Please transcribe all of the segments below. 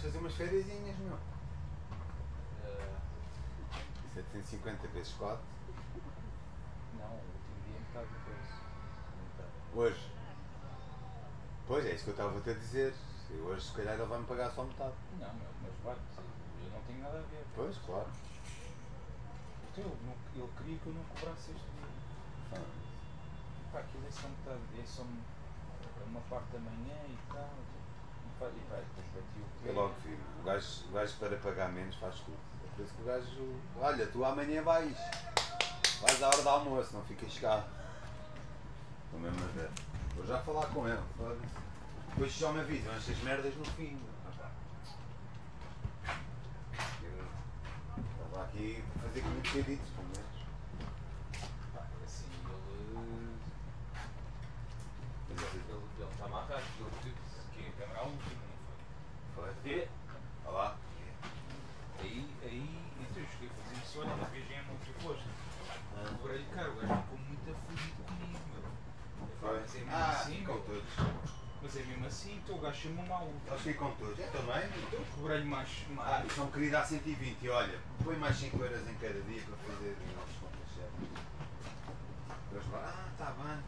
vais fazer umas fériasinhas, meu. Eh, 750 vezes 4. não, o último dia é metade do preço. Hoje. Pois é isso que eu estava a dizer. Eu hoje se calhar ele vai me pagar só metade. Não, meu, mas vai, eu não tenho nada a ver. Pois, claro. Então, ele, não, ele queria que eu não cobrasse este dia. Ah, Pá, aquilo é só metade, é só uma parte da manhã e tal. É logo, filho. O gajo, o gajo para pagar menos faz tudo. É por isso que o gajo. Olha, tu amanhã vais. Vais à hora do almoço, não ficas cá. Estou mesmo a ver. Vou já falar com ele. Depois só me avisam estas merdas no fim. Ah, pá. Eu Estava aqui a fazer como tinha dito, pelo menos. Pá, assim, ele. Mas eu- Ele ele está amarrado, ele disse que a câmera última, não Foi? foi? E Olha lá. aí, aí, então eu cheguei a fazer isso, olha, na BGM não te foste. Ah. Cobrei-lhe caro, o gajo ficou muito afligido comigo, meu. Eu falei, mas é mesmo Ah, assim, com meu. todos. Mas é mesmo assim, então o gajo chamou mal. Eles ficam todos. Eu também. Então cobrei-lhe mais. Ah, mais. isto não queria dar 120 e olha, põe mais 5 euros em cada dia para fazer os nossos contas certas. Eles vão, ah, está bem.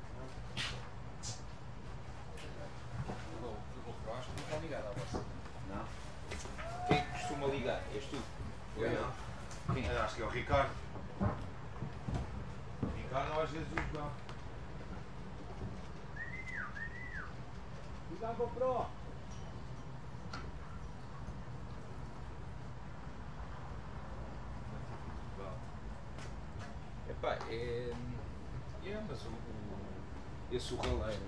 Eu vou, eu vou para acho que não está ligado à vossa. Não? Quem é que costuma ligar? És tu? Ou Eu eu? não. Quem? Eu acho que é o Ricardo. O Ricardo às vezes o João. Liga a GoPro! Epá, é. É, mas o. o esse o Raleiros.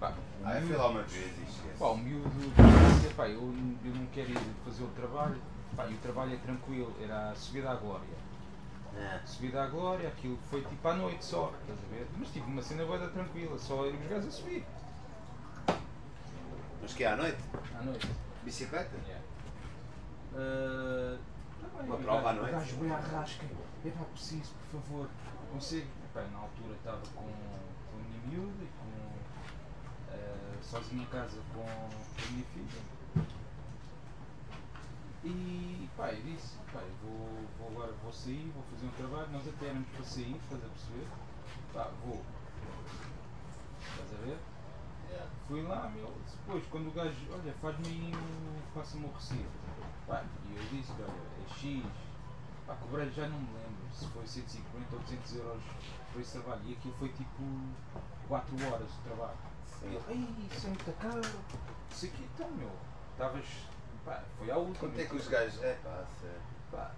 Pá, o Ah, eu fui miúdo- lá uma vez e esquece. Pá, o miúdo disse, epá, eu, eu não quero ir fazer o trabalho. Pá, e o trabalho é tranquilo, era a subida à glória. É. Subida à glória, aquilo foi tipo à noite só, estás a ver? Mas tipo uma cena boa tranquila, só os gajos a subir. Mas que é à noite? À noite. Bicicleta? Yeah. Ah, tá bem, Uma prova à noite? O gajo bem à rasca. Epá, preciso, por favor. Consigo. Epá, na altura estava com, com a minha miúda e com. ah, sozinho em casa com, com a minha filha. E pá, eu disse, vou, vou agora vou sair, vou fazer um trabalho, nós até éramos para sair, estás a perceber? Pá, vou. Estás a ver? Yeah. Fui lá, meu, depois quando o gajo, olha, faz-me faça-me o recibo. Pá, e eu disse, olha, é X. Pá, cobrei já não me lembro se foi 150 ou 200 euros por esse trabalho. E aquilo foi tipo 4 horas de trabalho. E ele, ei, isso é muito caro. Isso aqui então, meu. Estavas. Pá, foi a última. Quanto é que os gajos. É pá, sério. Pá,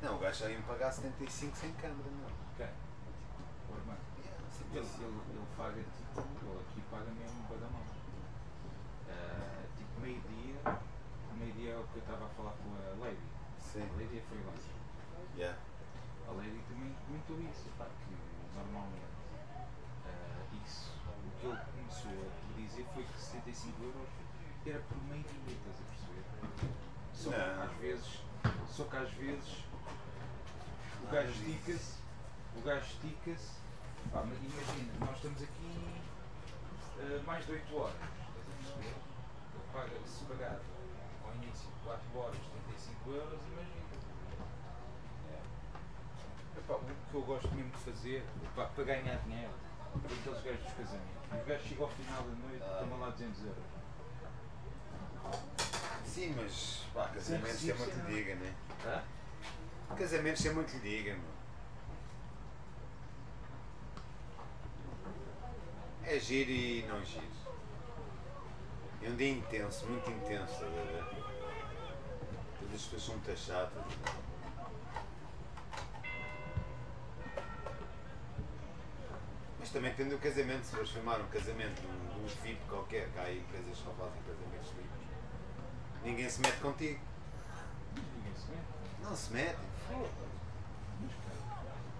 Não, o gajo já ia me pagar 75 sem câmera, não. ok. O irmão. Yeah, 75. ele, ele paga tipo, ele aqui paga mesmo para da mão. Ah, tipo meio-dia, meio-dia é o que eu estava a falar com a Lady. Sim. A Lady é freelancer. Yeah. A Lady também comentou isso, pá, que normalmente ah, isso, o que ele começou a dizer foi que 75 euros era por meio dia, estás a perceber? Só que Não. às vezes, só que às vezes o Nada gajo disso. estica-se, o gajo estica-se, pá, mas imagina, nós estamos aqui ah, mais de 8 horas, estás a perceber? Ele paga, se pagar ao início 4 horas 35 euros, imagina. Epá, o que eu gosto mesmo de fazer pá, para ganhar dinheiro é aqueles gajos dos casamentos. Os gajos chegam ao final da noite Ah. e tomam lá 200 euros. Sim, mas pá, casamentos Sim, é muito lhe diga, né? Hã? Casamentos é muito diga, meu. É giro e não giro. É um dia intenso, muito intenso. estás a ver? Todas as pessoas são muito chatas. Mas também depende do casamento. Se fores filmar um casamento de um, VIP qualquer, que há empresas que só fazem casamentos VIPs, ninguém se mete contigo. Ninguém se mete. Não se metem.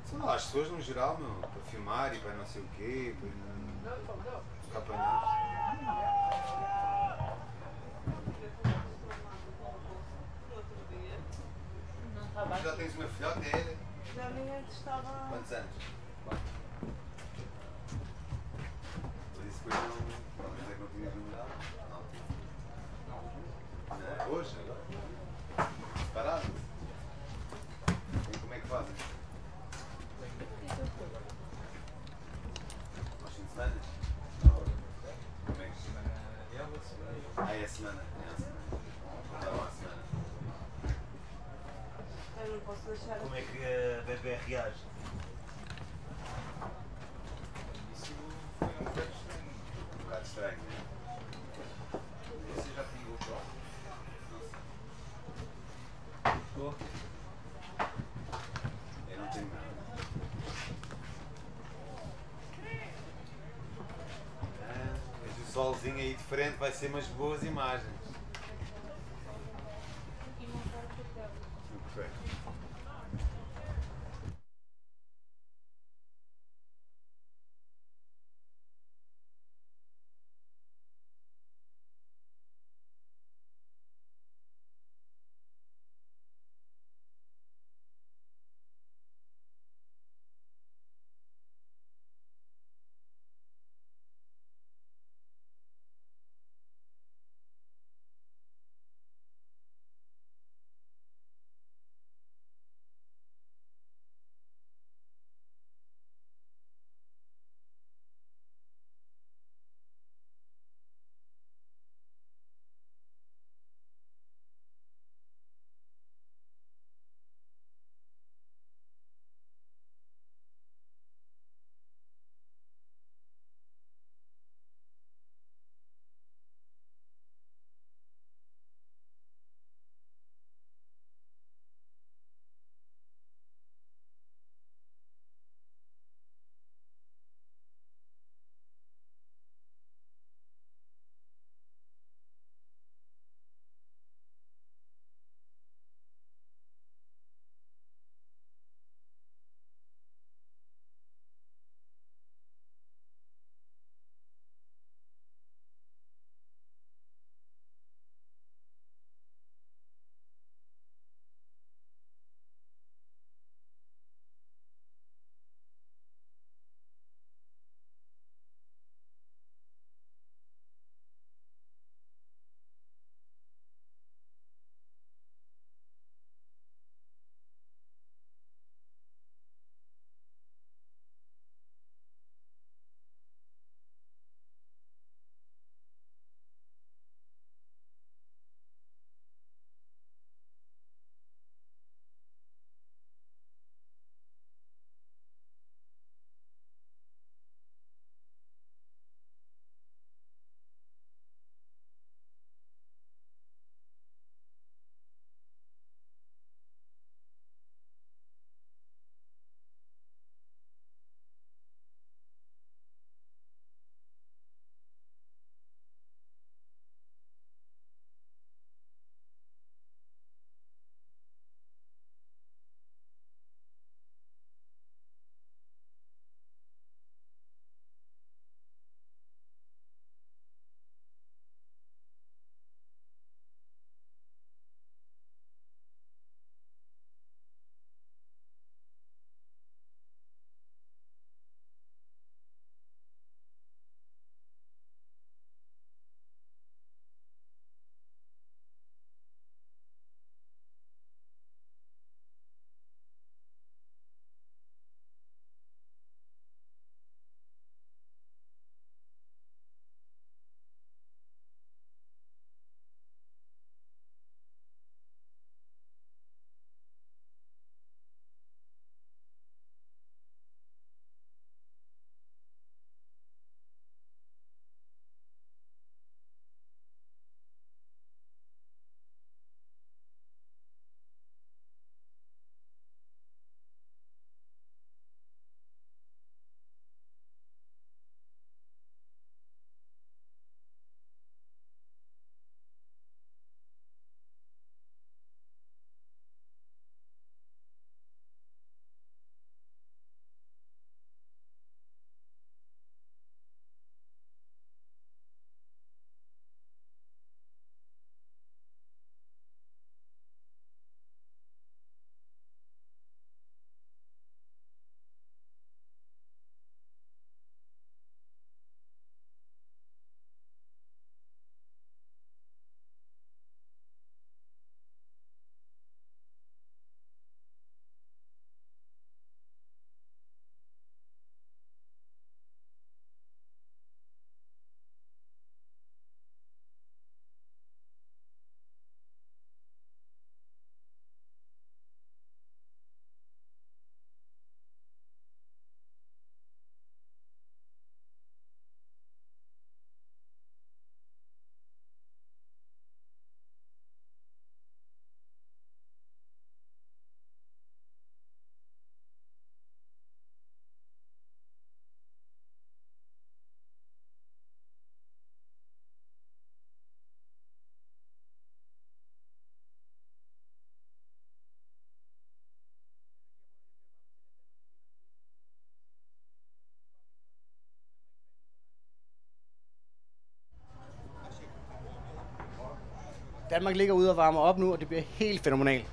São lá as pessoas no geral, meu, para filmar e para não sei o quê, para ficar para nós. Não está bem. Já tens uma filhota, é? Já ninguém te estava. Quantos anos? Por isso depois não. Talvez é que não tinhas namorado? Não. né? Hoje, agora. Separado. E como é que fazem? Aos fins de semana? Como é que Semana dela, semana eu. Ah, é a semana. É a semana. Não, a semana. Eu não posso deixar. Como é que a bebê reage? Isso foi um bocado estranho. Um bocado estranho, né? Você já tem GoPro? Estou? Eu não tenho nada. Mas o solzinho aí de frente vai ser umas boas imagens. Danmark ligger ude og varmer op nu, og det bliver helt fænomenalt.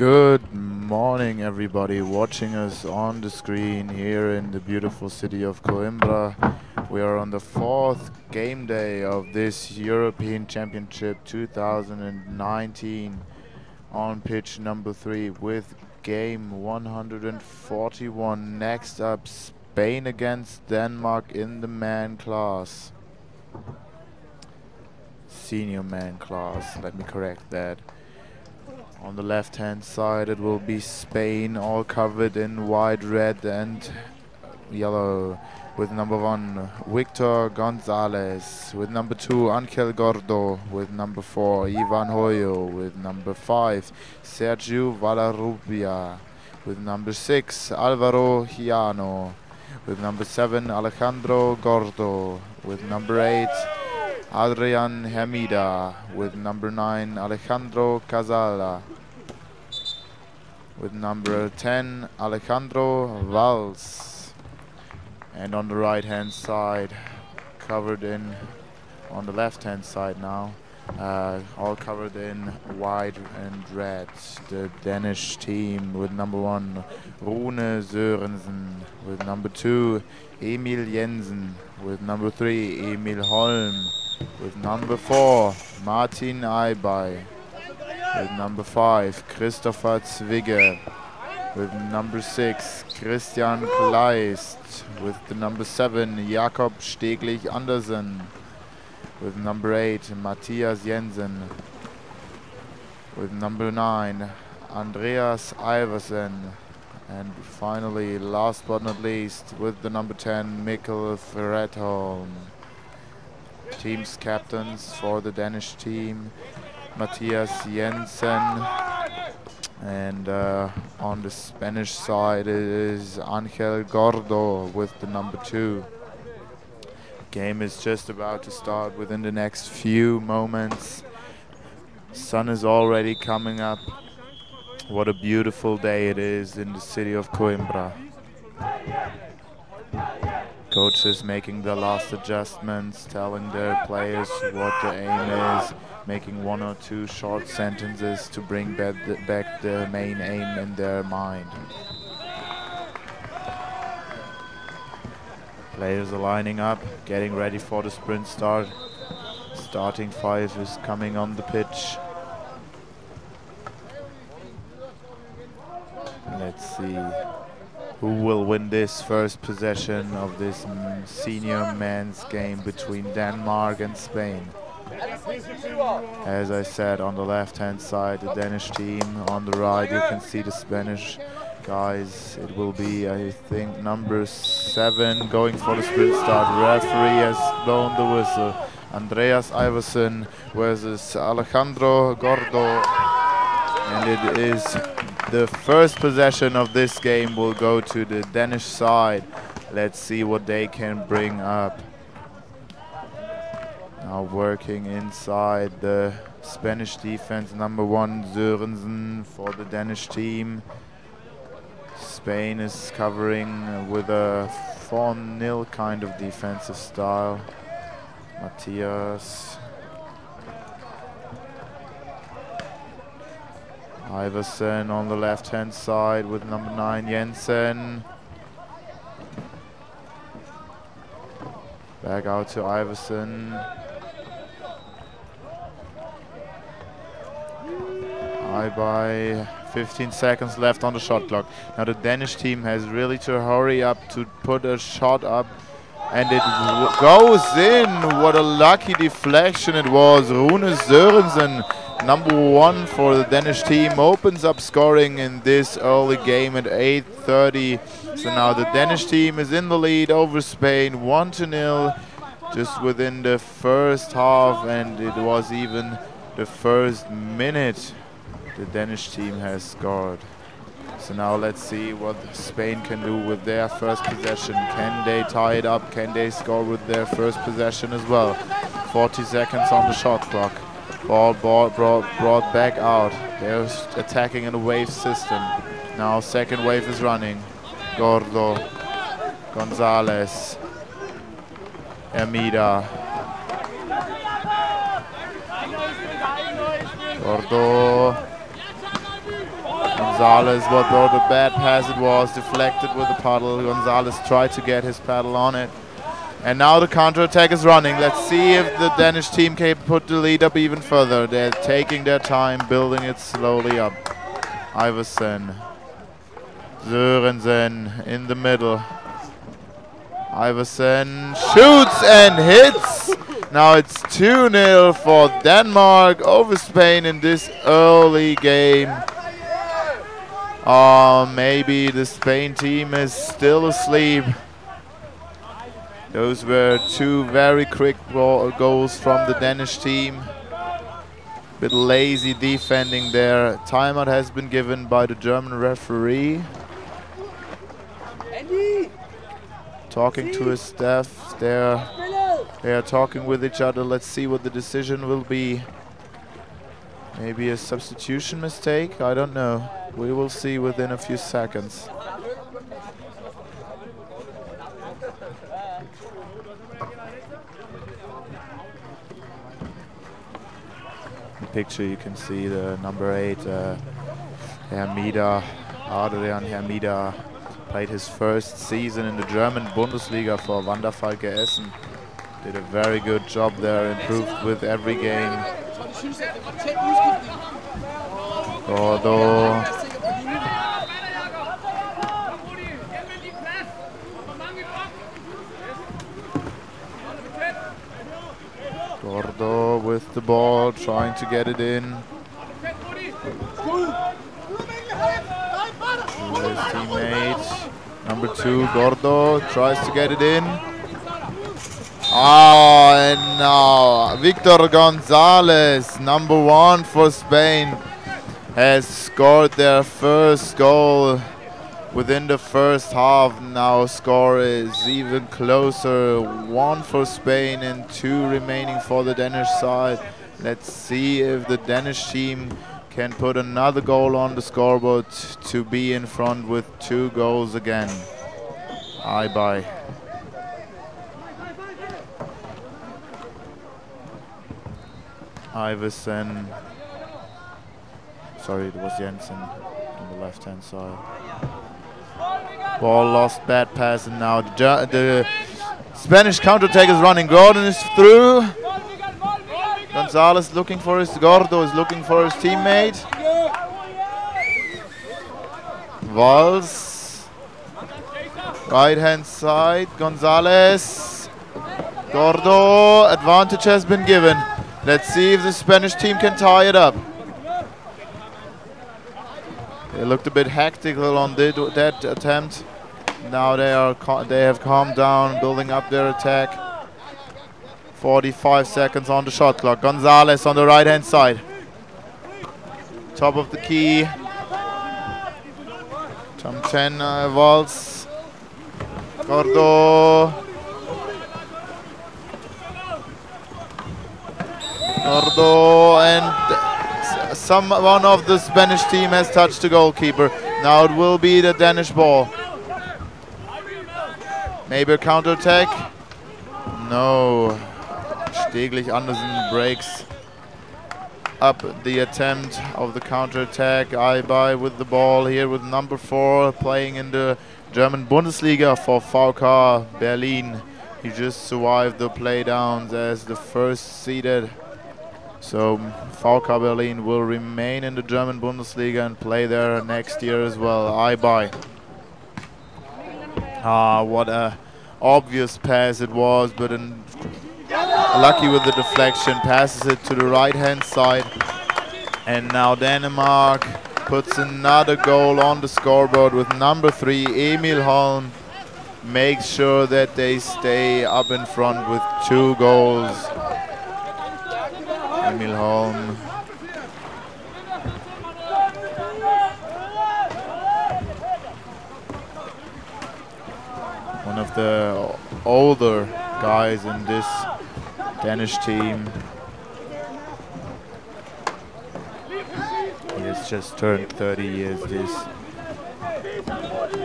Good morning, everybody watching us on the screen here in the beautiful city of Coimbra. We are on the fourth game day of this European Championship 2019 on pitch number three with game 141. Next up, Spain against Denmark in the man class. Senior man class, let me correct that. On the left hand side it will be Spain all covered in white, red and yellow with number one Victor Gonzalez, with number two Angel Gordo, with number four Ivan Hoyo, with number five Sergio Villarrubia, with number six Alvaro Giano, with number seven Alejandro Gordo, with number eight Adrian Hermida, with number nine Alejandro Casala, with number 10 Alejandro Valls. And on the right hand side covered in on the left hand side now uh, all covered in white and red. The Danish team with number one Rune Sørensen. With number two Emil Jensen. With number three Emil Holm. With number four Martin Eibai with number five, Christopher Zwigge. With number six, Christian Kleist. With the number seven, Jakob Steglich Andersen. With number eight, Matthias Jensen. With number nine, Andreas Iversen. And finally, last but not least, with the number 10, Mikkel Fredholm. Team's captains for the Danish team. Matthias Jensen. And uh, on the Spanish side is Angel Gordo with the number two. Game is just about to start within the next few moments. Sun is already coming up. What a beautiful day it is in the city of Coimbra. Coaches making the last adjustments, telling their players what the aim is making one or two short sentences to bring back the, back the main aim in their mind. Players are lining up, getting ready for the sprint start. Starting five is coming on the pitch. Let's see who will win this first possession of this senior men's game between Denmark and Spain. As I said, on the left-hand side, the Danish team. On the right, you can see the Spanish guys. It will be, I think, number seven going for the sprint start. Referee has blown the whistle. Andreas Iversen versus Alejandro Gordo. And it is the first possession of this game will go to the Danish side. Let's see what they can bring up. Now working inside the Spanish defense, number one Sørensen for the Danish team. Spain is covering with a 4-0 kind of defensive style. Matthias. Iversen on the left hand side with number 9 Jensen. Back out to Iverson. Iversen. by 15 seconds left on the shot clock. Now the Danish team has really to hurry up to put a shot up and it goes in. What a lucky deflection it was. Rune Sørensen, number one for the Danish team, opens up scoring in this early game at 8.30. So now the Danish team is in the lead over Spain, 1 to 0, just within the first half, and it was even the first minute the Danish team has scored. So now let's see what Spain can do with their first possession. Can they tie it up? Can they score with their first possession as well? 40 seconds on the shot clock. Ball, ball brought, brought back out. They're attacking in a wave system. Now second wave is running. Gordo, Gonzalez, Hermida. Gordo Gonzalez, what what a bad pass it was, deflected with the paddle. Gonzalez tried to get his paddle on it. And now the counter-attack is running. Let's see if the Danish team can put the lead up even further. They're taking their time, building it slowly up. Iversen. Sørensen in the middle. Iversen shoots and hits. Now it's 2-0 for Denmark over Spain in this early game. Oh, maybe the Spain team is still asleep. Those were two very quick goals from the Danish team. Bit lazy defending there. Timeout has been given by the German referee. Talking to his staff there. They are talking with each other. Let's see what the decision will be. Maybe a substitution mistake? I don't know. We will see within a few seconds. Picture you can see the number eight uh, Hermida, Adrian Hermida played his first season in the German Bundesliga for Wanderfalke Essen. Did a very good job there, improved with every game. Gordo. Gordo with the ball, trying to get it in. His teammate. Number two, Gordo tries to get it in. Oh, and now Victor Gonzalez, number one for Spain, has scored their first goal within the first half. Now score is even closer. One for Spain and two remaining for the Danish side. Let's see if the Danish team can put another goal on the scoreboard to be in front with two goals again. Aye bye. Iversen. Sorry, it was Jensen on the left hand side. Ball lost, bad pass, and now the, the Spanish counterattack is running. Gordo is through. Gonzalez looking for his Gordo is looking for his teammate. Valls. Right hand side. Gonzalez. Gordo. Advantage has been given. Let's see if the Spanish team can tie it up. They looked a bit hectical on that attempt. Now they are they have calmed down, building up their attack. 45 seconds on the shot clock. Gonzalez on the right hand side. Top of the key. Tom Chen uh, Valls. Gordo. Gordo and some one of the Spanish team has touched the goalkeeper. Now it will be the Danish ball. Maybe a counter attack. No. Steglich Andersen breaks up the attempt of the counter attack. Aibai with the ball here with number four playing in the German Bundesliga for VK Berlin. He just survived the playdowns as the first seeded. So VK Berlin will remain in the German Bundesliga and play there next year as well. Aibai. Ah, what a obvious pass it was, but lucky with the deflection, passes it to the right hand side. And now Denmark puts another goal on the scoreboard with number three, Emil Holm. Makes sure that they stay up in front with two goals. Emil Holm. One of the older guys in this Danish team. He has just turned 30 years this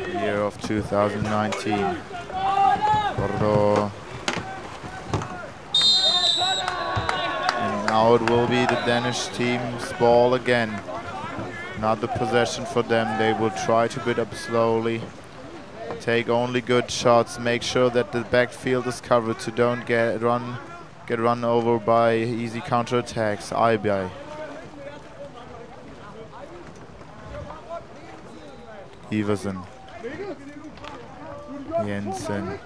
year of 2019. Gordo. And now it will be the Danish team's ball again. Another possession for them. They will try to build up slowly. Take only good shots. Make sure that the backfield is covered so don't get run get run over by easy counterattacks. IBI. Iversen. Jensen.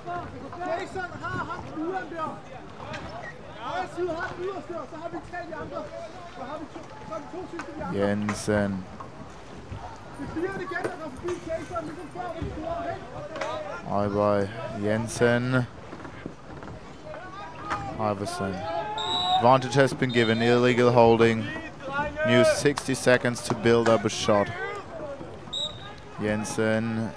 Jensen. Bye. Jensen. Iversen. Advantage has been given. Illegal holding. New 60 seconds to build up a shot. Jensen.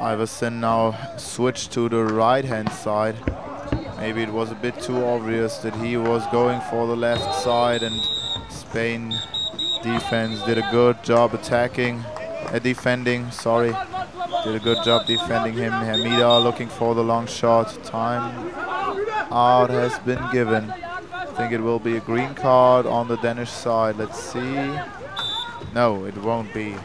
Iversen now switched to the right hand side. Maybe it was a bit too obvious that he was going for the left side and Spain defense did a good job attacking, uh, defending, sorry. Did a good job defending him. Hermida looking for the long shot. Time out has been given. I think it will be a green card on the Danish side. Let's see. No, it won't be.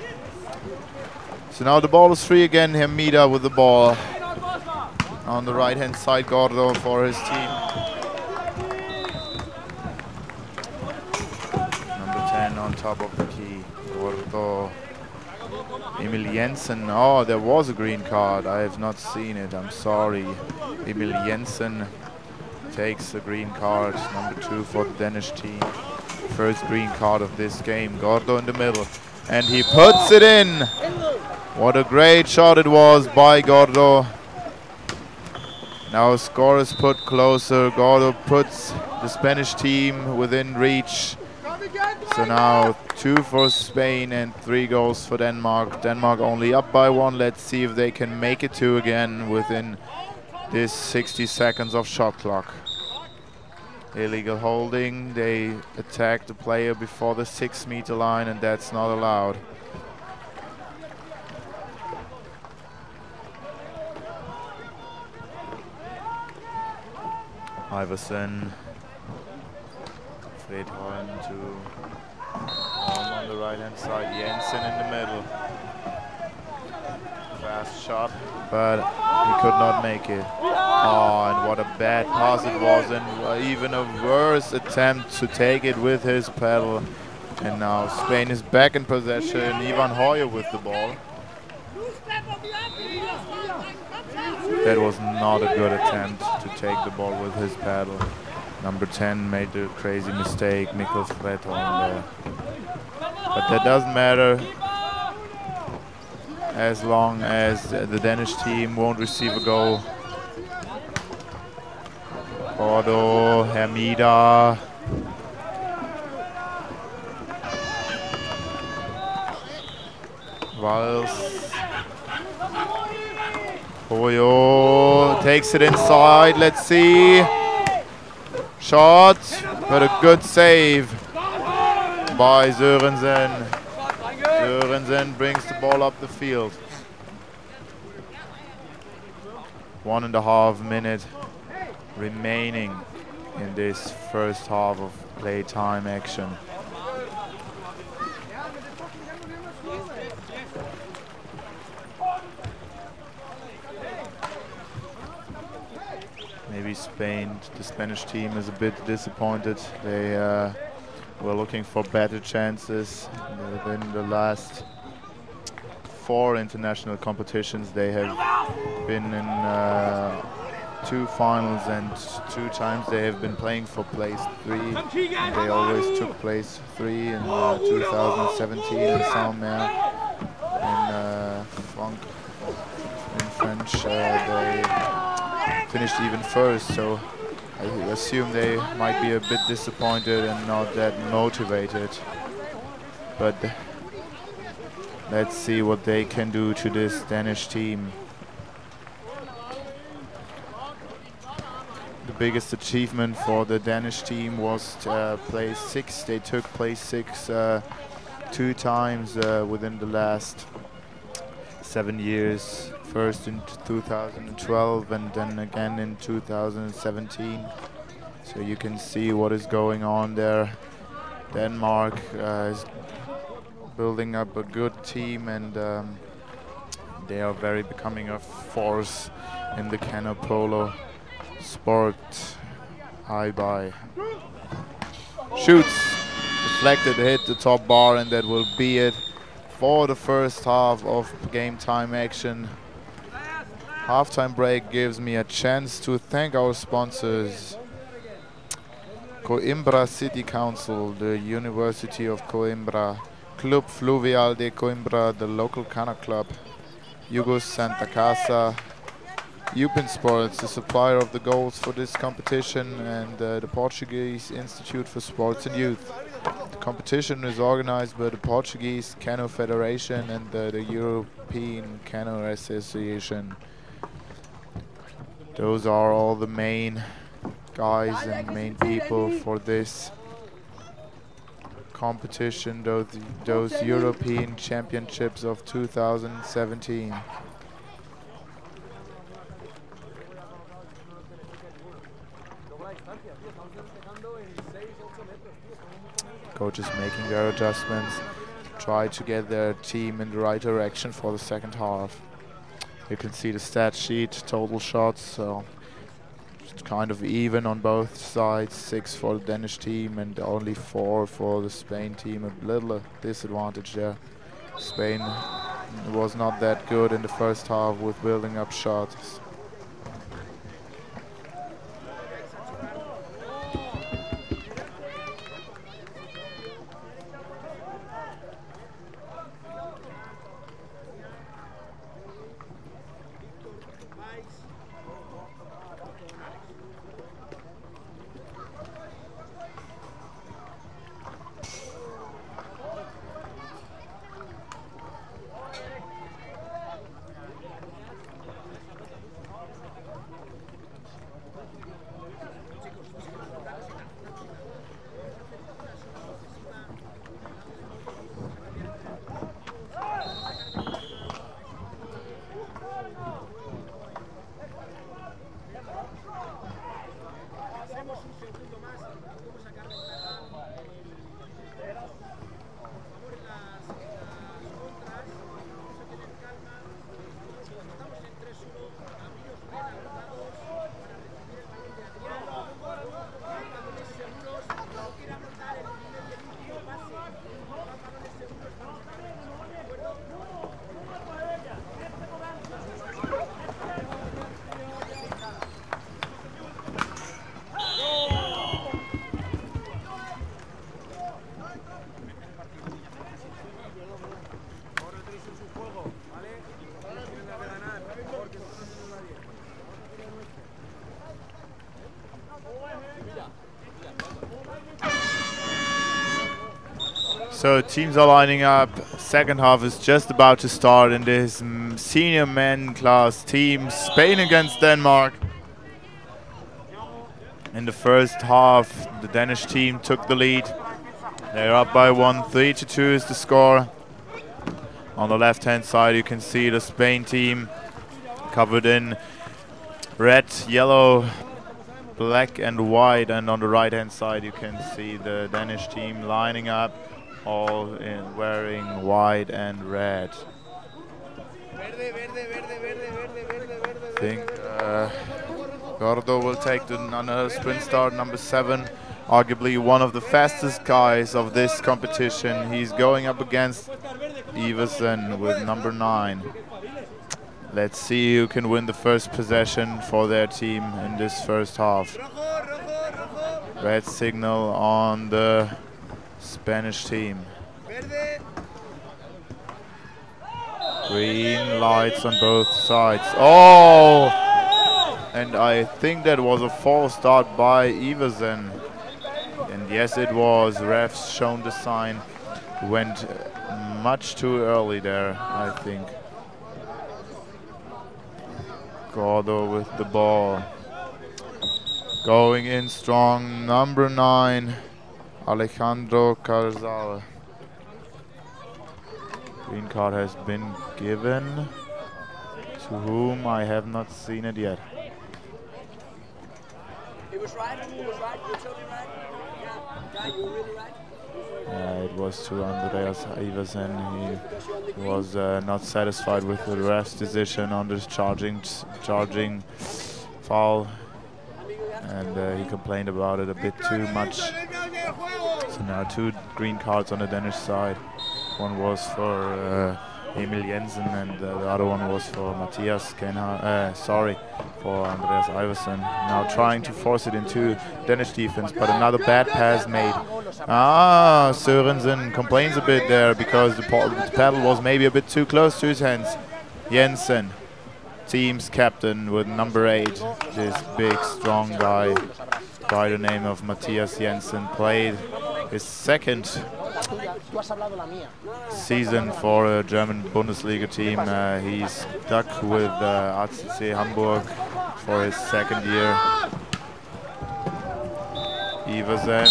So now the ball is free again. Hermida with the ball. On the right hand side, Gordo for his team. Number 10 on top of the key. Gordo. Emil Jensen. Oh, there was a green card. I have not seen it. I'm sorry. Emil Jensen takes the green card. Number two for the Danish team. First green card of this game. Gordo in the middle. And he puts it in. What a great shot it was by Gordo. Now score is put closer. Gordo puts the Spanish team within reach. So now two for Spain and three goals for Denmark. Denmark only up by one. Let's see if they can make it two again within this 60 seconds of shot clock. Illegal holding. They attack the player before the six meter line and that's not allowed. Iversen. Fredholm to on the right hand side, Jensen in the middle. Fast shot, but he could not make it. Oh, and what a bad pass it was, and uh, even a worse attempt to take it with his pedal. And now Spain is back in possession. Ivan Hoyo with the ball. That was not a good attempt to take the ball with his paddle. Number 10 made a crazy mistake, Mikkel Fredholm there. But that doesn't matter as long as the Danish team won't receive a goal. Bordeaux, Hermida. Valls. Hoyo takes it inside. Let's see. Shot, but a good save by Sørensen. Sørensen brings the ball up the field. One and a half minute remaining in this first half of playtime action. Maybe Spain, the Spanish team is a bit disappointed. They uh, were looking for better chances. In the last four international competitions, they have been in uh, two finals and two times they have been playing for place three. They always took place three in uh, 2017 in Saint-Omer. In uh, in French, uh, they finished even first. So I assume they might be a bit disappointed and not that motivated. But let's see what they can do to this Danish team. The biggest achievement for the Danish team was uh, place six. They took place six uh, two times uh, within the last seven years. First in 2012 and then again in 2017. So you can see what is going on there. Denmark uh, is building up a good team and um, they are very becoming a force in the canoe polo sport. High by shoots, deflected, hit the top bar, and that will be it for the first half of game time action. Halftime break gives me a chance to thank our sponsors. Coimbra City Council, the University of Coimbra, Club Fluvial de Coimbra, the local canoe club, Jogos Santa Casa, Upin Sports, the supplier of the goals for this competition, and uh, the Portuguese Institute for Sports and Youth. The competition is organized by the Portuguese Canoe Federation and uh, the European Canoe Association. Those are all the main guys and main people for this competition, those, those European Championships of 2017. Coaches making their adjustments, try to get their team in the right direction for the second half. You can see the stat sheet, total shots, so it's kind of even on both sides. Six for the Danish team and only four for the Spain team. A little disadvantage there. Spain was not that good in the first half with building up shots. Teams are lining up. Second half is just about to start in this mm, senior men class team. Spain against Denmark. In the first half, the Danish team took the lead. They're up by one, three to two is the score. On the left-hand side, you can see the Spain team covered in red, yellow, black and white. And on the right-hand side, you can see the Danish team lining up all in wearing white and red. I think uh, Gordo will take the another sprint start, number seven, arguably one of the fastest guys of this competition. He's going up against Iversen with number nine. Let's see who can win the first possession for their team in this first half. Red signal on the Spanish team. Green lights on both sides. Oh! And I think that was a false start by Iversen. And yes, it was. Refs shown the sign. Went much too early there, I think. Gordo with the ball. Going in strong, number nine. Alejandro Carzal. Green card has been given. To whom I have not seen it yet. It was right. It was right. You told right. Yeah, yeah, you were really right. was to Andreas Iversen. He was uh, not satisfied with the ref's decision on this charging charging foul, and uh, he complained about it a bit too much. So now two green cards on the Danish side. One was for uh, Emil Jensen and uh, the other one was for Matthias Kenha, uh, sorry, for Andreas Iversen. Now trying to force it into Danish defense, but another bad pass made. Ah, Sørensen complains a bit there because the, the paddle was maybe a bit too close to his hands. Jensen, team's captain with number eight, this big, strong guy by the name of Matthias Jensen, played his second season for a German Bundesliga team. Uh, he's stuck with uh, Hamburg for his second year. Iversen,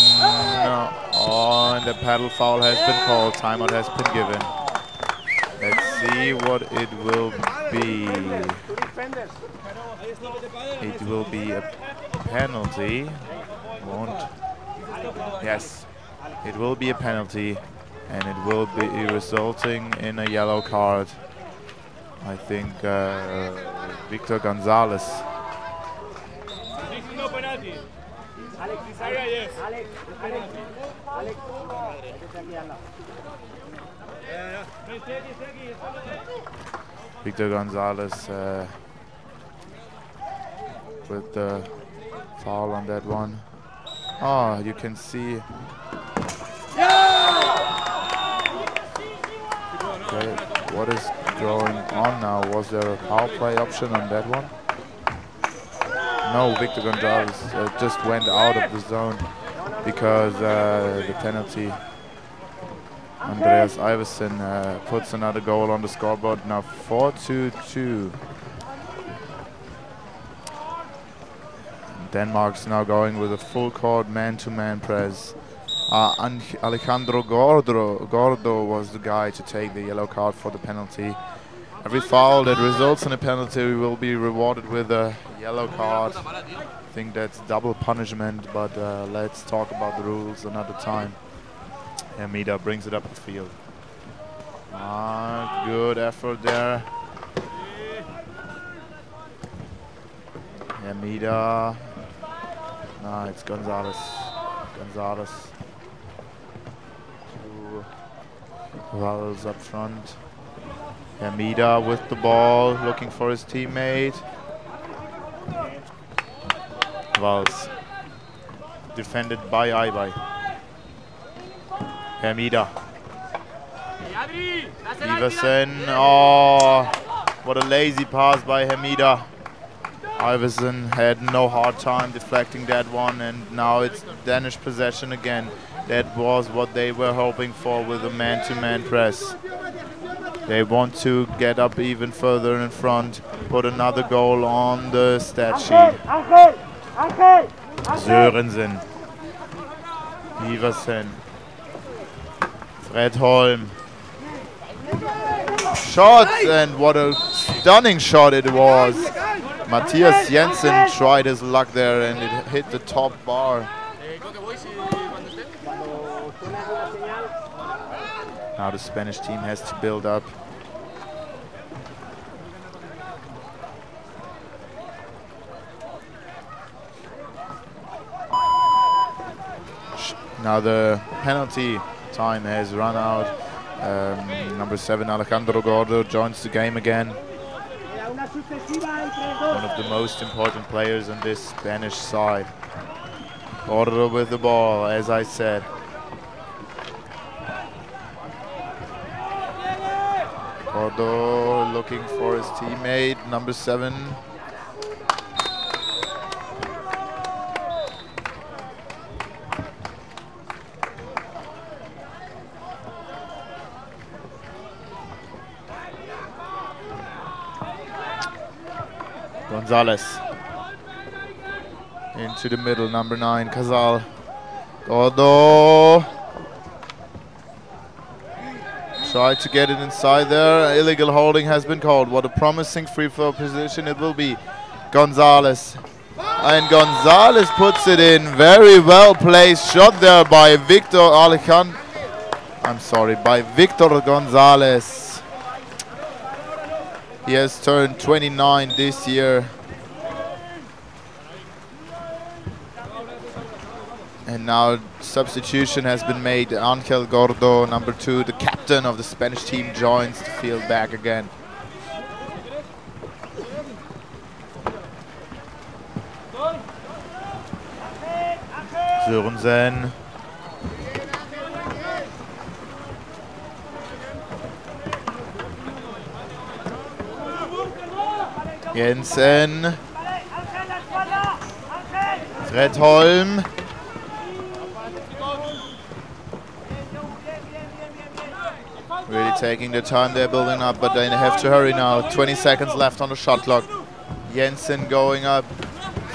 oh, and the paddle foul has been called. Timeout has been given. Let's see what it will be. It will be a penalty. Won't. Yes, it will be a penalty, and it will be resulting in a yellow card. I think uh, Victor Gonzalez. Victor Gonzalez uh, with the foul on that one. Oh, you can see. Okay, what is going on now? Was there a power play option on that one? No, Victor Gonzalez uh, just went out of the zone because uh, the penalty. Andreas Iversen uh, puts another goal on the scoreboard. Now 4-2-2. Denmark's now going with a full court man-to-man press. Uh, Alejandro Gordo, Gordo was the guy to take the yellow card for the penalty. Every foul that results in a penalty will be rewarded with a yellow card. I think that's double punishment, but uh, let's talk about the rules another time. Hermida brings it up the field. Ah, good effort there. Hermida. Nah, it's Gonzalez. Gonzalez. Two up front. Hermida with the ball, looking for his teammate. Valls. Defended by Ibai. Hermida. Iversen. Oh, what a lazy pass by Hermida. Iversen had no hard time deflecting that one, and now it's Danish possession again. That was what they were hoping for with a man-to-man press. They want to get up even further in front, put another goal on the stat sheet. Ángel, Ángel. Sørensen. Iversen. Fredholm. Shot, and what a stunning shot it was. Matthias Jensen tried his luck there and it hit the top bar. Now the Spanish team has to build up. Now the penalty time has run out. Um, number seven Alejandro Gordo joins the game again. One of the most important players on this Spanish side. Gordo with the ball, as I said. Gordo looking for his teammate, number seven. Gonzalez. Into the middle, number nine, Casal. Gordo. Tried to get it inside there. Illegal holding has been called. What a promising free throw position it will be. Gonzalez. And Gonzalez puts it in. Very well placed shot there by Victor Alejandro. I'm sorry, by Victor Gonzalez. He has turned 29 this year. And now substitution has been made. Angel Gordo, number two, the captain of the Spanish team, joins the field back again. Sørensen. Jensen. Fredholm. Really taking the time they're building up, but they have to hurry now. 20 seconds left on the shot clock. Jensen going up.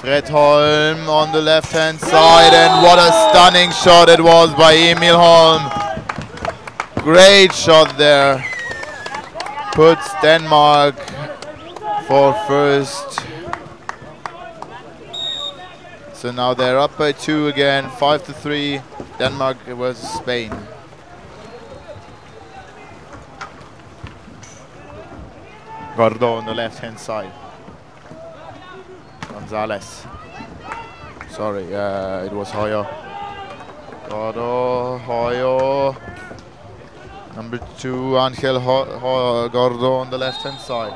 Fredholm on the left hand side, and what a stunning shot it was by Emil Holm. Great shot there. Puts Denmark for first. So now they're up by two again, five to three. Denmark versus Spain. Gordo on the left hand side. Gonzalez. Sorry, uh, it was Hoyo. Gordo, Hoyo. Number two, Angel Ho Ho Gordo on the left hand side.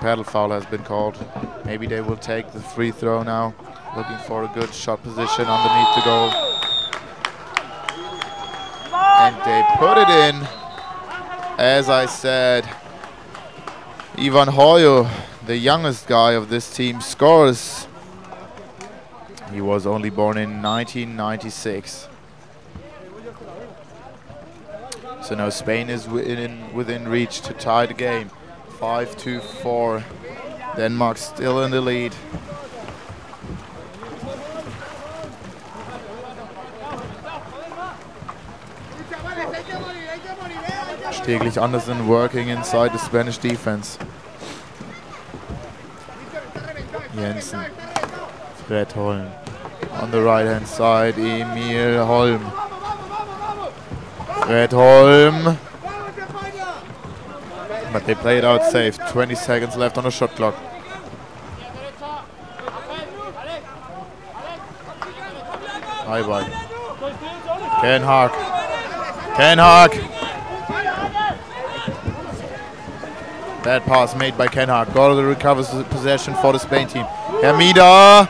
Paddle foul has been called. Maybe they will take the free throw now. Looking for a good shot position underneath the goal. And they put it in. As I said, Ivan Hoyo, the youngest guy of this team, scores. He was only born in 1996. So now Spain is within, within reach to tie the game. 5-2-4. Denmark still in the lead. Steglich Andersen working inside the Spanish defense. Jensen. Fredholm. On the right hand side, Emil Holm. Fredholm. But they play it out safe. 20 seconds left on the shot clock. High ball. Ken Haag. Ken Haag. Bad pass made by Ken Haag. Gordo recovers possession for the Spain team. Hermida.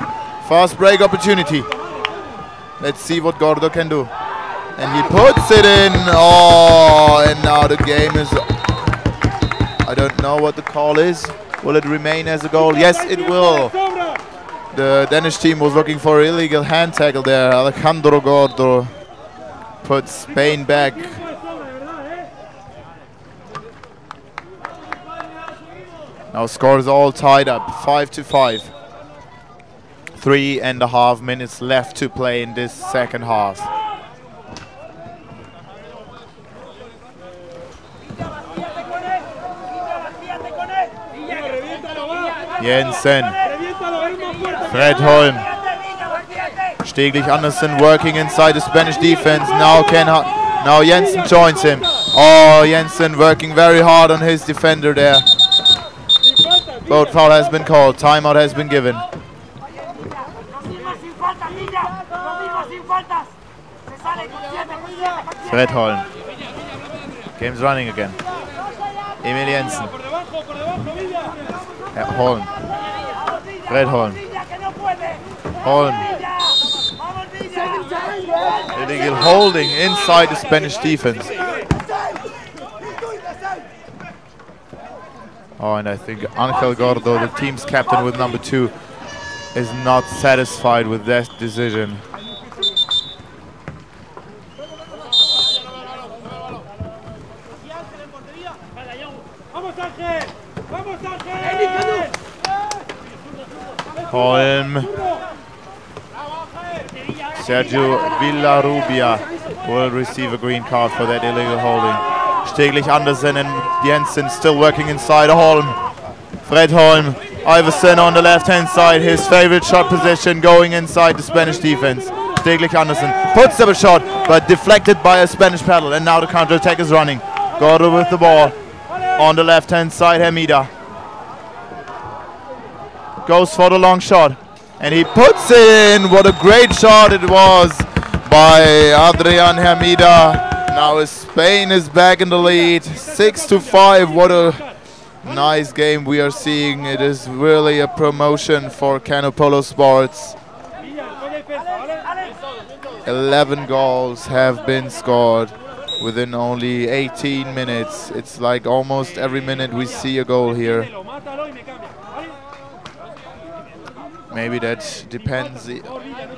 Fast break opportunity. Let's see what Gordo can do. And he puts it in. Oh, and now the game is I don't know what the call is. Will it remain as a goal? Yes, it will. The Danish team was looking for illegal hand tackle there. Alejandro Gordo puts Spain back. Now scores all tied up, five to five. Three and a half minutes left to play in this second half. Jensen. Fredholm. Steglich Andersen working inside the Spanish defense. Now ha now Jensen joins him. Oh, Jensen working very hard on his defender there. Boat foul has been called. Timeout has been given. Fredholm. Game's running again. Emil Jensen. Ja, Holm. Fredholm. Holm. Illegal holding inside the Spanish defense. Oh, and I think Angel Gordo, the team's captain with number two, is not satisfied with that decision. Holm. Sergio Villarrubia will receive a green card for that illegal holding. Steglich Andersen and Jensen still working inside Holm. Fred Holm. Iversen on the left hand side, his favorite shot position going inside the Spanish defense. Steglich Andersen puts up a shot, but deflected by a Spanish paddle. And now the counter attack is running. Gordo with the ball on the left hand side. Hermida goes for the long shot, and he puts it in. What a great shot it was by Adrian Hermida. Now Spain is back in the lead, six to five. What a nice game we are seeing. It is really a promotion for canoe polo Sports. 11 goals have been scored within only 18 minutes. It's like almost every minute we see a goal here. Maybe that depends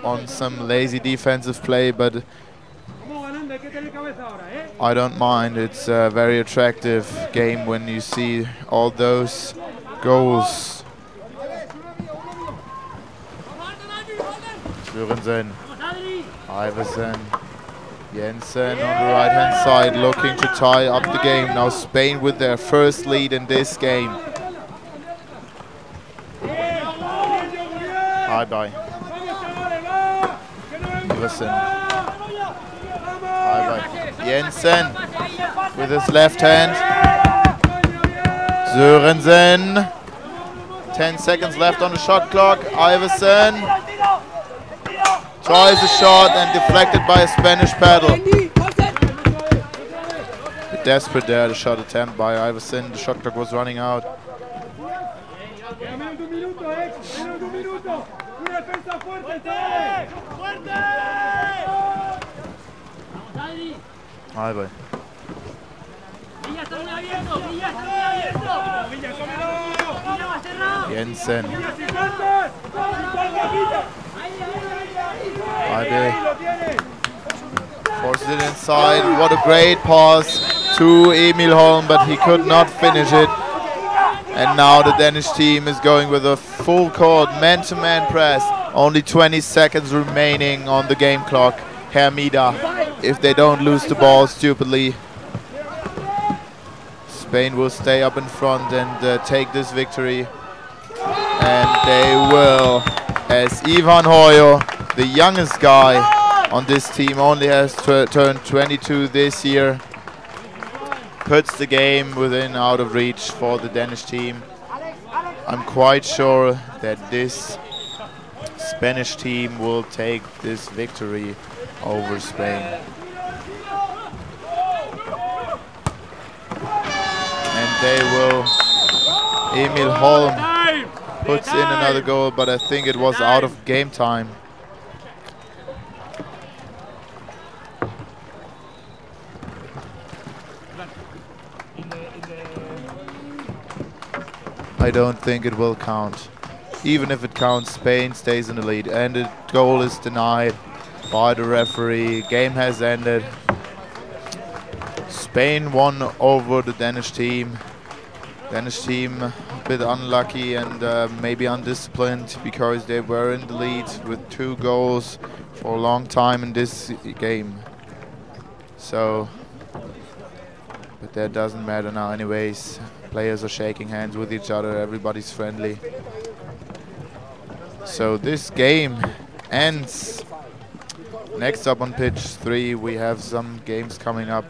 on some lazy defensive play, but I don't mind. It's a very attractive game when you see all those goals. Sørensen, Iversen, Jensen on the right hand side looking to tie up the game. Now Spain with their first lead in this game. Bye bye. Jensen with his left hand. Sørensen. 10 seconds left on the shot clock. Iversen tries a shot and deflected by a Spanish paddle. Desperate there, the shot attempt by Iversen. The shot clock was running out. Minuto. Una defensa fuerte, chavales. Bye bye. Jensen. Bye Forces it inside. What a great pass to Emil Holm, but he could not finish it. And now the Danish team is going with a full court man-to-man press. Only 20 seconds remaining on the game clock. Hermida, if they don't lose the ball stupidly, Spain will stay up in front and uh, take this victory. And they will, as Ivan Hoyo, the youngest guy on this team, only has turned 22 this year, puts the game within out of reach for the Danish team. I'm quite sure that this Spanish team will take this victory over Spain. And they will. Emil Holm puts in another goal, but I think it was out of game time. I don't think it will count. Even if it counts, Spain stays in the lead. And the goal is denied by the referee. Game has ended. Spain won over the Danish team. Danish team a bit unlucky and uh, maybe undisciplined because they were in the lead with two goals for a long time in this game. So, but that doesn't matter now anyways. Players are shaking hands with each other, everybody's friendly. So this game ends. Next up on pitch three, we have some games coming up,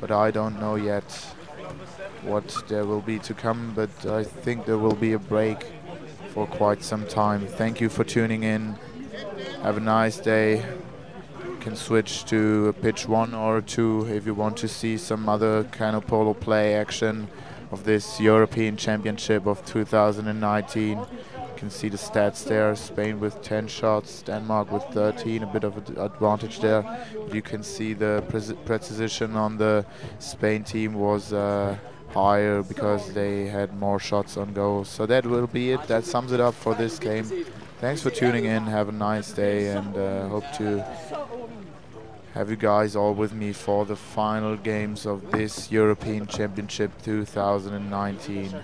but I don't know yet what there will be to come, but I think there will be a break for quite some time. Thank you for tuning in. Have a nice day. You can switch to pitch one or two if you want to see some other kind of polo play action of this European Championship of 2019. You can see the stats there. Spain with 10 shots, Denmark with 13, a bit of an advantage there. You can see the preci- precision on the Spain team was uh, higher because they had more shots on goal. So that will be it. That sums it up for this game. Thanks for tuning in. Have a nice day and uh, hope to have you guys all with me for the final games of this European Championship 2019.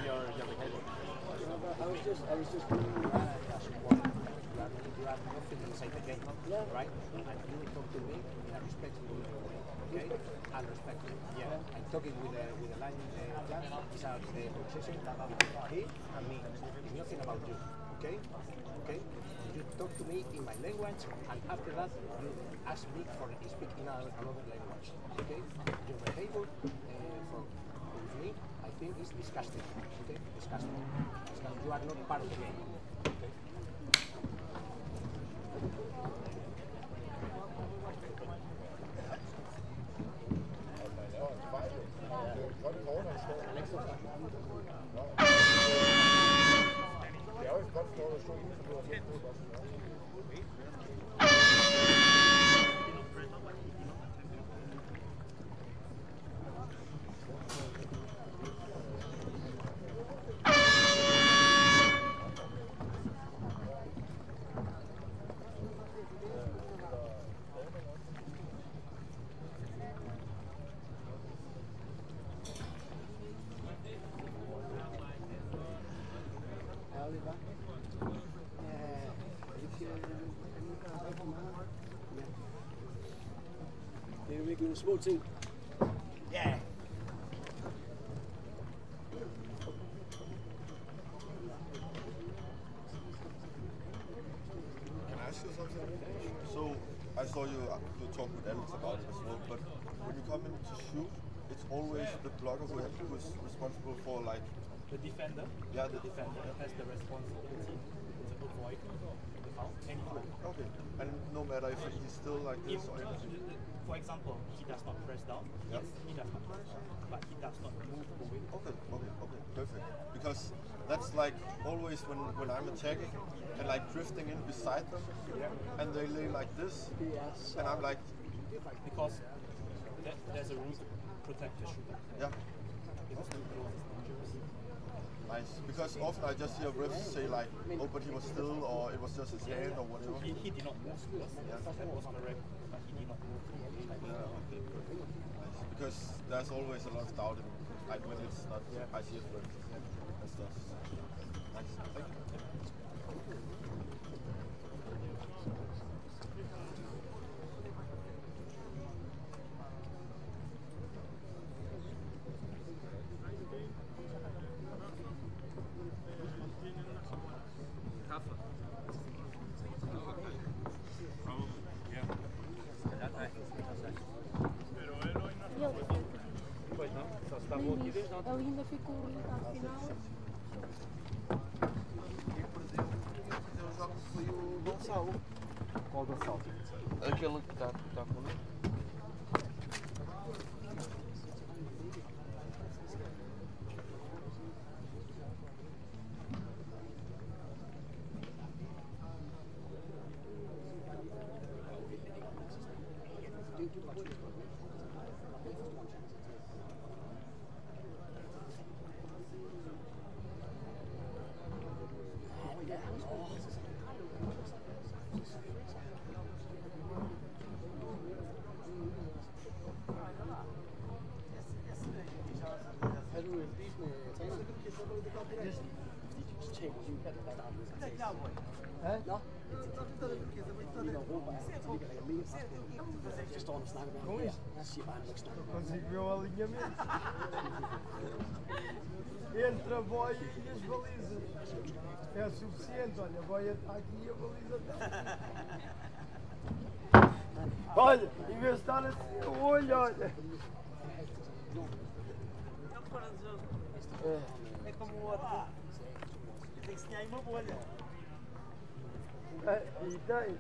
When when I'm attacking and like drifting in beside them, and they lay like this, and I'm like, Because there, there's a rule to protect the shooter. yeah, It is not close, it's dangerous. nice. Because often I just hear refs say like, oh, but he was still, or it was just his hand or whatever. He, he did not move. Yes, that was correct, but he did not move. Yeah, okay. Nice. Because there's always a lot of doubt in like when it's not ICF work and Eu ainda fico Da salto? Aquele que alinhamento. Entre a boia e as balizas. É suficiente, olha, a boia está aqui e a baliza está Olha, em vez de estar assim, o olho, olha. É. É como o outro. Tem que se aí uma bolha. É, e tem.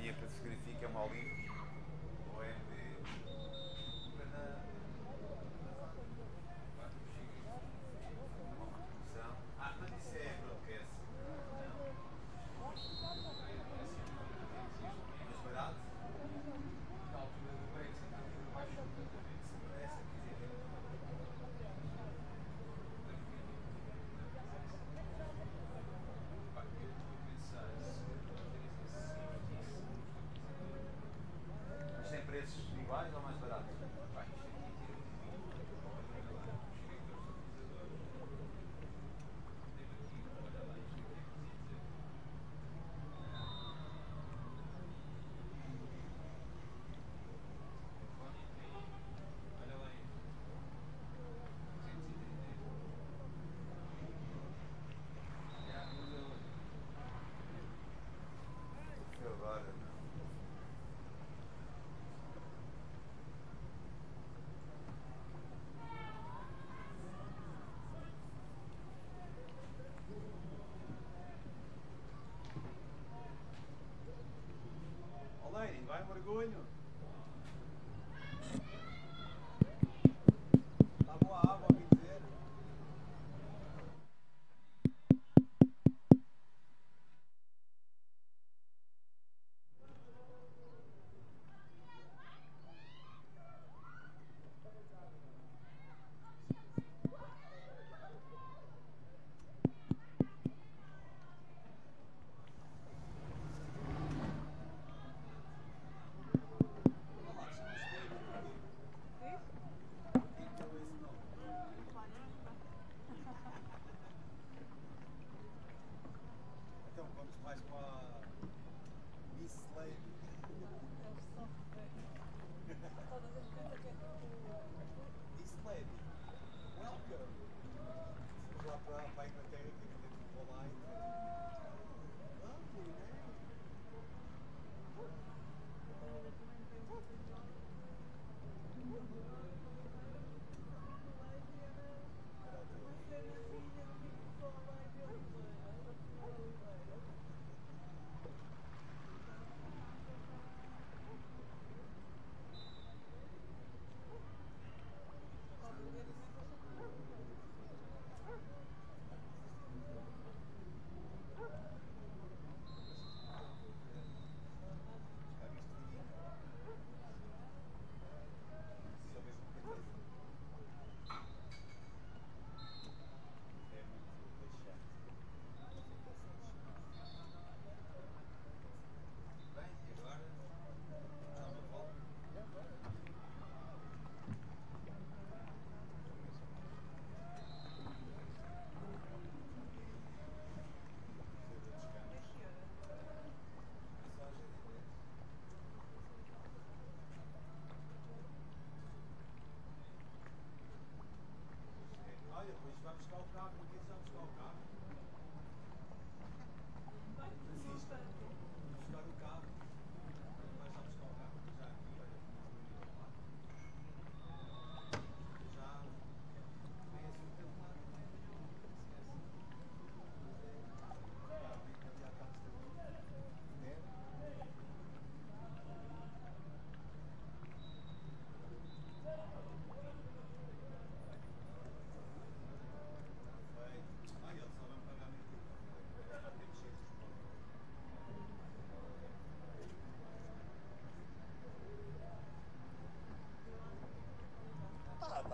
economia que se verifica em Olinda preços iguais ou mais baratos? Agora não. Oleiding, vai mergulho.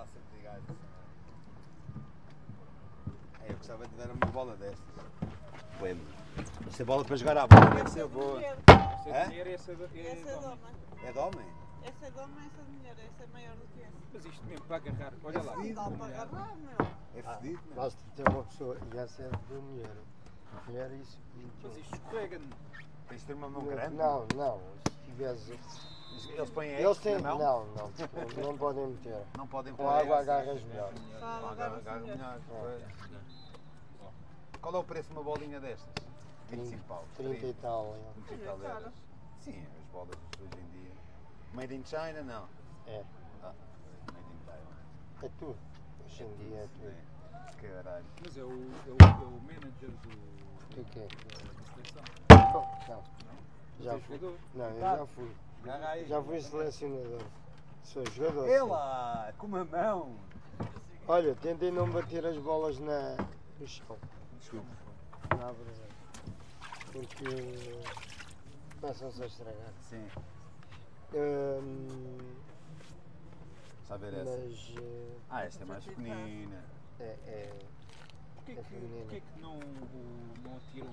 Ah, sempre ligado. É, eu gostava de dar uma bola destas. Lembro. Essa bola para jogar à bola deve ser boa. Essa Hã? dinheiro, essa é Essa é doma. É de homem? Essa é doma, essa é de mulher. Essa é maior do que essa. Mas isto mesmo para agarrar, olha lá. Não dá para agarrar, meu. É fedido, não? Basta ter uma pessoa e essa é de mulher. Mulher isso. Mas isto escorrega Tens de ter uma mão grande? Não, não. Se tivesse. Eles põem Eles têm. na mão? Não, não. tipo, Não podem meter. Não podem Com água agarras melhor. Só Agarra- agarra-se agarra melhor. Qual é o preço de uma bolinha destas? 25 paus. 30 e tal. 30 e tal cara. euros. Sim, as bolas hoje em dia. Made in China, não. É. Ah, made in Taiwan. É tudo. Hoje em dia é tudo. É. Caralho. Mas é o, é o, é o manager do, Do quê? da, da seleção. Não. Não? Já fui. Não, eu Tá. já fui. Já fui selecionador. Sou jogador. sim. Ela, com uma mão. Olha, tentem não bater as bolas na, no chão. Desculpe. Na verdade. Porque começam-se a estragar. Sim. Hum, Saber essa. mas eh, Ah, esta é mais pequenina. é, é, Porquê é que, porquê que não, o- não atiram?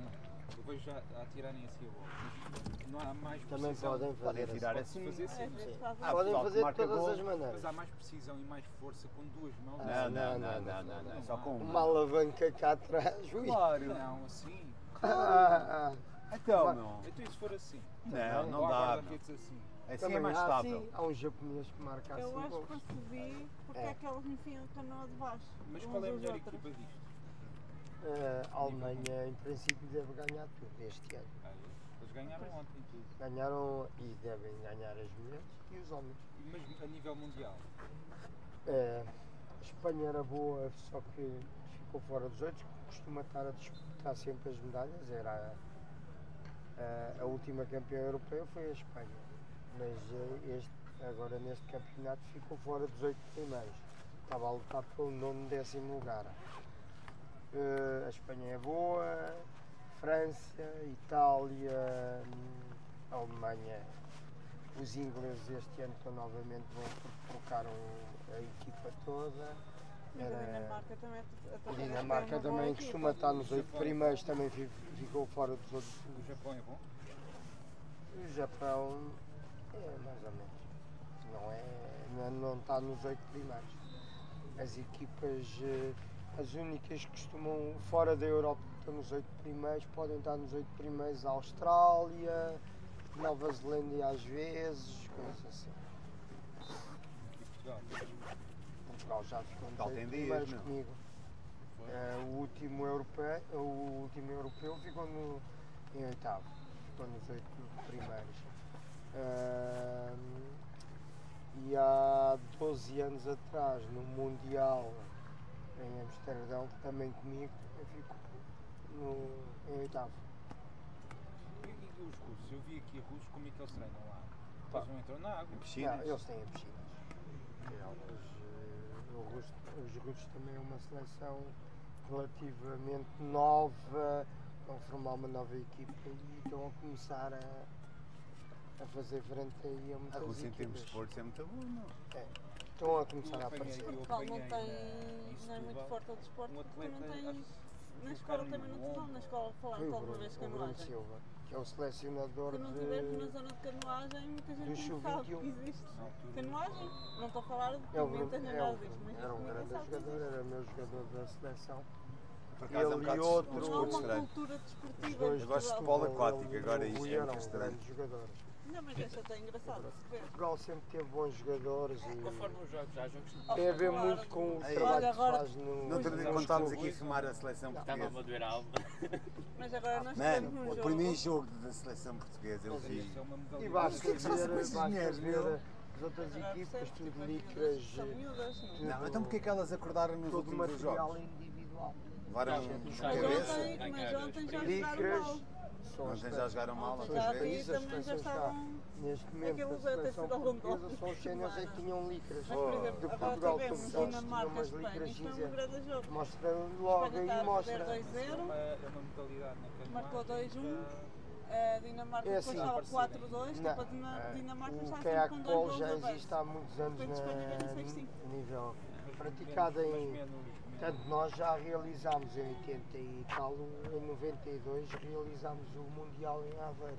Eu vejo já a atirarem assim a bola. Mas não há mais Também precisão. podem fazer Podem assim. assim. fazer Às sempre. vezes Sim. fazem. Ah, Podem pessoal que fazer de marca todas gol. as maneiras. Mas há mais precisão e mais força com duas mãos. Não, não, não, não, não, não, não, é só com Uma uma. alavanca cá atrás. ui. Claro. Não, assim. Ah, ah. Então, não. Então e se for assim? Não, não há dá. assim. Assim Também é mais há, estável. assim, há um japonês que marca assim Eu acho que percebi porque É. é que eles enfiam o canoa de baixo. Mas qual é a melhor equipa disto? A Alemanha, em princípio, deve ganhar tudo este ano. Ah, Eles ganharam ontem tudo. Ganharam e devem ganhar as mulheres e os homens. Mas a nível mundial. A Espanha era boa, só que ficou fora dos oito. Costuma estar a disputar sempre as medalhas. Era a, a- a última campeã europeia foi a Espanha. Mas eh, este, agora neste campeonato ficou fora dos oito primeiros. Estava a lutar pelo nono décimo lugar. Eh, a Espanha é boa, França, Itália, hum, Alemanha. Os ingleses este ano estão novamente bons porque trocaram a equipa toda. Mas a Dinamarca também é- a também é Dinamarca também equipa. costuma estar nos oito primeiros, também fi- ficou fora dos outros. O Japão é bom? O Japão é mais ou menos. Não, é, não, não está nos oito primeiros. As equipas, eh, as únicas que costumam, fora da Europa, estão nos oito primeiros, podem estar nos oito primeiros a Austrália, Nova Zelândia às vezes, coisas assim. E Portugal? Portugal já ficou nos oito dias, primeiros meu. comigo. Eh, o, último europeu, o último europeu ficou no, em oitavo, ficou nos oito primeiros. Ahm, e há 12 anos atrás, no Mundial em Amsterdão, também comigo, eu fico no, em oitavo. E, e os russos? Eu vi aqui russos, como é que eles treinam lá? Pá. Eles não entram na água. Piscinas. Não, eles têm piscinas. Eles, eh, russo- os russos também é uma seleção relativamente nova, a formar uma nova equipa e estão a começar a, a fazer frente aí a A muitas Rússia em termos de equipas. esportes é muito bom, não? É, Estão a começar a aparecer. Portugal não tem. não é muito forte ao desporto, porque não tem. Na escola também não te falam, na escola falaram alguma vez canoagem. Silva, que é o selecionador de... Não tivermos na zona de canoagem, muita gente não sabe que existe canoagem. Não estou a falar de muita gente não existe, mas Era um grande jogador, era meu jogador da seleção. Ele um e outro... Não há uma cultura desportiva. Eu gosto de polo aquático, agora isto é um castrante. Não, mas esta está engraçada. Portugal sempre teve bons jogadores. E... Conforme os jogos, há jogos que Tem a ver muito com o trabalho que agora... faz no. No outro dia, quando aqui a filmar a seleção portuguesa. Estava a doer algo. Mas agora nós Mano, o primeiro jogo da seleção portuguesa eu vi. E basta que se faça com esses dinheiros, ver. As outras equipas miúdas, Não, então porque é que elas acordaram nos últimos jogos? Levaram os cabeças. Mas ontem já jogaram mal pessoas. Ontem já jogaram mal, às já, também já estavam. Neste momento, aqueles até foram. Só os cenas é que tinham licras. De Portugal, tivemos Dinamarca, Espanha, isto. Mostra logo aí, mostra. marcou 2-1. A Dinamarca é assim, depois estava 4-2, tipo a Dinamarca já estava com 2 gols já existe há muitos anos na, nível praticado em, Portanto, nós já realizámos em 80 e tal, em 92 realizámos o Mundial em Aveiro.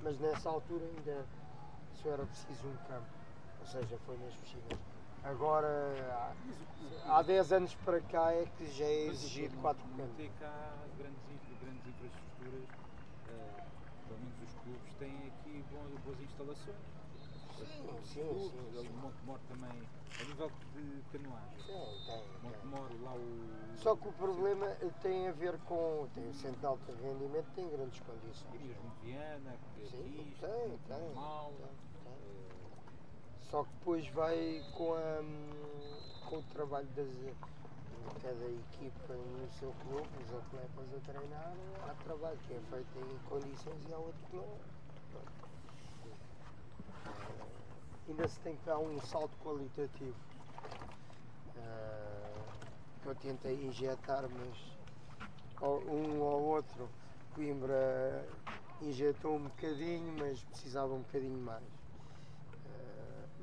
Mas nessa altura ainda só era preciso um campo, ou seja, foi nas piscinas. Agora, há, há 10 anos para cá é que já é exigido não- 4 não campos. tem cá grandes, grandes infraestruturas, eh, pelo menos os clubes têm aqui boas instalações. Sim, sim, sim, em Montemor também, a nível de canoagem. Sim, tem, tem. Lá o. Só que o problema tem a ver com. Tem o centro de alto rendimento, tem grandes condições. E mesmo Viana, Sim, aqui, tem, tem. mal. tem, tem. Só que depois vai com, a, com o trabalho das, de cada equipa no seu clube, os atletas a treinar, há trabalho que é feito em condições e há outro que não. Ainda se tem que dar um salto qualitativo. Eh, que eu tentei injetar, mas um ou outro Coimbra injetou um bocadinho, mas precisava um bocadinho mais.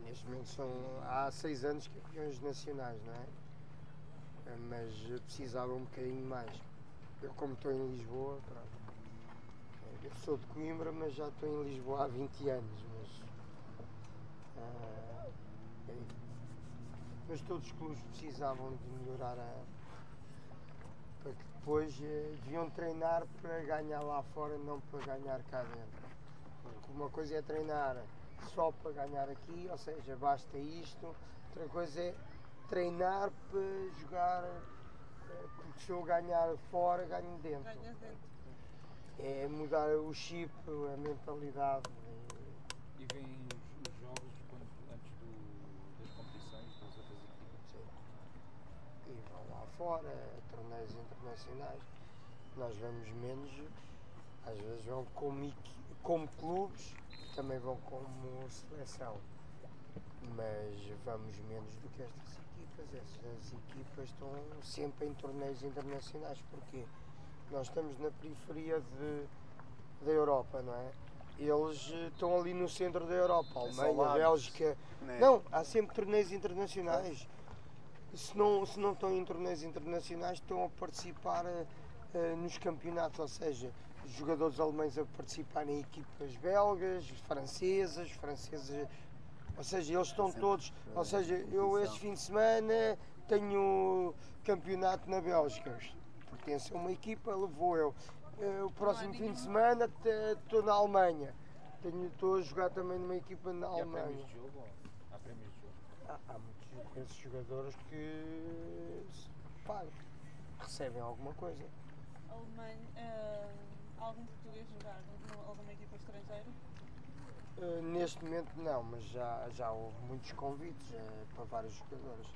Neste momento são há seis anos campeões nacionais, não é? Eh, mas precisava um bocadinho mais. Eu como estou em Lisboa, pronto. Eu sou de Coimbra, mas já estou em Lisboa há 20 anos, mas. ah, mas todos os clubes precisavam de melhorar a. para que depois eh, deviam treinar para ganhar lá fora, não para ganhar cá dentro. Porque uma coisa é treinar só para ganhar aqui, ou seja, basta isto, outra coisa é treinar para jogar, eh, porque se eu ganhar fora, ganho dentro Ganhas dentro. é mudar o chip, a mentalidade. E vêm os, os jogos quando- antes do- das competições das outras equipas. E vão lá fora, torneios internacionais. Nós vamos menos, às vezes vão como, como clubes, também vão como seleção. Mas vamos menos do que estas equipas. Estas equipas estão sempre em torneios internacionais. Porquê? Nós estamos na periferia de, da Europa, não é? Eles eh, estão ali no centro da Europa, É Alemanha, Bélgica. né? Não, há sempre torneios internacionais. Se não, se não estão em torneios internacionais, estão a participar eh, eh, nos campeonatos, ou seja, jogadores alemães a participar em equipas belgas, francesas, francesas. Ou seja, eles estão todos. Ou seja, eu este fim de semana tenho campeonato na Bélgica. Pertence a uma equipa, levou eu. Eh, O próximo fim de semana estou na Alemanha. Tenho- Estou a jogar também numa equipa na E há Alemanha. prémios de jogo? Há prémios de jogo. Há, há desses jogadores que pagam, recebem alguma coisa. Alemanha, eh, algum português jogar alguma equipa estrangeira? Uh, neste momento não, mas já, já houve muitos convites uh, para vários jogadores.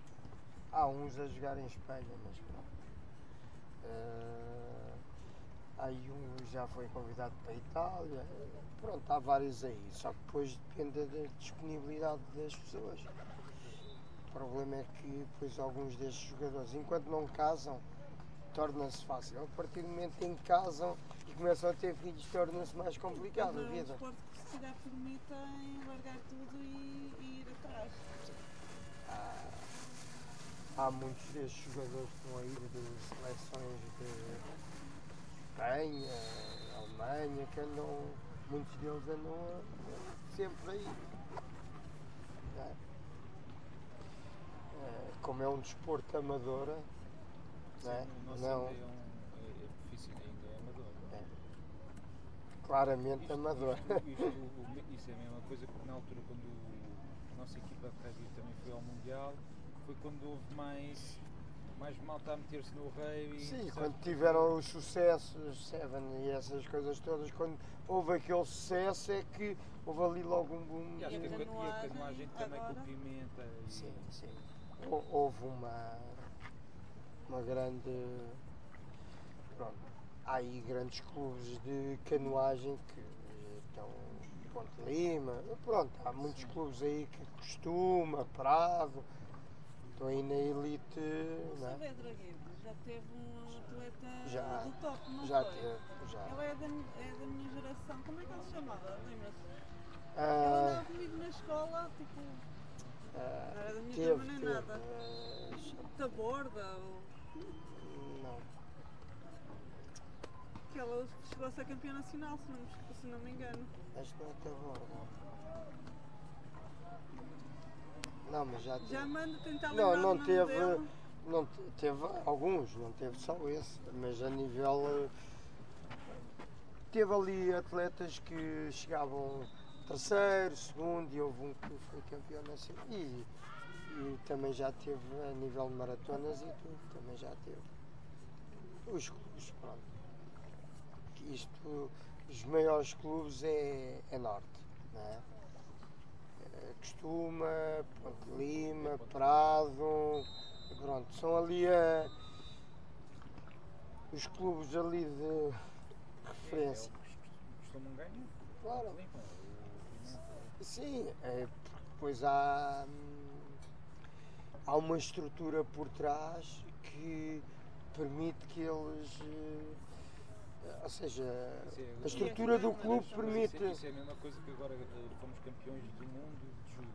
Há uns a jogar em Espanha, mas pronto. Uh, aí um já foi convidado para a Itália. Pronto, há vários aí, só que depois depende da disponibilidade das pessoas. O problema é que depois alguns destes jogadores, enquanto não casam, torna-se fácil. A partir do momento em que casam e começam a ter filhos, torna-se mais complicado a vida. desporto que se calhar permitem largar tudo e, e ir atrás. Há, há muitos destes jogadores que estão aí de seleções de Espanha, Alemanha, que andam, muitos deles andam a- sempre aí. não é? Eh, Como é um desporto amadora, não é? Sim, o nosso Não, ainda é, um, é, é profissional, ainda é amador. É. claramente Isto- amador. Isto, isto, o me- isso é a mesma coisa que na altura quando a nossa equipa de rugby também foi ao Mundial, foi quando houve mais, mais malta a meter-se no rugby. Sim, sabes? quando tiveram os sucessos, Seven e essas coisas todas, quando houve aquele sucesso é que houve ali logo um boom. E acho que a, E e canoagem canoagem também com o Pimenta. E, Sim, sim. Hou- Houve uma, uma grande. Pronto. Há aí grandes clubes de canoagem que estão Ponte Lima. Pronto, há muitos clubes aí que costuma, Prado, estão aí na elite. O Não é? Saavedra Guedes já teve um atleta Já, do top, não já foi? teve, já. Ele é da, é da minha geração. Como é que ele se chamava? Lembra-se? Ele Ah, andava comigo na escola, tipo, ah, não era da minha teve, nem teve. nada. ah, da borda. ou- não. Que ela chegou a ser campeã nacional, se não, me- se não me engano. Acho que não é até agora. Não, mas já teve. Já mando tentar Não, não teve. dele. Não te- teve alguns, não teve só esse, mas a nível. eh, Teve ali atletas que chegavam terceiro, segundo e houve um que foi campeão nacional. E, e também já teve a nível de maratonas e tudo, também já teve. Os clubes, pronto. Isto, os maiores clubes é, é norte, não é? Eh, Costuma, Ponte Lima, Prado, pronto, são ali a, os clubes ali de referência. É, como um ganho. Claro. Sim, é, pois há, hum, há uma estrutura por trás que permite que eles. eh, Ou seja, a estrutura do clube é- permite. Isso é a mesma coisa que agora eh, fomos campeões do mundo de judo.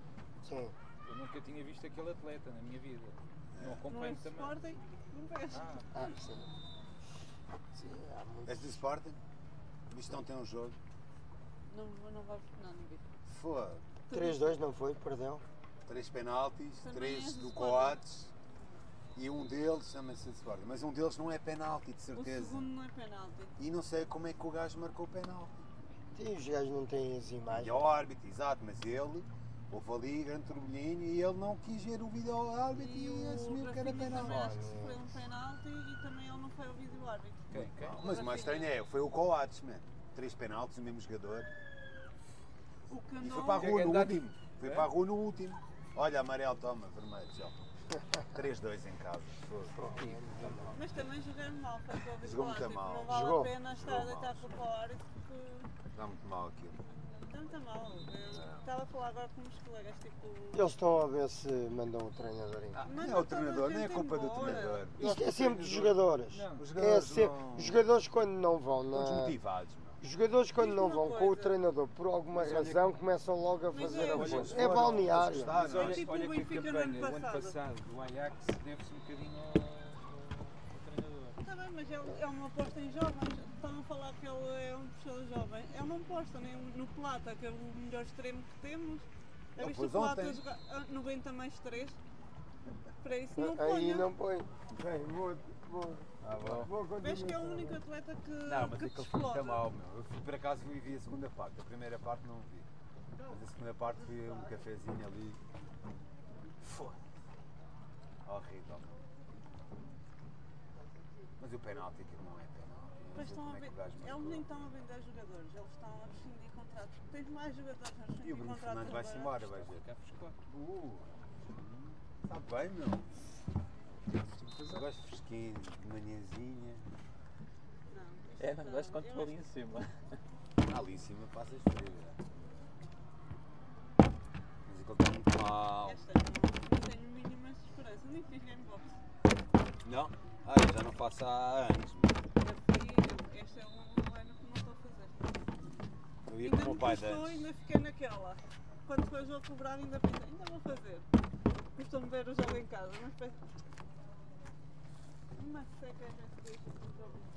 Sim. Eu nunca tinha visto aquele atleta na minha vida. Não Não é acompanho também. Sporting, não vês. Ah, Ah, sim. Sim, há muito. És do Sporting? Viste ontem um jogo? Não, não vai não, não vi. Foda. 3-2 não foi? Perdeu? Três penaltis, Também três és do do Sporting. Coates e um deles chama-se de Sporting. Mas um deles não é penalti, de O certeza. segundo não é penalti. E não sei como é que o gajo marcou o penalti. Sim, os gajos não têm as imagens. E ao árbitro, exato, mas ele houve ali grande turbilhinho e ele não quis ver o vídeo ao árbitro e, E o assumiu que era penalti. acho que sofreu um penalti e também ele não foi ao vídeo árbitro. quem? Quem? Mas o mais estranho é, foi o Coates, man. Três penaltis, o mesmo jogador. O E andou... foi para a é rua no último. Foi É? para a rua no último. Olha, amarelo, toma, vermelho, já. 3-2 em casa. Foda. Mas também joguei mal, foi o que Jogou muito tipo, mal. Não vale Jogou. a pena estar a deitar ao árbitro porque Está muito mal aquilo. está muito mal. Eu estava a falar agora com uns colegas, tipo... Eles estão a ver se mandam o treinador em. Ah, não é o treinador, nem é culpa do treinador. Isto é sempre dos jogadores. Não, Os É jogadores Os jogadores quando não vão Estão na. desmotivados. Os jogadores quando não vão com o treinador por alguma razão começam logo a fazer é, a eles É balneário. olha, tipo olha o que a Benfica no campanha ano do ano passado. do Ajax deve-se um bocadinho ao, treinador. Está bem, mas é, é uma aposta em jovens. Estão a falar que ele é um puxador jovem. É uma aposta nem no Plata, que é o melhor extremo que temos. É Ele visto o Plata ontem. jogar ah, 90 mais 3. Para isso não Aí ponha. não põe. Bem, vou, vou, Ah, bom. Vês que é o único atleta que, Não, mas que foi muito explode. mal, meu. Eu fui, por acaso e vi a segunda parte. A primeira parte não vi. Mas a segunda parte fui a um cafezinho ali. Foda. Horrível, meu. Mas o penalti aquilo não é penalti. Sei estão a é ver- o gajo Eles nem estão a vender jogadores, eles estão a rescindir contratos. Tens mais jogadores a rescindir E o Bruno contratos. Fernandes vai-se embora, vai ver. Uh, está bem, meu. Eu gosto de fresquinho, de manhãzinha. Não, isto É, não gosto quando eu estou ali em cima. Ali em cima passas frio. já. Mas aquilo está muito mal. Esta não tenho mínimas esperanças, nem fiz game box. Não? Ah, eu já não faço há anos. Eu- Este é um ano que não estou a fazer. Eu ia Ainda com o meu me pai de custou, antes. ainda fiquei naquela. Quando foi o jogo cobrar, ainda pensei, ainda vou fazer. Custou-me ver o jogo em casa, mas foi uma seca das coisas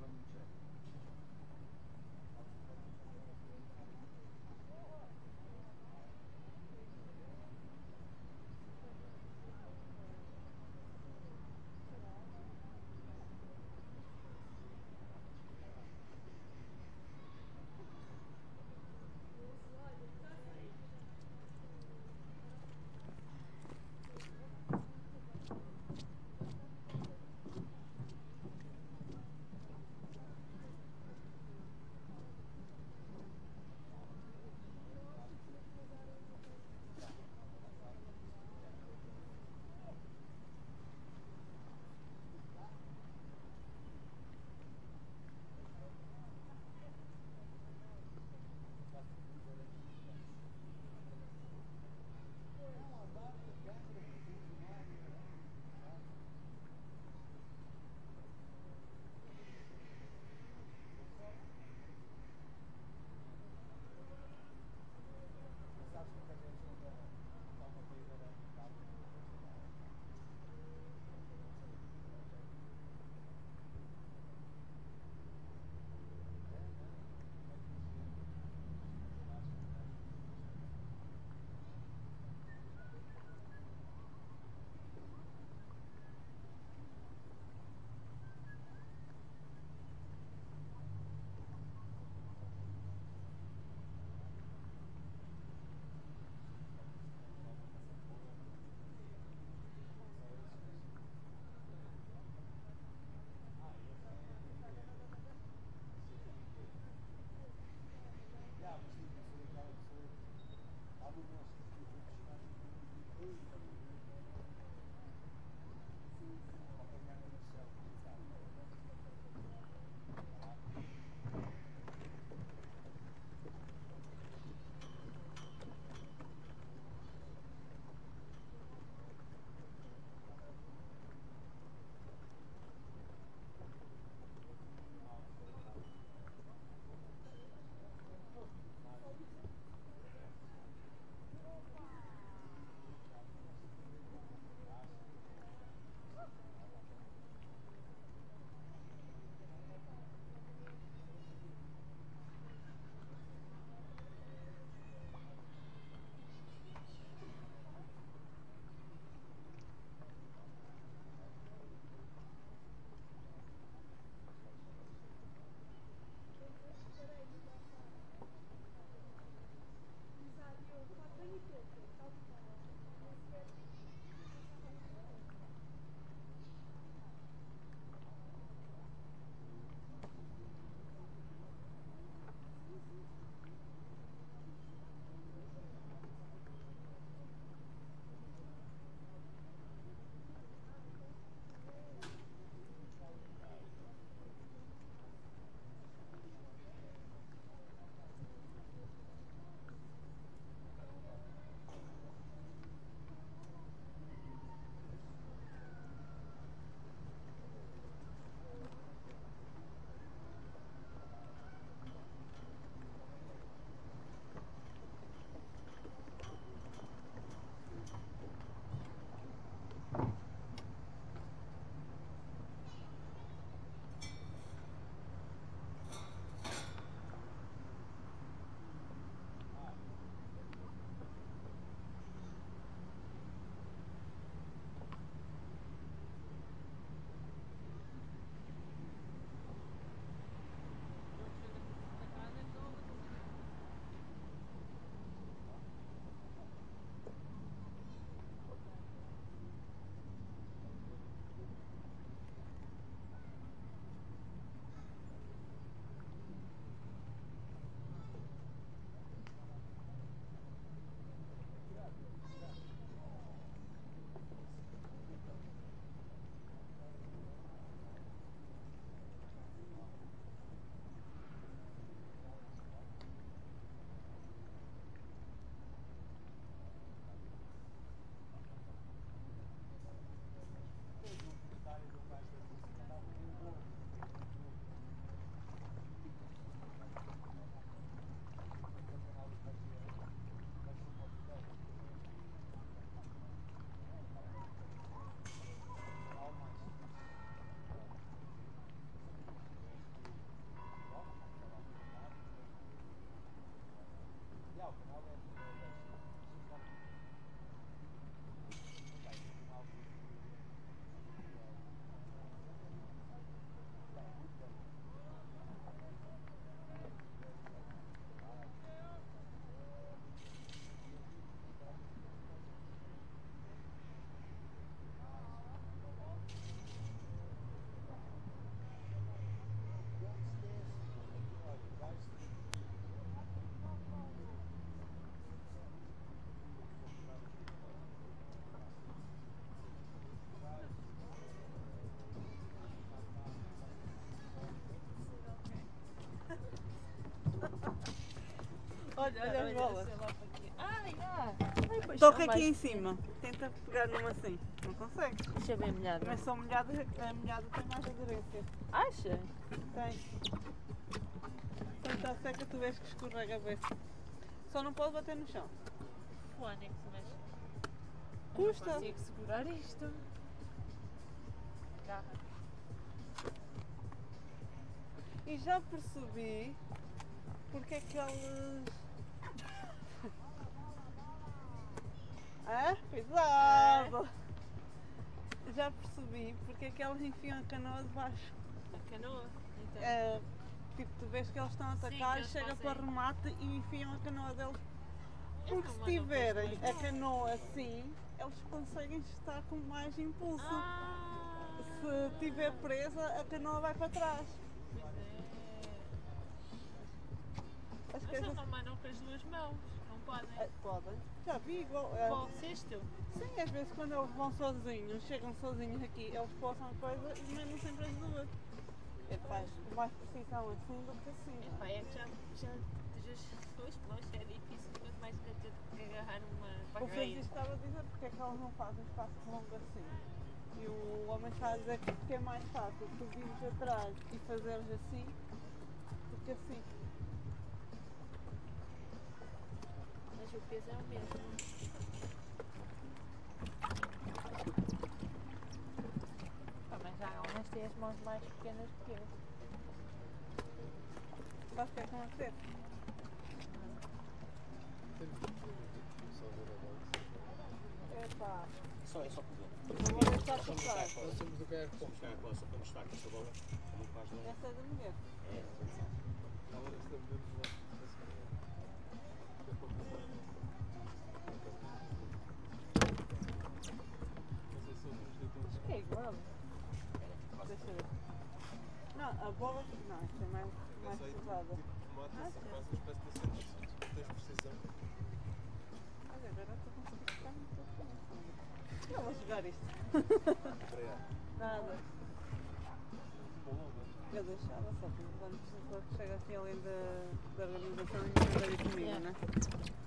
them Olha, olha as bolas. Ai, ah. Ai, Toca aqui em cima. Tenta pegar numa assim. Não consegue. Deixa bem molhada. Mas são molhadas, a molhada tem mais aderência. Acha? Tem. Quando está seca, tu vês que escorrega bem. Só não pode bater no chão. Fónix, mas. Custa. Eu não consigo segurar isto. Garra. E já percebi porque é que Ah, cuidado! Já percebi porque é que eles enfiam a canoa debaixo. A canoa? Então. É, tipo, tu vês que eles estão a Sim, atacar, eles chega para o remate e enfiam a canoa deles. Porque se tiverem a canoa assim, eles conseguem estar com mais impulso. Ah, Se tiver presa, a canoa vai para trás. pois é. As Mas coisas com as duas mãos. Podem. Eh, podem. Já vi igual. eh, Qual cesto? Sim, às vezes quando eles vão sozinhos, chegam sozinhos aqui, eles possam coisa e mandam sempre as duas. Ele faz mais precisão assim do que assim. Epá, é que já, já, já depois, pois, é difícil, quanto mais que agarrar uma O. Francisco estava a dizer porque é que elas não fazem espaço longo assim. E o homem está a dizer que é mais fácil tu vires atrás e fazeres assim do que assim. o peso é o mesmo. Né? Mas há umas têm as mãos mais pequenas que eu. Posso pegar com a ser? Epá. Só é só por Só é o por trás. Nós temos o que é que somos. Vamos estar com essa bola. Essa é da mulher. É. Agora essa mulher. bola isto é mais, mais pesada. Tipo de tomates, ah, quase que precisão. Muito bem. Vou jogar isto. Obrigado. Nada. Eu deixava só, porque vamos precisar que chegue aqui além da, da organização e não comigo, yeah. não é?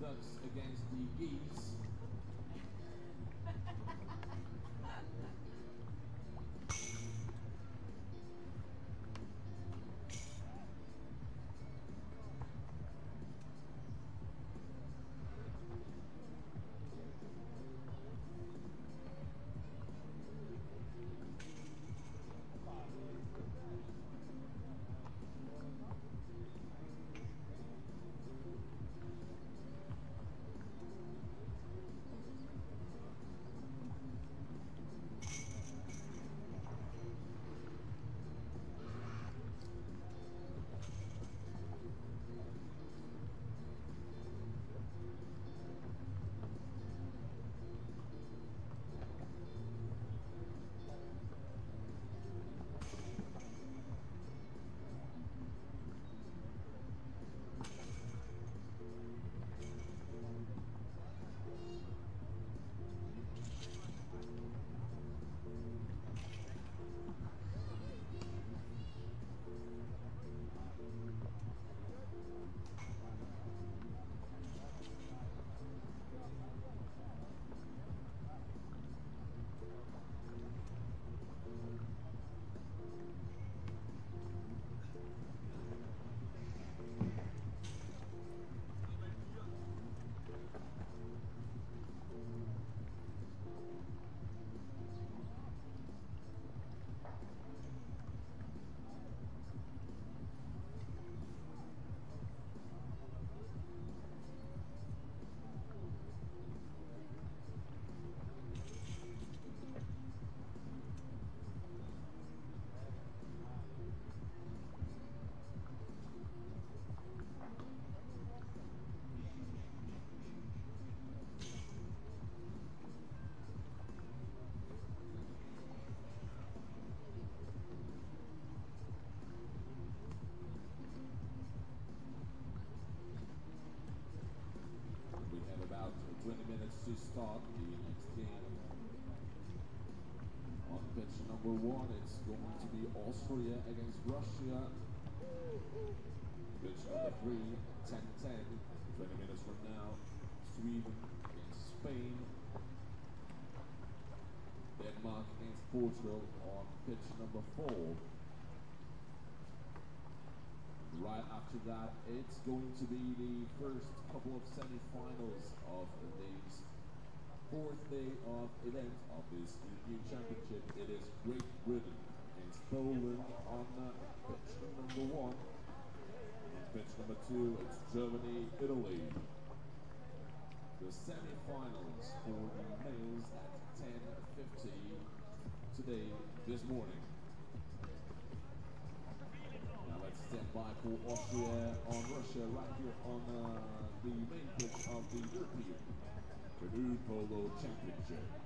Ducks against the Geese. Start the next game. On pitch number one, it's going to be Austria against Russia. Pitch number three, 10-10, 20 minutes from now, Sweden against Spain. Denmark against Portugal on pitch number four. Right after that, it's going to be the first couple of semi-finals of this fourth day of events of this European Championship. It is Great Britain against Poland on uh, pitch number one. On pitch number two, it's Germany, Italy. The semi-finals for the males at 10.50 today, this morning. Now let's stand by for Austria on Russia right here on uh, the main pitch of the European Canoe Polo Championship.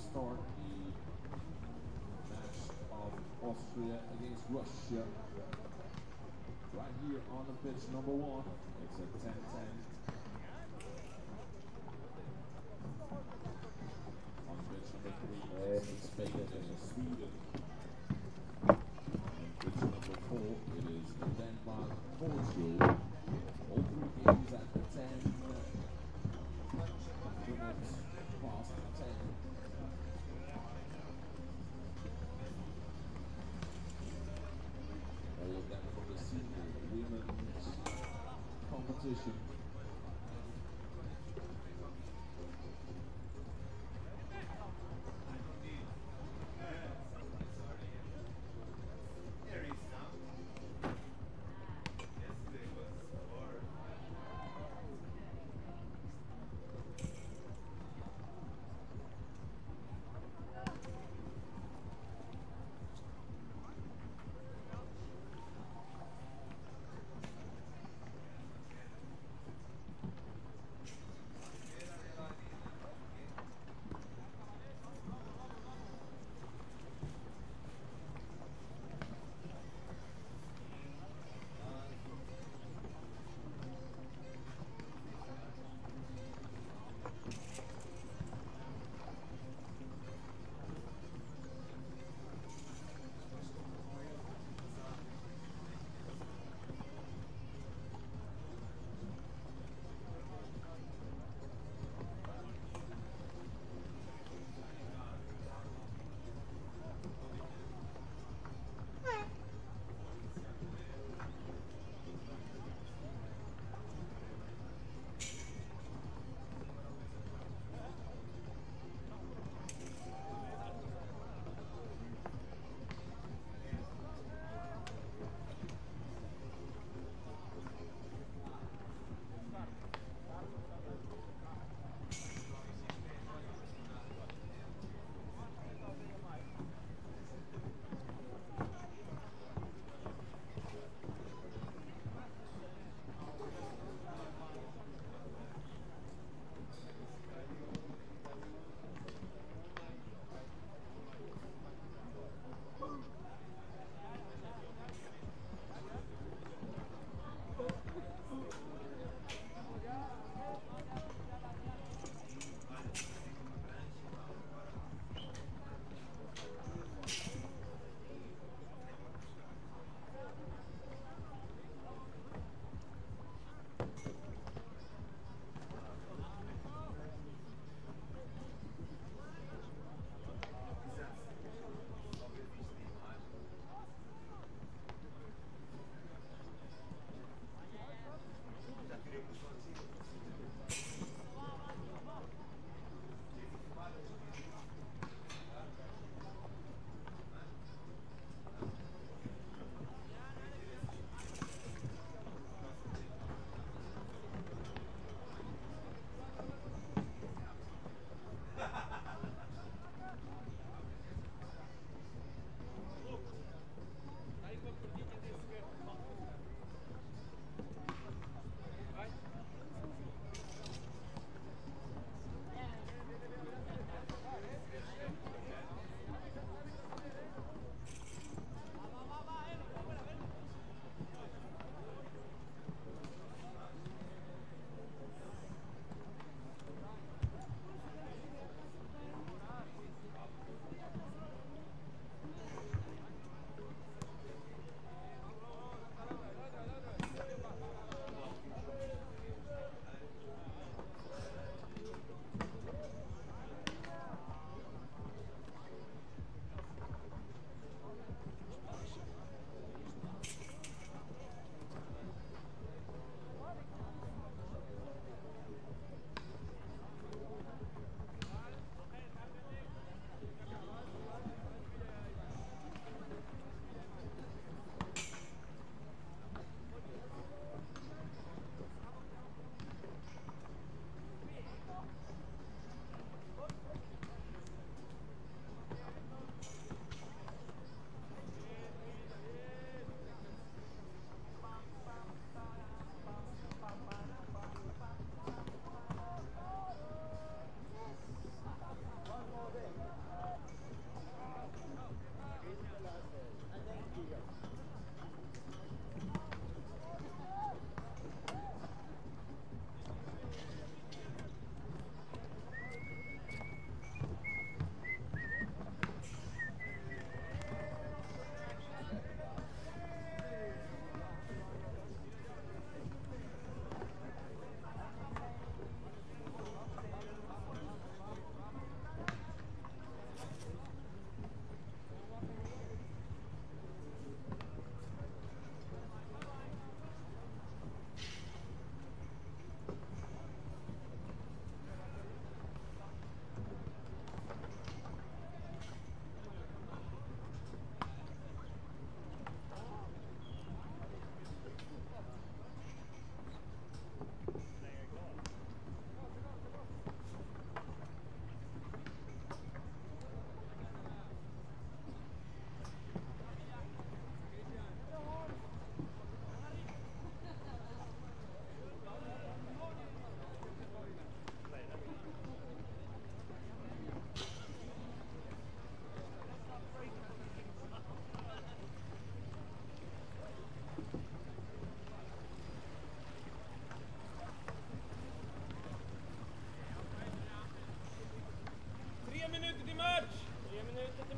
Start the match of Austria against Russia. Right here on the pitch number one. It's a 10-10.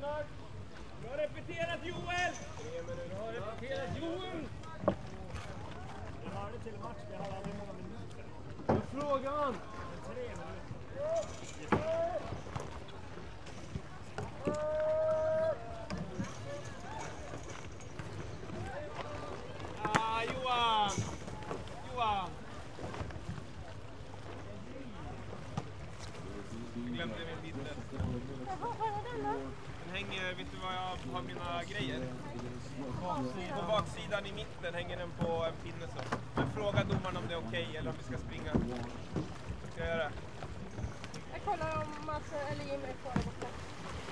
Du har repeterat Joel! Vet du var jag har mina grejer? På baksidan i mitten hänger den på en pinne så. Men fråga domaren om det är okej eller om vi ska springa. Vad ska jag göra? Jag kollar om Mats eller Jim är kvar där borta.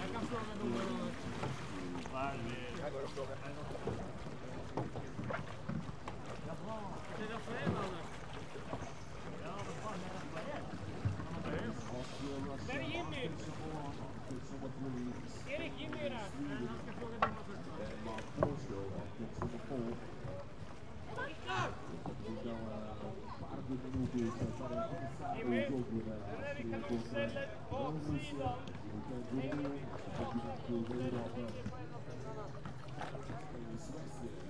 Jag kan fråga domaren. Iva.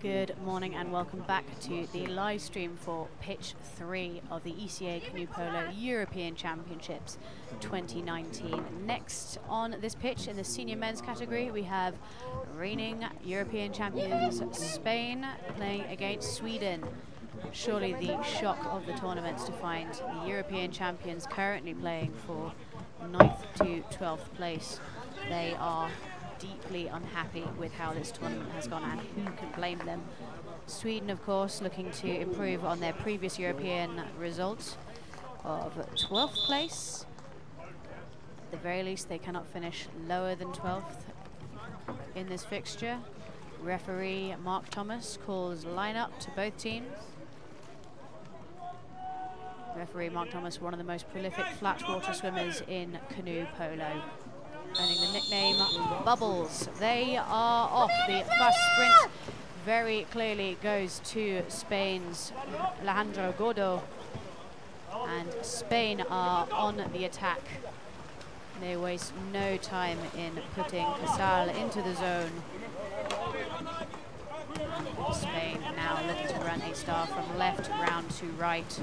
Good morning and welcome back to the live stream for pitch three of the ECA Canoe Polo European Championships 2019. Next on this pitch in the senior men's category, we have reigning European champions Spain playing against Sweden. Surely the shock of the tournament to find the European champions currently playing for 9th to 12th place. They are deeply unhappy with how this tournament has gone and who can blame them. Sweden, of course, looking to improve on their previous European result of 12th place. At the very least, they cannot finish lower than 12th in this fixture. Referee Mark Thomas calls lineup to both teams. Referee Mark Thomas, one of the most prolific flat water swimmers in canoe polo earning the nickname Bubbles. They are off. The fast sprint very clearly goes to Spain's Alejandro Gordo. And Spain are on the attack. They waste no time in putting Casal into the zone. Spain now looking to run a star from left round to right.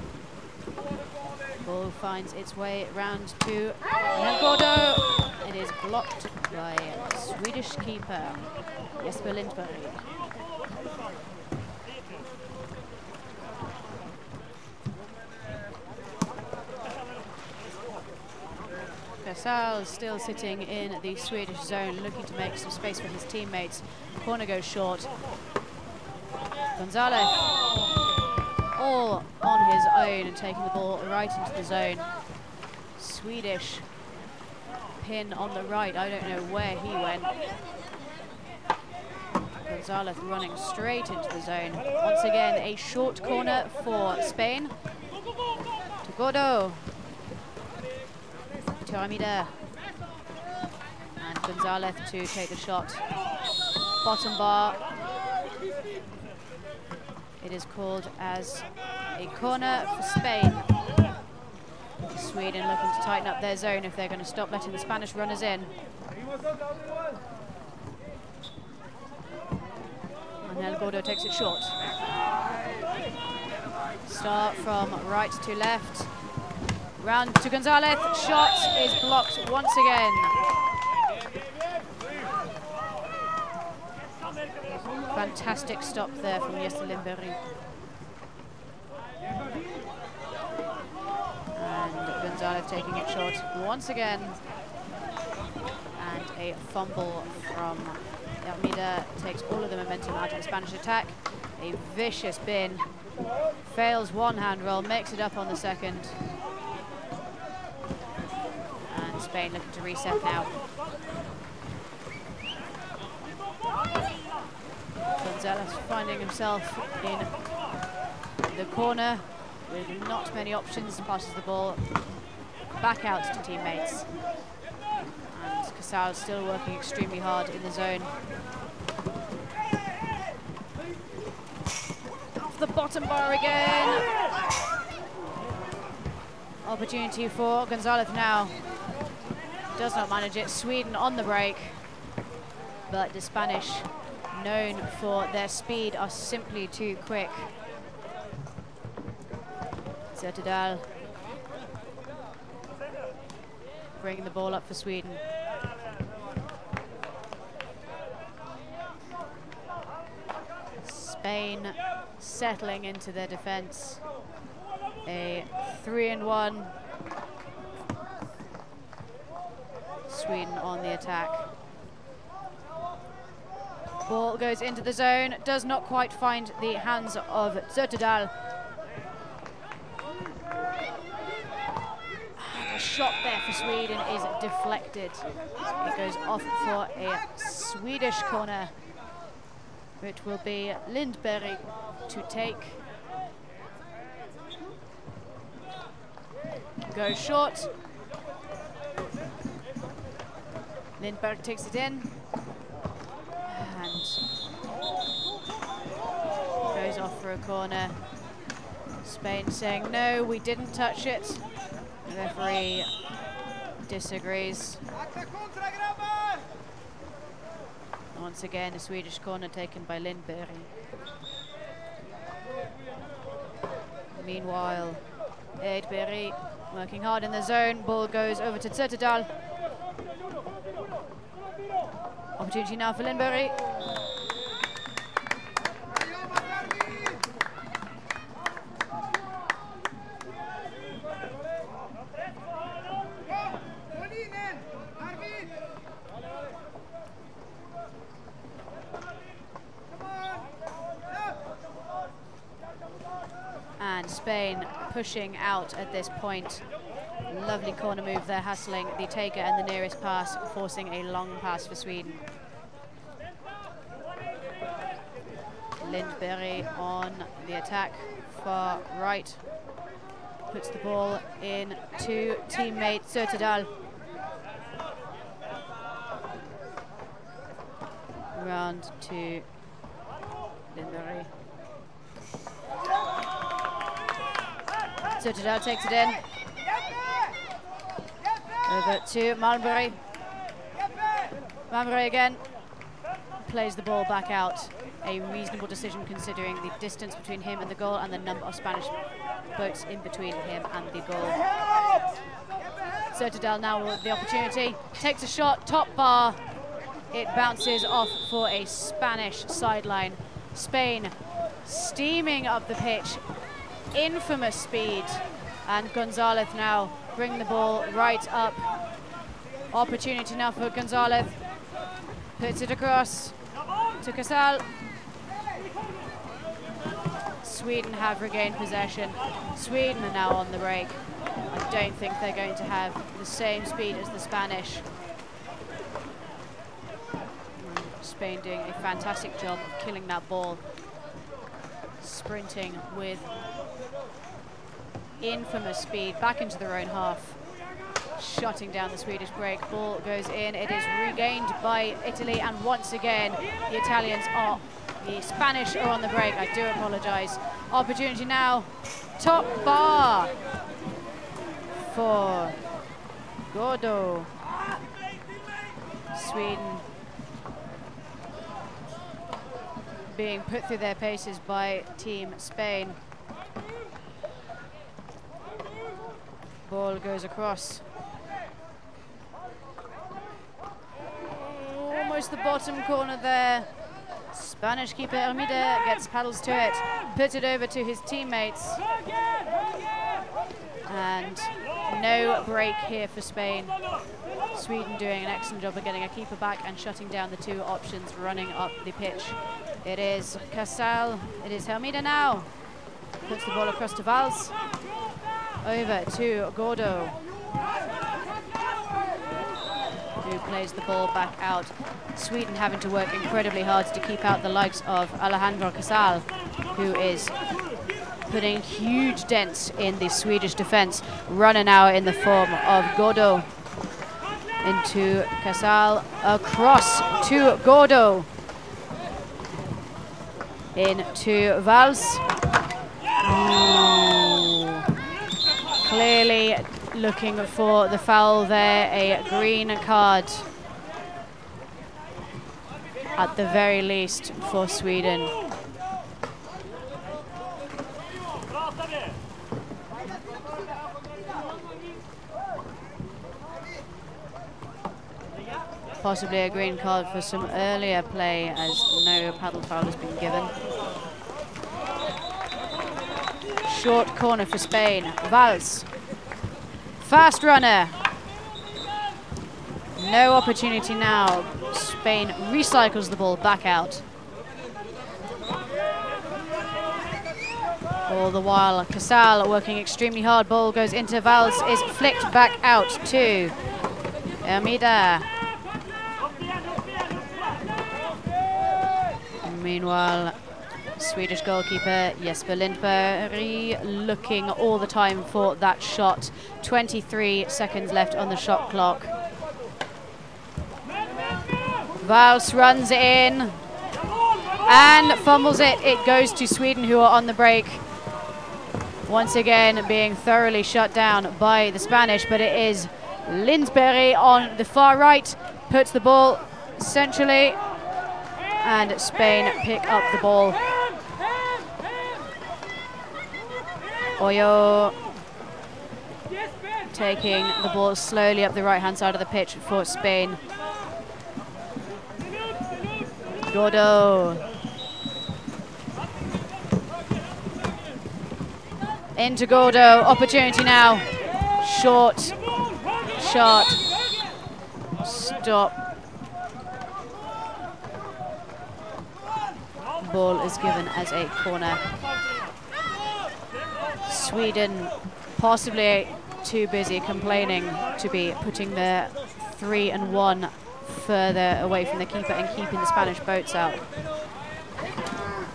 Ball finds its way round to Gordo. It is blocked by Swedish keeper Jesper Lindberg. Casal still sitting in the Swedish zone, looking to make some space for his teammates. Corner goes short. Gonzalez all on his own and taking the ball right into the zone. Swedish pin on the right. I don't know where he went. Gonzalez running straight into the zone. Once again, a short corner for Spain. To Hermida. And Gonzalez to take the shot. Bottom bar. It is called as a corner for Spain. Sweden looking to tighten up their zone if they're going to stop letting the Spanish runners in. And El Gordo takes it short. Start from right to left. Round to Gonzalez. Shot is blocked once again. Fantastic stop there from Jesper Lindberg. And Gonzalez taking it short once again. And a fumble from Hermida takes all of the momentum out of the Spanish attack. A vicious bin. Fails one hand roll, makes it up on the second. And Spain looking to reset now. Gonzalez finding himself in the corner with not many options, passes the ball back out to teammates. And Casal still working extremely hard in the zone. Off the bottom bar again. Opportunity for Gonzalez now. Does not manage it. Sweden on the break. But the Spanish, known for their speed, are simply too quick. Zetterdahl bringing the ball up for Sweden. Spain settling into their defense. A three and one. Sweden on the attack. Ball goes into the zone, does not quite find the hands of Zetterdahl. The shot there for Sweden is deflected. It goes off for a Swedish corner. It will be Lindberg to take. Go short. Lindberg takes it in. Goes off for a corner. Spain saying, no, we didn't touch it. The referee disagrees. Once again, a Swedish corner taken by Lindberg. Meanwhile, Eidberg working hard in the zone. Ball goes over to Zetterdahl. Opportunity now for Lindberg. And Spain pushing out at this point. Lovely corner move there, hassling the taker and the nearest pass, forcing a long pass for Sweden. Lindberg on the attack, far right. Puts the ball in to teammate Zetterdahl. Round to Lindberg. Zetterdahl takes it in. Over to Malmberg. Malmberg again. Plays the ball back out. A reasonable decision considering the distance between him and the goal and the number of Spanish boats in between him and the goal. Zetterdahl now with the opportunity. Takes a shot, top bar. It bounces off for a Spanish sideline. Spain steaming up the pitch. Infamous speed. And Gonzalez now bring the ball right up. Opportunity now for Gonzalez. Puts it across to Casal. Sweden have regained possession. Sweden are now on the break. I don't think they're going to have the same speed as the Spanish. Spain doing a fantastic job of killing that ball. Sprinting with infamous speed back into their own half. Shutting down the Swedish break. Ball goes in. It is regained by Italy. And once again, the Italians are, the Spanish are on the break. I do apologise. Opportunity now. Top bar for Gordo. Sweden being put through their paces by Team Spain. Ball goes across. Almost the bottom corner there. Spanish keeper Almeida gets paddles to it, puts it over to his teammates. And no break here for Spain. Sweden doing an excellent job of getting a keeper back and shutting down the two options running up the pitch. It is Casal, it is Hermida now. Puts the ball across to Valls. Over to Gordo. Who plays the ball back out. Sweden having to work incredibly hard to keep out the likes of Alejandro Casal, who is putting huge dents in the Swedish defence. Running now in the form of Gordo into Casal, across to Gordo. Into Valls. Ooh. Clearly looking for the foul there, a green card at the very least for Sweden. Possibly a green card for some earlier play as no paddle foul has been given. Short corner for Spain. Valls. Fast runner. No opportunity now. Spain recycles the ball back out. All the while, Casal working extremely hard. Ball goes into Valls, is flicked back out to Hermida. Meanwhile, Swedish goalkeeper Jesper Lindberg looking all the time for that shot. 23 seconds left on the shot clock. Valls runs in and fumbles it. It goes to Sweden who are on the break. Once again being thoroughly shut down by the Spanish, but it is Lindberg on the far right, puts the ball centrally and Spain pick up the ball. Hoyo taking the ball slowly up the right hand side of the pitch for Spain. Gordo. Into Gordo, opportunity now. Short, shot, stop. Ball is given as a corner. Sweden possibly too busy complaining to be putting the three and one further away from the keeper and keeping the Spanish boats out.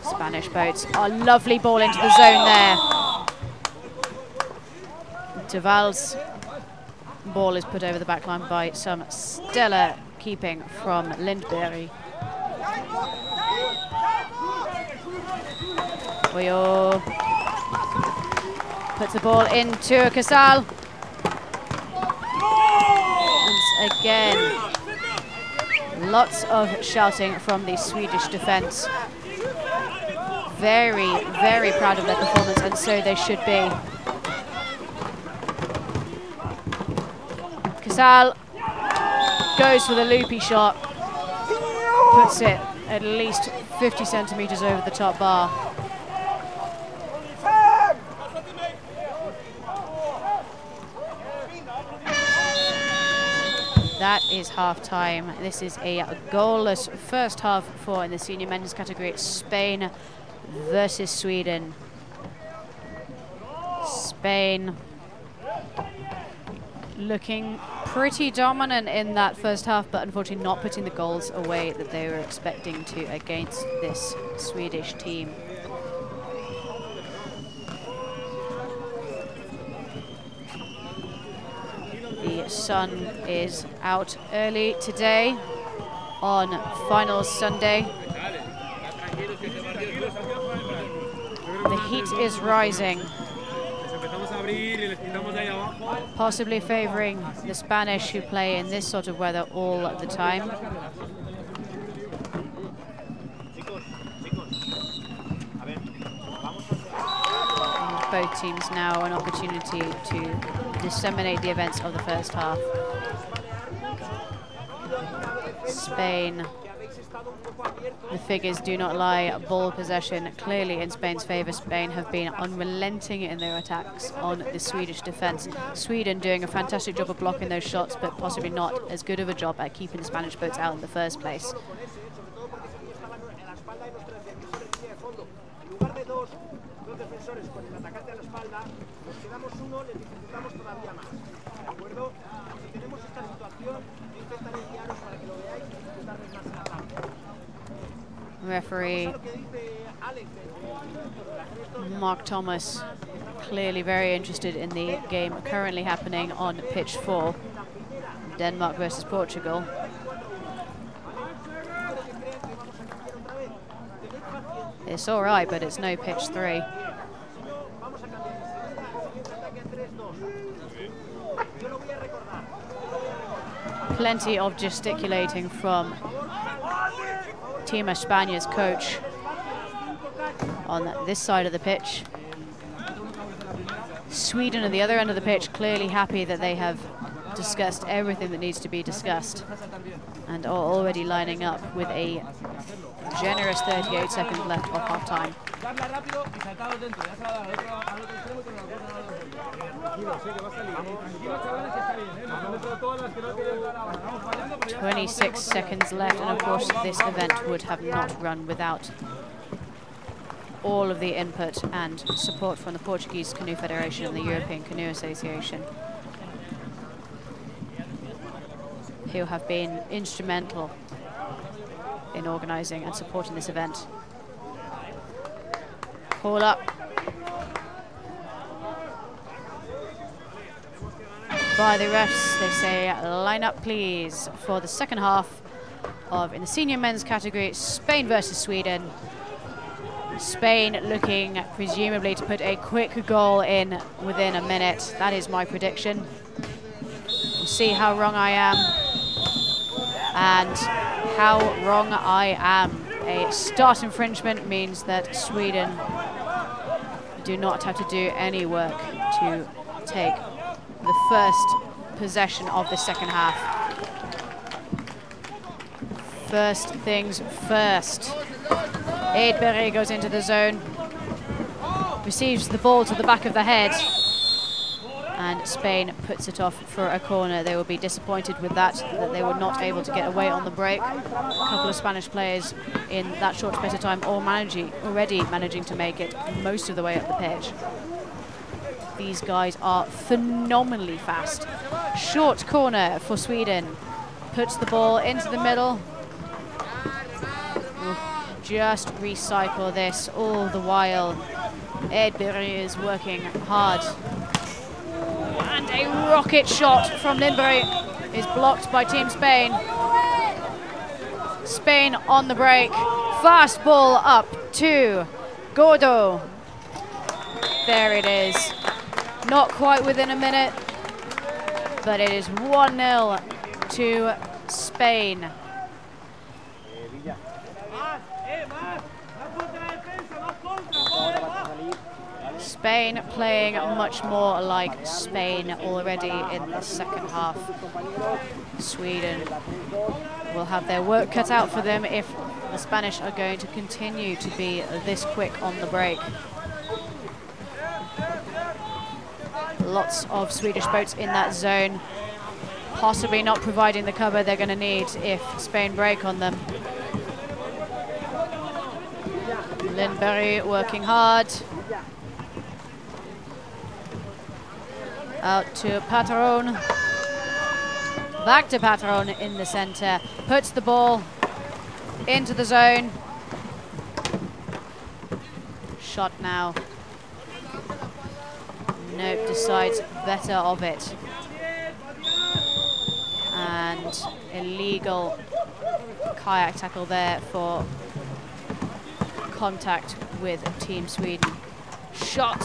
Spanish boats. A lovely ball into the zone there. Duval's ball is put over the back line by some stellar keeping from Lindberg. Hoyo puts the ball into Casal. Again, lots of shouting from the Swedish defence. Very, very proud of their performance, and so they should be. Casal goes for the loopy shot, puts it at least 50 centimetres over the top bar. That is half time. This is a goalless first half for in the senior men's category. Spain versus Sweden. Spain looking pretty dominant in that first half, but unfortunately not putting the goals away that they were expecting to against this Swedish team. The sun is out early today on Finals Sunday. The heat is rising, possibly favoring the Spanish who play in this sort of weather all the time. Both teams now an opportunity to disseminate the events of the first half. Spain the figures do not lie. Ball possession clearly in Spain's favour. Spain have been unrelenting in their attacks on the Swedish defence. Sweden doing a fantastic job of blocking those shots, but possibly not as good of a job at keeping the Spanish boats out in the first place. Referee Mark Thomas clearly very interested in the game currently happening on pitch four, Denmark versus Portugal. It's all right, but it's no pitch three. Plenty of gesticulating from Team Espana's coach on this side of the pitch. Sweden at the other end of the pitch clearly happy that they have discussed everything that needs to be discussed and are already lining up with a generous 38 seconds left of half time. 26 seconds left, and of course this event would have not run without all of the input and support from the Portuguese Canoe Federation and the European Canoe Association, who have been instrumental in organising and supporting this event. Pull up. By the refs. They say line up please for the second half of in the senior men's category Spain versus Sweden. Spain looking presumably to put a quick goal in within a minute. That is my prediction. We'll see how wrong I am and how wrong I am. A start infringement means that Sweden do not have to do any work to take the first possession of the second half. First things first. Eidberg goes into the zone, receives the ball to the back of the head, and Spain puts it off for a corner. They will be disappointed with that, that they were not able to get away on the break. A couple of Spanish players in that short space of time all managing, already managing to make it most of the way up the pitch. These guys are phenomenally fast. Short corner for Sweden. Puts the ball into the middle. Just recycle this all the while. Eidberg is working hard. And a rocket shot from Lindberg is blocked by Team Spain. Spain on the break. Fast ball up to Gordo. There it is. Not quite within a minute, but it is 1-0 to Spain. Spain playing much more like Spain already in the second half. Sweden will have their work cut out for them if the Spanish are going to continue to be this quick on the break. Lots of Swedish boats in that zone. possibly not providing the cover they're going to need if Spain break on them. Lindberg working hard. Out to Patron. Back to Patron in the center. Puts the ball into the zone. Shot now. Nope, decides better of it. And illegal kayak tackle there for contact with Team Sweden. Shot.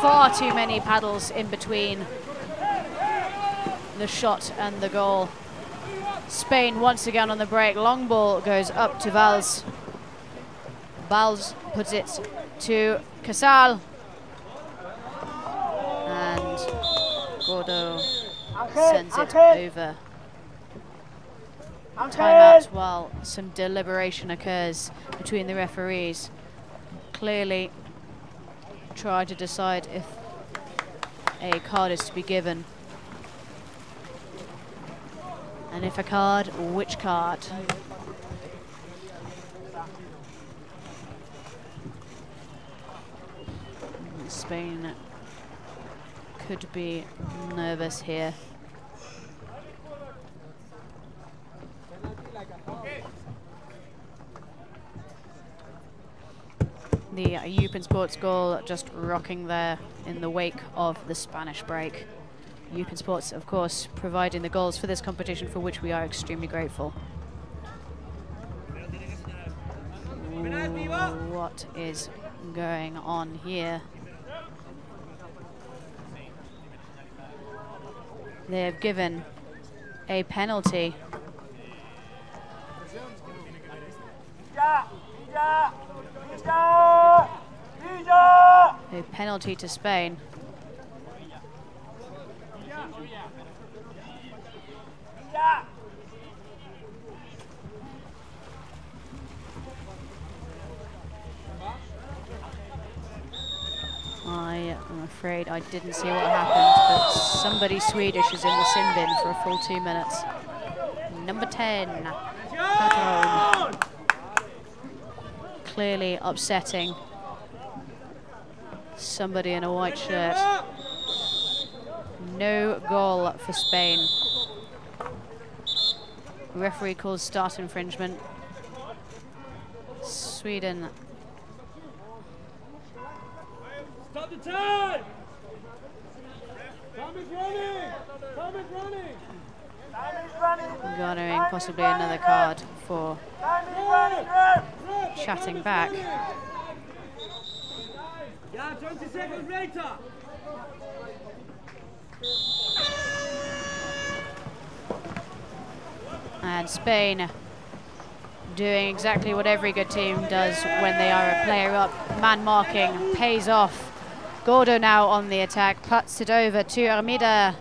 Far too many paddles in between the shot and the goal. Spain once again on the break. Long ball goes up to Valls. Valls puts it to Casal. And Gordo sends it over. Timeout while some deliberation occurs between the referees. Clearly try to decide if a card is to be given. And if a card, which card? Spain could be nervous here. The Eupen Sports goal just rocking there in the wake of the Spanish break. Eupen Sports, of course, providing the goals for this competition for which we are extremely grateful. Ooh, what is going on here? They have given a penalty. A penalty to Spain. I am afraid I didn't see what happened, but somebody Swedish is in the sin bin for a full two minutes. Number 10, Patron. Clearly upsetting somebody in a white shirt. No goal for Spain. Referee calls start infringement. Sweden Stop the time! Time is running! Time is running! Time is running! garnering possibly another card for chatting back. Yeah, 20 seconds later! And Spain doing exactly what every good team does when they are a player up. Man marking pays off. Gordo now on the attack, puts it over to Hermida.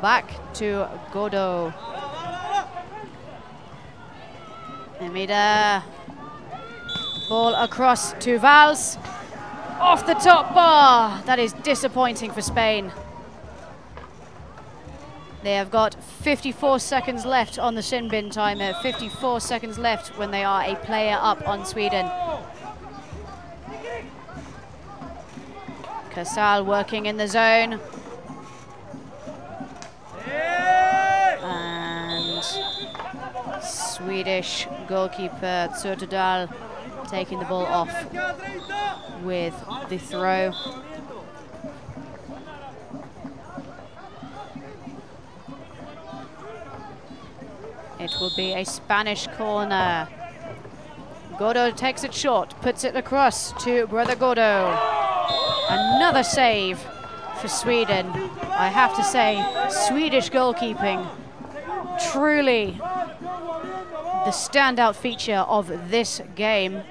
Back to Gordo. Hermida. Ball across to Valls. Off the top bar. That is disappointing for Spain. They have got 54 seconds left on the sin bin timer. 54 seconds left when they are a player up on Sweden. Casal working in the zone. And Swedish goalkeeper Zetterdahl taking the ball off with the throw. It will be a Spanish corner. Gordo takes it short, puts it across to Brother Gordo. Another save for Sweden. I have to say, Swedish goalkeeping truly the standout feature of this game.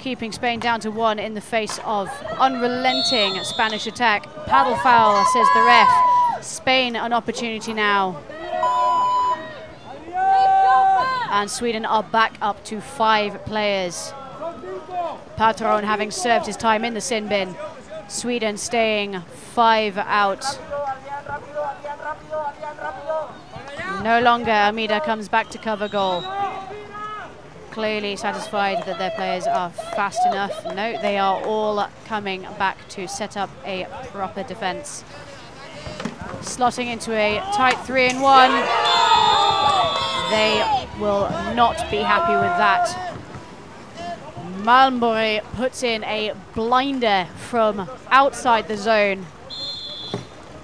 Keeping Spain down to one in the face of unrelenting Spanish attack. Paddle foul, says the ref. Spain an opportunity now. And Sweden are back up to five players. Patron having served his time in the sin bin. Sweden staying five out. No longer Hermida comes back to cover goal. Clearly satisfied that their players are fast enough. No, they are all coming back to set up a proper defense. Slotting into a tight three and one. They will not be happy with that. Malmborg puts in a blinder from outside the zone.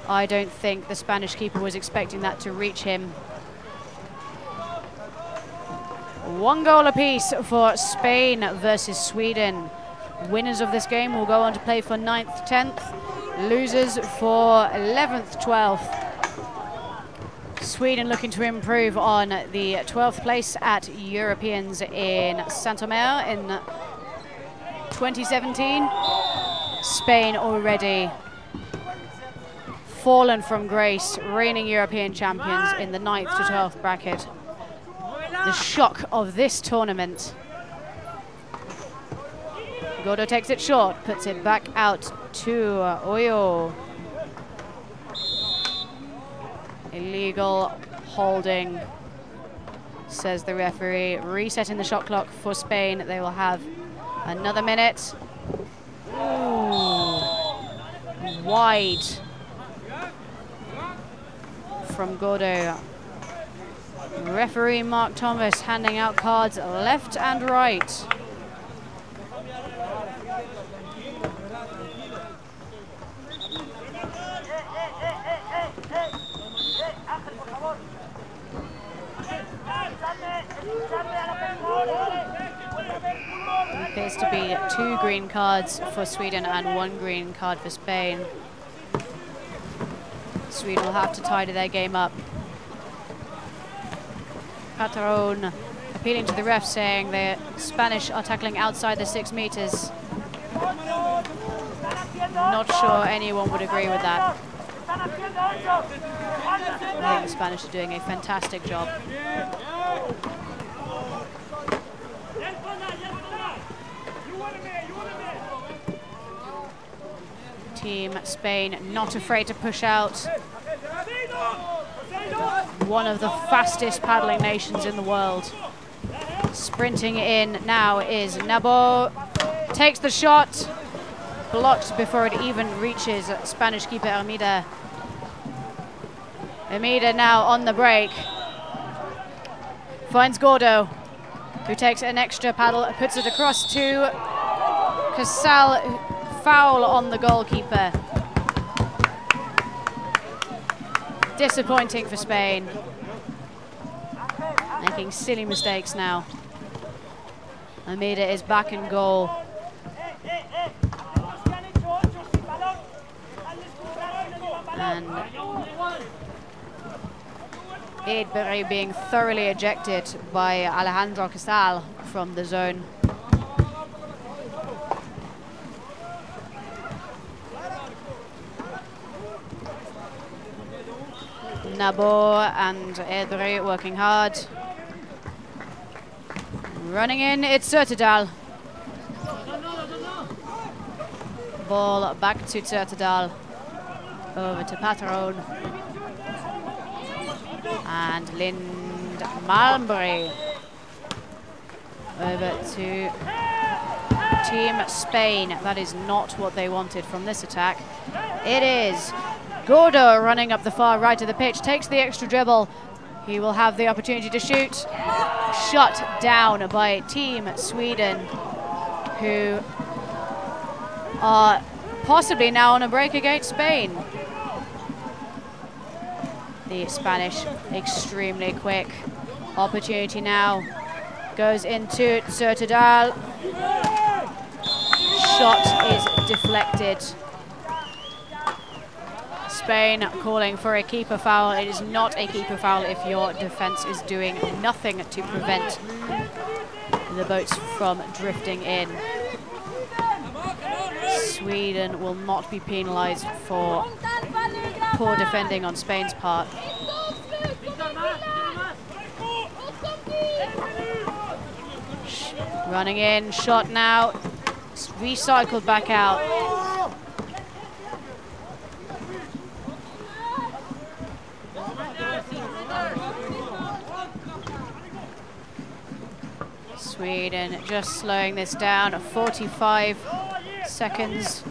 I don't think the Spanish keeper was expecting that to reach him. One goal apiece for Spain versus Sweden. Winners of this game will go on to play for 9th, 10th. Losers for 11th, 12th. Sweden looking to improve on the 12th place at Europeans in Saint-Omer in 2017. Spain already fallen from grace, reigning European champions in the 9th to 12th bracket. The shock of this tournament. Gordo takes it short, puts it back out to uh, Hoyo. Illegal holding, says the referee. Resetting the shot clock for Spain. They will have another minute. Ooh. Wide from Gordo. Referee Mark Thomas handing out cards left and right. Appears to be two green cards for Sweden and one green card for Spain. Sweden will have to tidy their game up. Patron appealing to the ref saying the Spanish are tackling outside the six meters. Not sure anyone would agree with that. I think the Spanish are doing a fantastic job. Team Spain not afraid to push out. One of the fastest paddling nations in the world. Sprinting in now is Nabo. Takes the shot. Blocked before it even reaches Spanish keeper Hermida. Hermida now on the break. Finds Gordo, who takes an extra paddle, puts it across to Casal, foul on the goalkeeper. Disappointing for Spain. Making silly mistakes now. Hermida is back in goal. And Eidberg being thoroughly ejected by Alejandro Casal from the zone. Nabo and Eidberg working hard. Running in, it's Zetterdahl. Ball back to Zetterdahl. Over to Patron. And Lind Malmbury. Over to Team Spain. That is not what they wanted from this attack. It is Gordo running up the far right of the pitch, takes the extra dribble. He will have the opportunity to shoot. Shut down by Team Sweden, who are possibly now on a break against Spain. The Spanish extremely quick. Opportunity now goes into Zetterdahl. Shot is deflected. Spain calling for a keeper foul. It is not a keeper foul if your defense is doing nothing to prevent the boats from drifting in. Sweden will not be penalized for poor defending on Spain's part. Running in, shot now, recycled back out. Sweden just slowing this down. 45 seconds.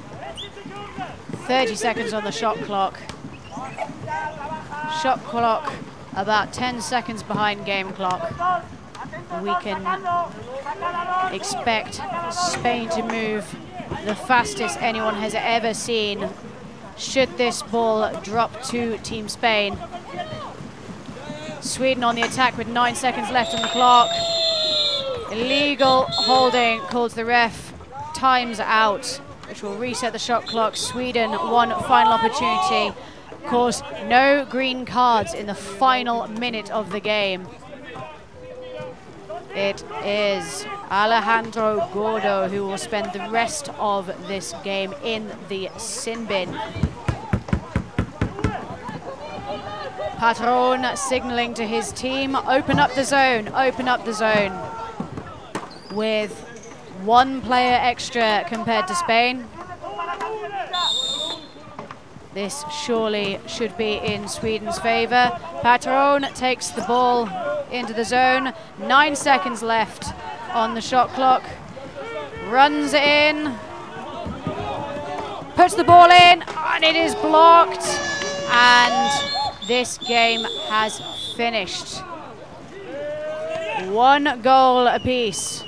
30 seconds on the shot clock. Shot clock about 10 seconds behind game clock. We can expect Spain to move the fastest anyone has ever seen should this ball drop to Team Spain. Sweden on the attack with nine seconds left on the clock. Illegal holding called the ref. Time's out, which will reset the shot clock. Sweden one final opportunity. Of course, no green cards in the final minute of the game. It is Alejandro Gordo who will spend the rest of this game in the sin bin. Patron signaling to his team, open up the zone, open up the zone. With one player extra compared to Spain. This surely should be in Sweden's favour. Patron takes the ball into the zone. Nine seconds left on the shot clock. Runs in. Puts the ball in, and it is blocked. And this game has finished. One goal apiece.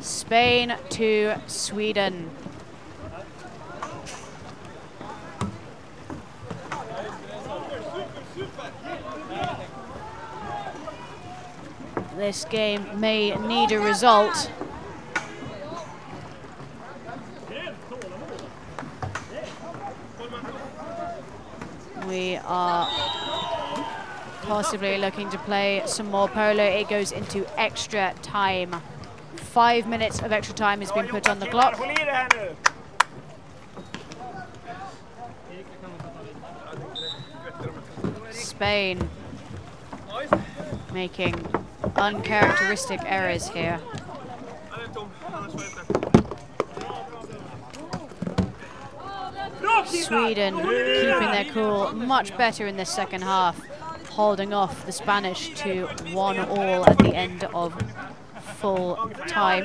Spain to Sweden. This game may need a result. We are possibly looking to play some more polo. It goes into extra time. Five minutes of extra time has been put on the clock. Spain making uncharacteristic errors here. Sweden keeping their cool much better in the second half, holding off the Spanish to one all at the end of full time.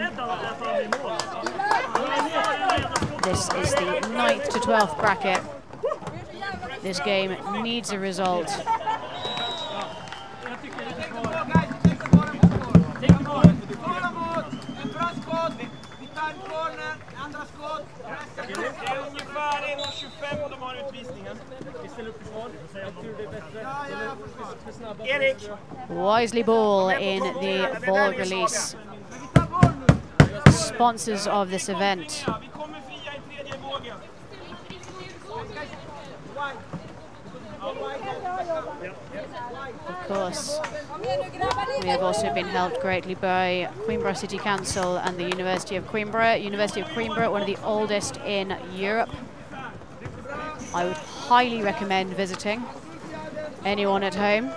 This is the 9th to 12th bracket. This game needs a result. Det är ungefär 1.25 de har utvisningen. Vi ställer upp försvar. Jag tror det är bättre. Erik! Wisely Ball in the ball release. Sponsors of this event. Vi kommer fria i tredje vågen. Of course, we have also been helped greatly by Coimbra City Council and the University of Coimbra. University of Coimbra, one of the oldest in Europe. I would highly recommend visiting. Anyone at home?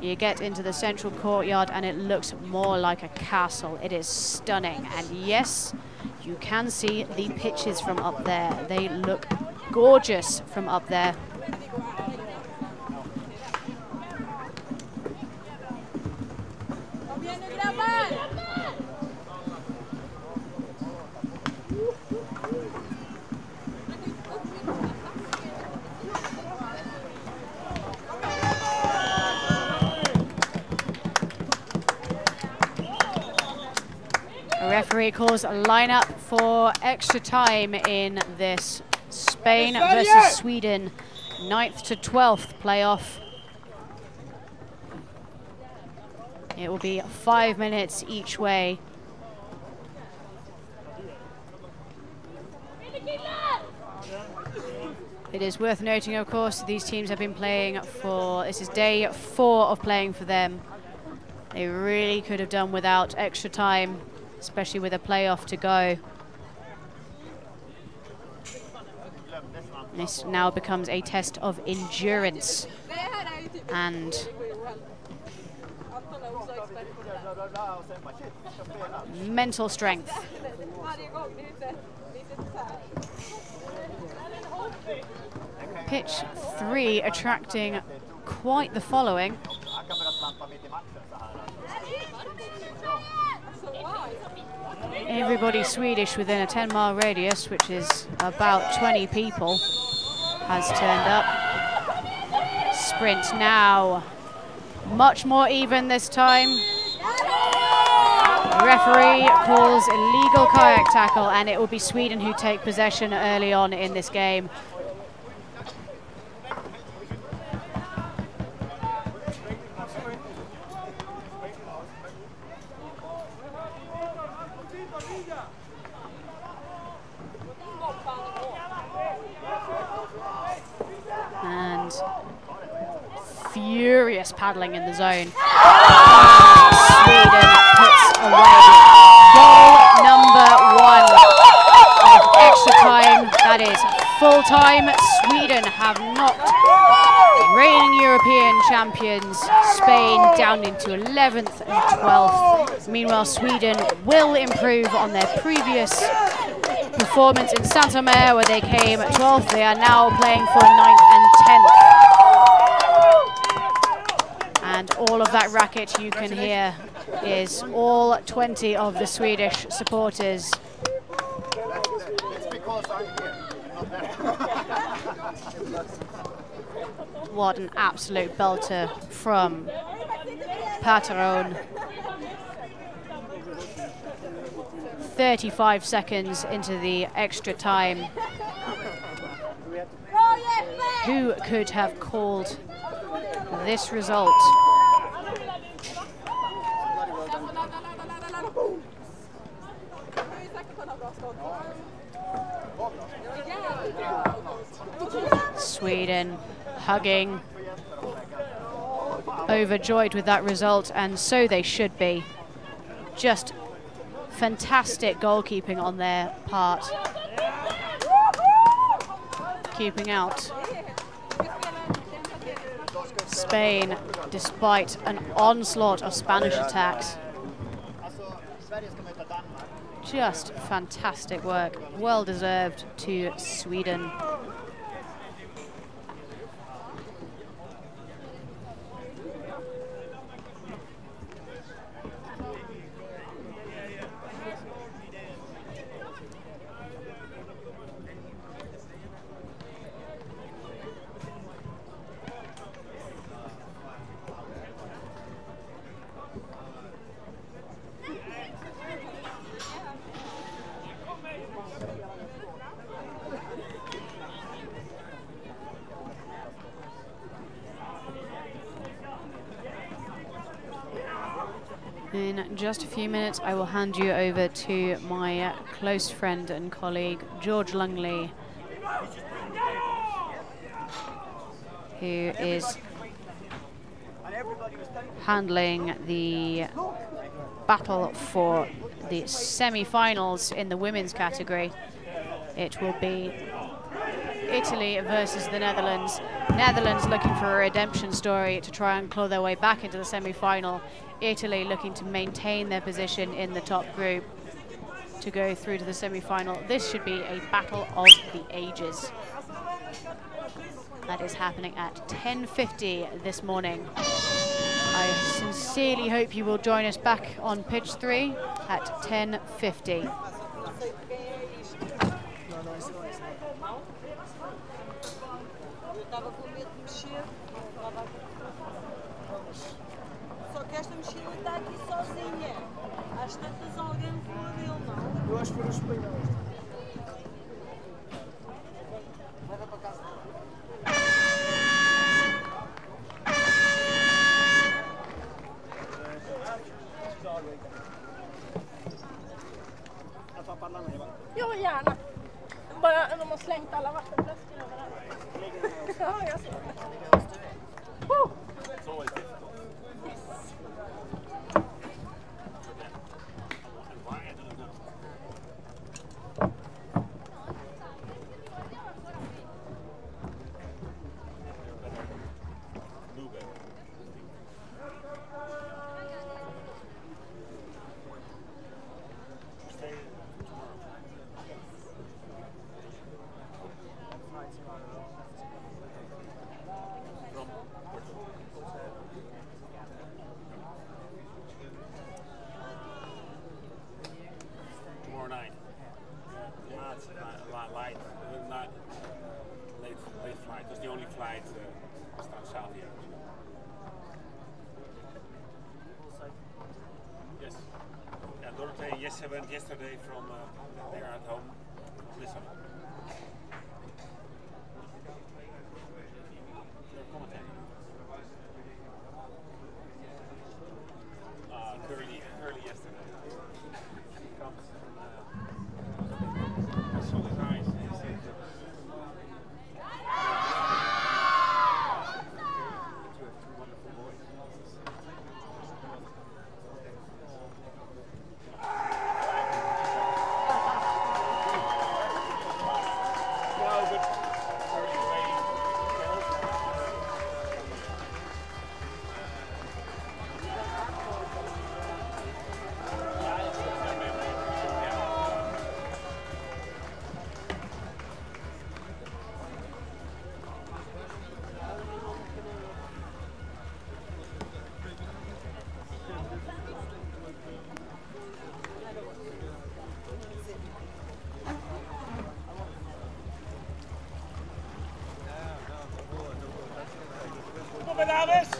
You get into the central courtyard and it looks more like a castle. It is stunning. And yes, you can see the pitches from up there. They look gorgeous from up there. Referee calls a lineup for extra time in this Spain versus Sweden 9th to 12th playoff. It will be five minutes each way. It is worth noting, of course, these teams have been playing for, this is day four of playing for them. They really could have done without extra time, especially with a playoff to go. This now becomes a test of endurance and mental strength. Pitch three attracting quite the following. Everybody Swedish within a 10 mile radius, which is about 20 people, has turned up. Sprint now. Much more even this time. Referee calls illegal kayak tackle and it will be Sweden who take possession early on in this game. And furious paddling in the zone. Sweden puts away goal number one of extra time. That is full time. Sweden have knocked reigning European champions Spain down into 11th and 12th. Meanwhile, Sweden will improve on their previous performance in Saint-Omer where they came 12th. They are now playing for 9th and 10th. And all of that racket you can hear is all 20 of the Swedish supporters. What an absolute belter from Pateron. 35 seconds into the extra time. Who could have called this result? Sweden hugging, overjoyed with that result, and so they should be. Just fantastic goalkeeping on their part. Keeping out Spain despite an onslaught of Spanish attacks. Just fantastic work, well deserved to Sweden. In just a few minutes, I will hand you over to my close friend and colleague, George Lungley, who is handling the battle for the semi-finals in the women's category. It will be Italy versus the Netherlands. Netherlands looking for a redemption story to try and claw their way back into the semi-final. Italy looking to maintain their position in the top group to go through to the semi-final. This should be a battle of the ages. That is happening at 10.50 this morning. I sincerely hope you will join us back on pitch three at 10.50. och slängt alla vattenflaskor överallt. Ja, jag ser Vamos!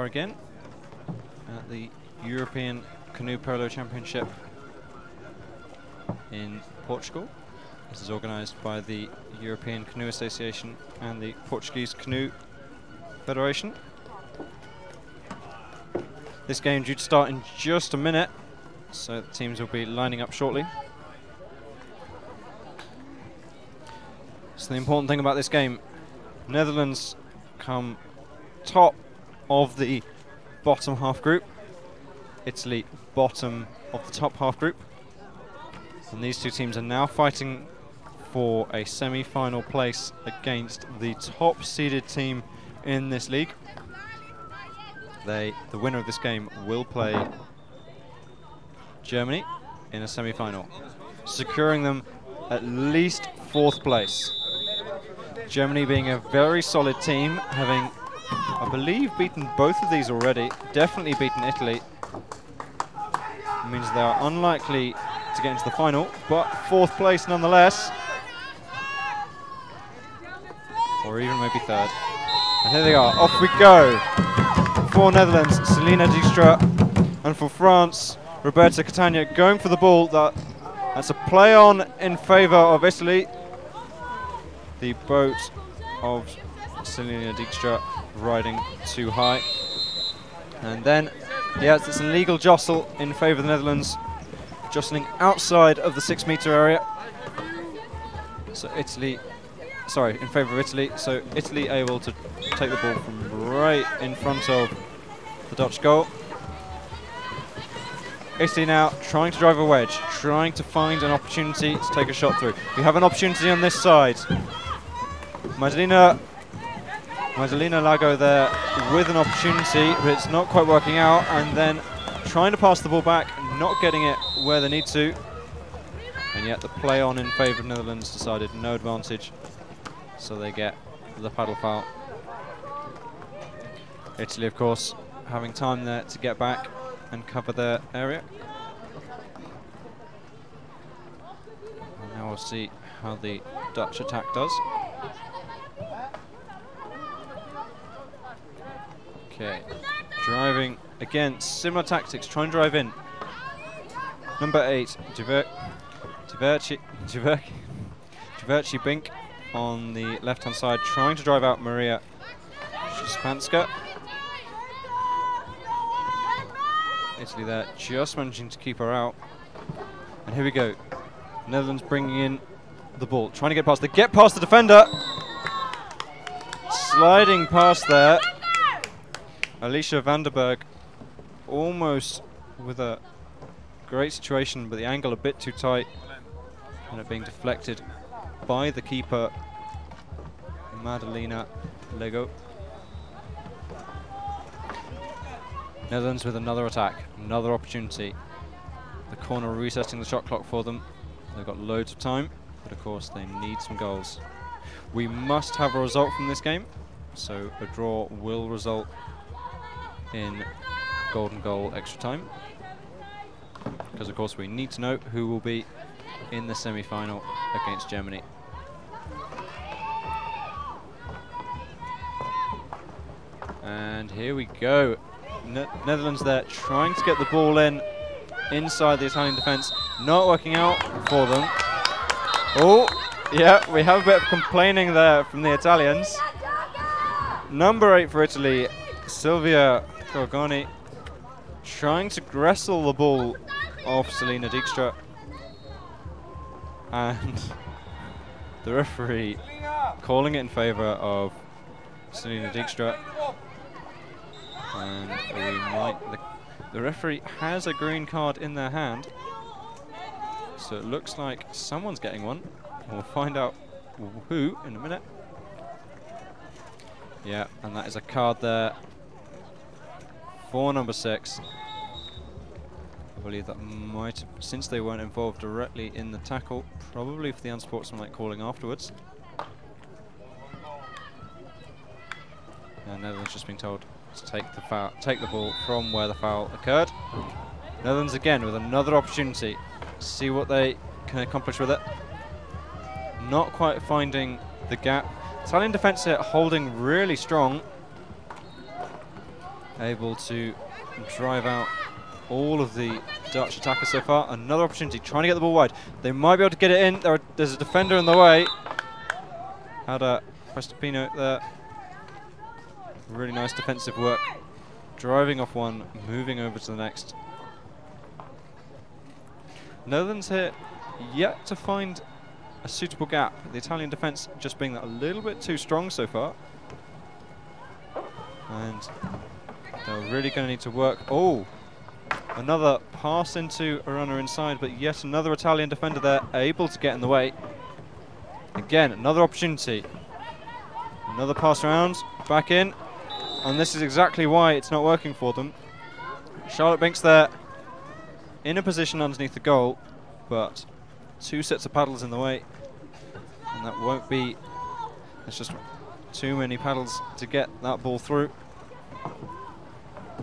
Are again at the European Canoe Polo Championship in Portugal. This is organised by the European Canoe Association and the Portuguese Canoe Federation. This game due to start in just a minute, so the teams will be lining up shortly. So the important thing about this game, Netherlands come of the bottom half group. Italy bottom of the top half group. And these two teams are now fighting for a semi-final place against the top seeded team in this league. They, the winner of this game will play Germany in a semi-final, securing them at least fourth place. Germany being a very solid team, having, I believe, beaten both of these already, definitely beaten Italy. means they are unlikely to get into the final, but fourth place nonetheless. Or even maybe third. And here they are, off we go. For Netherlands, Selena Dijkstra, and for France, Roberta Catania going for the ball. That, that's a play on in favour of Italy. The boat of Selena Dijkstra riding too high. And then, yes, it's an illegal jostle in favour of the Netherlands, jostling outside of the six metre area. So Italy, sorry, in favour of Italy. So Italy able to take the ball from right in front of the Dutch goal. Italy now trying to drive a wedge, trying to find an opportunity to take a shot through. We have an opportunity on this side. Madalena, Madalena Lago there with an opportunity, but it's not quite working out. And then trying to pass the ball back, not getting it where they need to. And yet the play on in favour of Netherlands decided no advantage. So they get the paddle foul. Italy, of course, having time there to get back and cover their area. And now we'll see how the Dutch attack does. Okay, driving again, similar tactics, try and drive in. Number eight, Diver Diverci, Diver Diverci Bink on the left hand side, trying to drive out Maria Spanska. Italy there, just managing to keep her out. And here we go. Netherlands bringing in the ball, trying to get past the get past the defender. Sliding past there. Alicia Vanderberg almost with a great situation, but the angle a bit too tight and it being deflected by the keeper, Madalena Lago. Netherlands with another attack, another opportunity. The corner resetting the shot clock for them. They've got loads of time, but of course they need some goals. We must have a result from this game, so a draw will result in golden goal extra time. Because of course we need to know who will be in the semi-final against Germany. And here we go. Ne Netherlands there trying to get the ball in inside the Italian defence. Not working out for them. Oh, yeah, we have a bit of complaining there from the Italians. Number eight for Italy, Silvia Gorgoni, trying to wrestle the ball off Selena Dijkstra. And the referee calling it in favour of Selena Dijkstra. And we might, the, the referee has a green card in their hand. So it looks like someone's getting one. We'll find out who in a minute. Yeah, and that is a card there for number six. I believe that might, since they weren't involved directly in the tackle, probably for the unsportsmanlike calling afterwards. And Netherlands just being told to take the foul, take the ball from where the foul occurred. Netherlands again with another opportunity. See what they can accomplish with it. Not quite finding the gap. Italian defence here holding really strong. Able to drive out all of the Dutch attackers so far. Another opportunity, trying to get the ball wide. They might be able to get it in. There are, there's a defender in the way. Ada Prestopino there. Really nice defensive work. Driving off one, moving over to the next. Netherlands here yet to find a suitable gap. The Italian defence just being a little bit too strong so far. And they're really going to need to work. Oh, another pass into a runner inside, but yet another Italian defender there able to get in the way. Again, another opportunity. Another pass around, back in. And this is exactly why it's not working for them. Charlotte Binks there in a position underneath the goal, but two sets of paddles in the way. And that won't be, there's just too many paddles to get that ball through.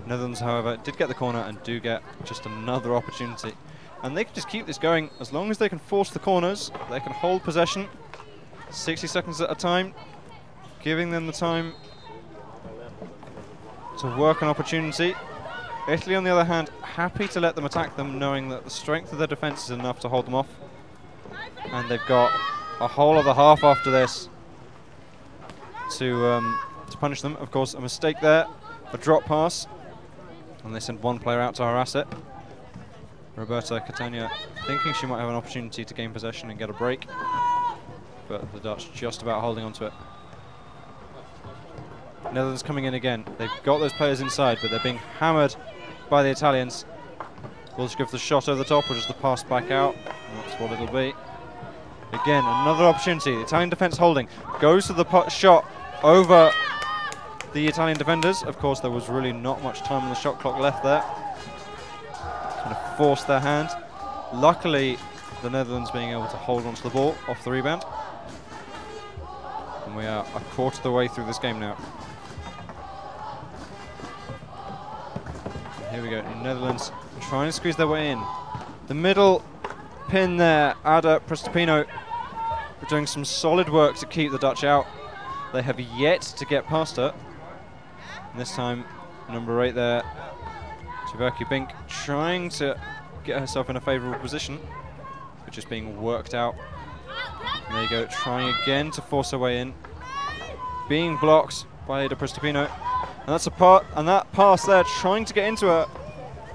Netherlands, however, did get the corner and do get just another opportunity. And they can just keep this going as long as they can force the corners, they can hold possession 60 seconds at a time, giving them the time to work an opportunity. Italy, on the other hand, happy to let them attack them, knowing that the strength of their defence is enough to hold them off. And they've got a whole other half after this to um, to punish them. Of course, a mistake there, a drop pass, and they send one player out to harass it. Roberta Catania thinking she might have an opportunity to gain possession and get a break, but the Dutch just about holding on to it. Netherlands coming in again. They've got those players inside, but they're being hammered by the Italians. Will just give the shot over the top, or just the pass back out. That's what it'll be. Again, another opportunity. The Italian defence holding. Goes to the shot over the Italian defenders. Of course, there was really not much time on the shot clock left there. Kind of forced their hand. Luckily, the Netherlands being able to hold onto the ball off the rebound. And we are a quarter of the way through this game now. Here we go, Netherlands trying to squeeze their way in. The middle pin there, Ada Prestopino doing some solid work to keep the Dutch out. They have yet to get past her. And this time, number eight there, Tveerke Bink, trying to get herself in a favourable position, but just being worked out. And there you go, trying again to force her way in. Being blocked by Ada Prestopino. And that's a part, and that pass there, trying to get into her,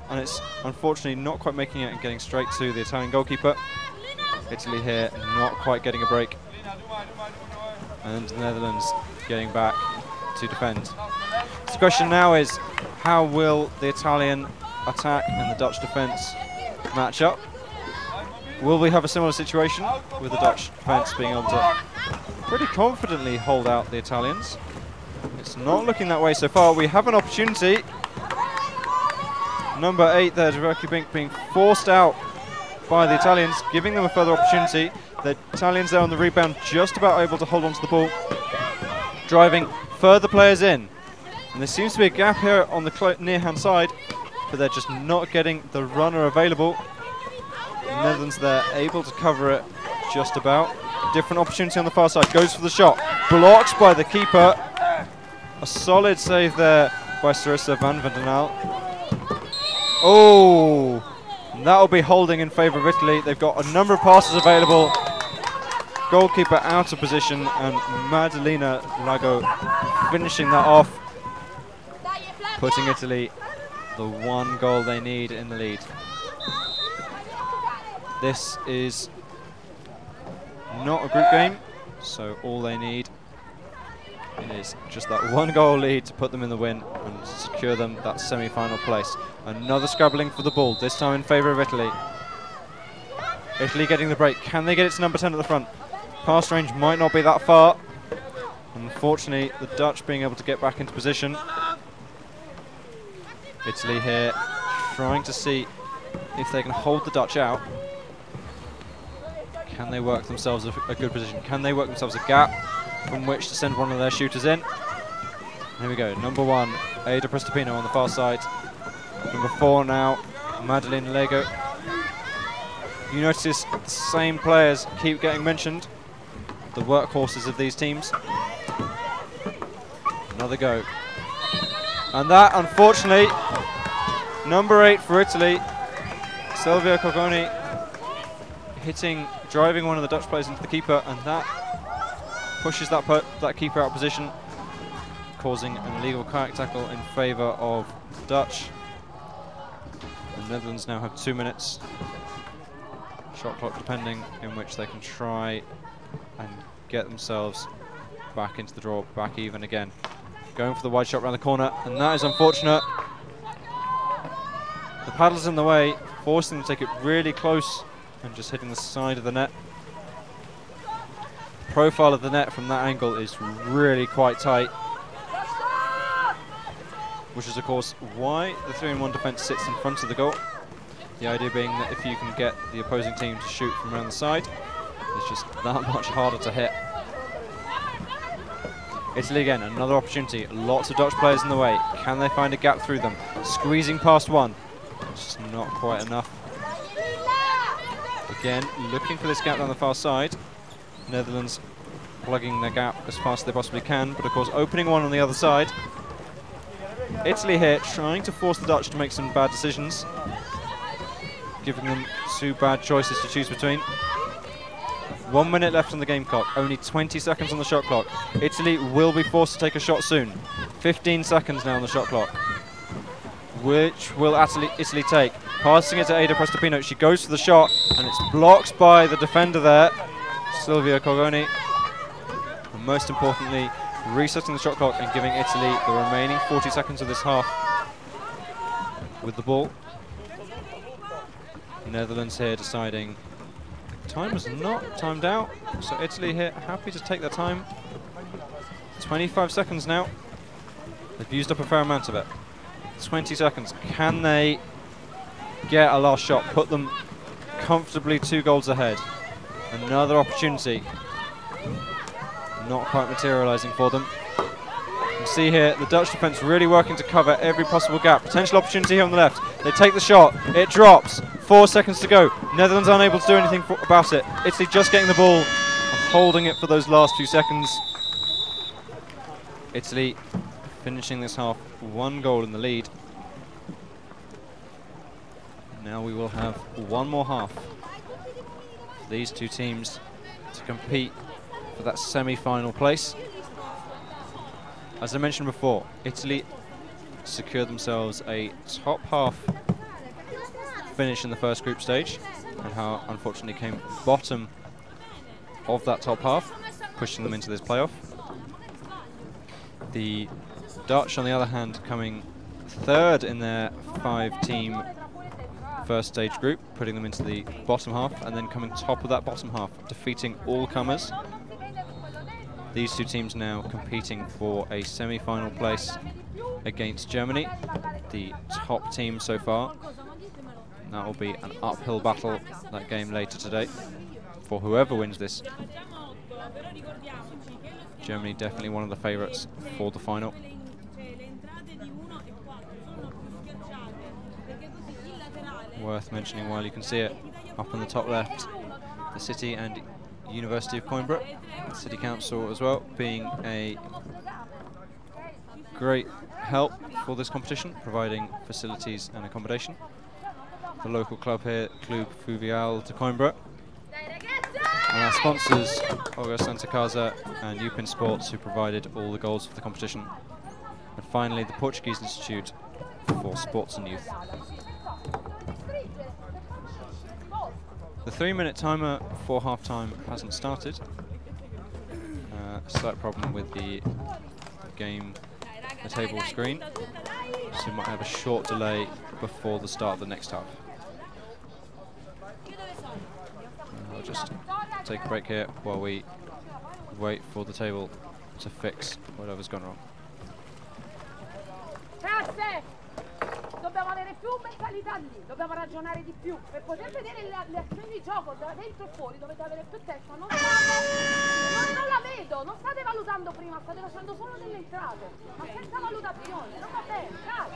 and it's unfortunately not quite making it and getting straight to the Italian goalkeeper. Italy here not quite getting a break. And the Netherlands getting back to defend. So the question now is, how will the Italian attack and the Dutch defence match up? Will we have a similar situation with the Dutch defence being able to pretty confidently hold out the Italians? It's not looking that way so far. We have an opportunity. Number eight there, Jereki Bink being forced out by the Italians, giving them a further opportunity. The Italians there on the rebound, just about able to hold on to the ball, driving further players in. And there seems to be a gap here on the near hand side, but they're just not getting the runner available. The Netherlands there able to cover it just about. Different opportunity on the far side, goes for the shot, blocked by the keeper. A solid save there by Sarissa van Vendenal. Oh, that'll be holding in favour of Italy. They've got a number of passes available. Goalkeeper out of position and Madalena Lago finishing that off, putting Italy the one goal they need in the lead. This is not a group game, so all they need is just that one goal lead to put them in the win and secure them that semi-final place. Another scrabbling for the ball, this time in favour of Italy. Italy getting the break. Can they get it to number 10 at the front? Pass range might not be that far. Unfortunately, the Dutch being able to get back into position. Italy here trying to see if they can hold the Dutch out. Can they work themselves a, a good position? Can they work themselves a gap from which to send one of their shooters in? Here we go, number one, Ada Prestopino on the far side. Number four now, Maddalena Lago. You notice the same players keep getting mentioned, the workhorses of these teams. Another go. And that, unfortunately, number eight for Italy, Silvia Cogoni, hitting, driving one of the Dutch players into the keeper, and that pushes that that keeper out of position, causing an illegal kayak tackle in favour of Dutch. The Netherlands now have two minutes, shot clock depending, in which they can try and get themselves back into the draw, back even again. Going for the wide shot around the corner, and that is unfortunate. The paddle's in the way, forcing them to take it really close and just hitting the side of the net. Profile of the net from that angle is really quite tight. Which is of course why the 3-in-1 defence sits in front of the goal. The idea being that if you can get the opposing team to shoot from around the side, it's just that much harder to hit. Italy again, another opportunity. Lots of Dutch players in the way. Can they find a gap through them? Squeezing past one. It's Just not quite enough. Again, looking for this gap down the far side. Netherlands plugging their gap as fast as they possibly can, but of course opening one on the other side. Italy here trying to force the Dutch to make some bad decisions, giving them two bad choices to choose between. One minute left on the game clock, only 20 seconds on the shot clock. Italy will be forced to take a shot soon. 15 seconds now on the shot clock. Which will Italy, Italy take? Passing it to Ada Prestopino. She goes for the shot, and it's blocked by the defender there, Silvia Cogoni. And most importantly, resetting the shot clock and giving Italy the remaining 40 seconds of this half with the ball. Netherlands here deciding time was not timed out, so Italy here happy to take their time. 25 seconds now. They've used up a fair amount of it. 20 seconds. Can they get a last shot, put them comfortably two goals ahead? Another opportunity. Not quite materialising for them. You see here the Dutch defence really working to cover every possible gap. Potential opportunity here on the left. They take the shot. It drops. Four seconds to go. Netherlands unable to do anything about it. Italy just getting the ball and holding it for those last few seconds. Italy finishing this half one goal in the lead. Now we will have one more half for these two teams to compete for that semi-final place. As I mentioned before, Italy secured themselves a top half finish in the first group stage and how unfortunately came bottom of that top half, pushing them into this playoff. The Dutch, on the other hand, coming third in their five-team first stage group, putting them into the bottom half, and then coming top of that bottom half, defeating all comers. These two teams now competing for a semi-final place against Germany, the top team so far. That will be an uphill battle, that game later today, for whoever wins this. Germany definitely one of the favourites for the final. Worth mentioning while you can see it up on the top left, the City and University of Coimbra, City Council as well, being a great help for this competition, providing facilities and accommodation. The local club here, Club Fluvial de Coimbra. And our sponsors, Jogos Santa Casa and Upin Sports, who provided all the goals for the competition. And finally, the Portuguese Institute for Sports and Youth. The three-minute timer for half-time hasn't started. Uh, slight problem with the game, the table screen. So we might have a short delay before the start of the next half. Uh, I'll just take a break here while we wait for the table to fix whatever's gone wrong. Dobbiamo avere più mentalità lì, dobbiamo ragionare di più. Per poter vedere le, le azioni di gioco da dentro e fuori dovete avere più testa. Non, non, non la vedo, non state valutando prima, state facendo solo delle entrate, ma senza valutazione, non va bene, dai!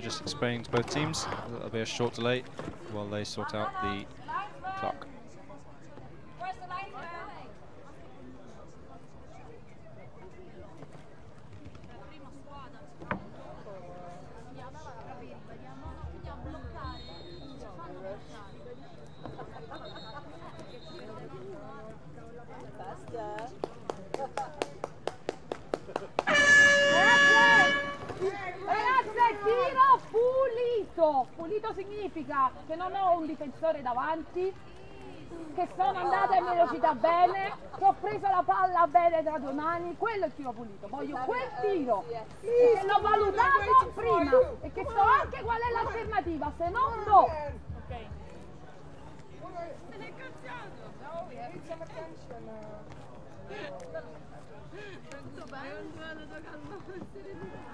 Just explaining to both teams. There'll be a short delay while they sort out the il tiro pulito. Voglio quel tiro, che l'ho valutato prima e che so anche qual è l'alternativa, se no no. Ada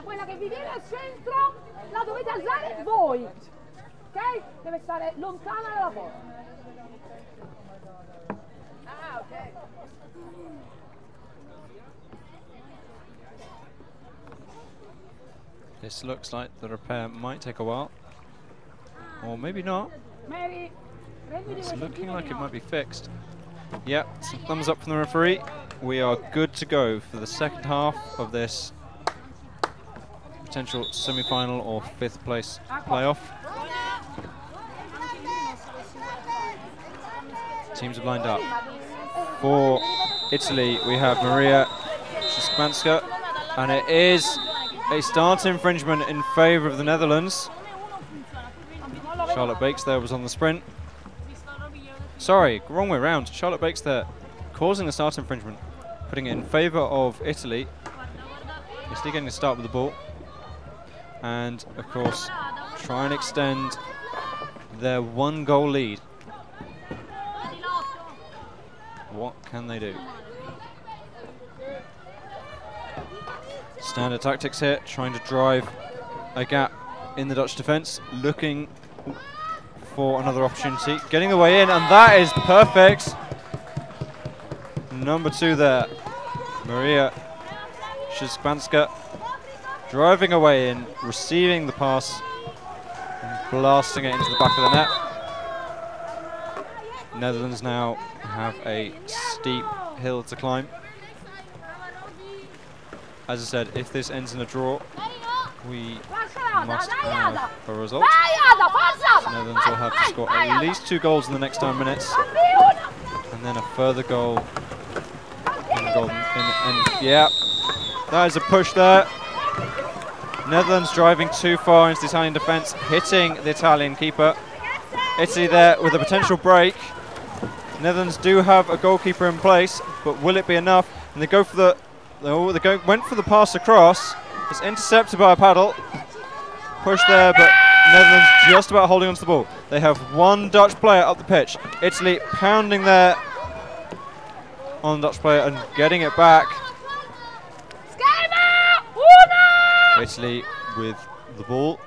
Meralla, quella che vi viene al centro, la dovete alzare voi. Ok? Deve stare lontana dalla porta. Ah, ok. This looks like the repair might take a while. Or maybe not. It's looking like it might be fixed. Yep, some thumbs up from the referee. We are good to go for the second half of this potential semi-final or fifth place playoff. Teams are lined up. For Italy, we have Maria Szymanska, and it is a start infringement in favour of the Netherlands. Charlotte Bakes there was on the sprint. Sorry, wrong way round. Charlotte Bakes there, causing a start infringement, putting it in favour of Italy. Italy getting to start with the ball. And, of course, try and extend their one goal lead. What can they do? Standard tactics here, trying to drive a gap in the Dutch defence, looking for another opportunity, getting the way in, and that is perfect. Number two there, Maria Szymanska, driving away in, receiving the pass, and blasting it into the back of the net. Netherlands now have a steep hill to climb. As I said, if this ends in a draw, we must have a result. Netherlands will have to score at least two goals in the next 10 minutes, and then a further goal. In goal in, in, yeah, that is a push there. Netherlands driving too far into the Italian defence, hitting the Italian keeper. Italy there with a potential break. Netherlands do have a goalkeeper in place, but will it be enough? And they go for the, oh, they go, went for the pass across. It's intercepted by a paddle. Push there, but Netherlands just about holding onto the ball. They have one Dutch player up the pitch. Italy pounding there on the Dutch player and getting it back. Italy with the ball,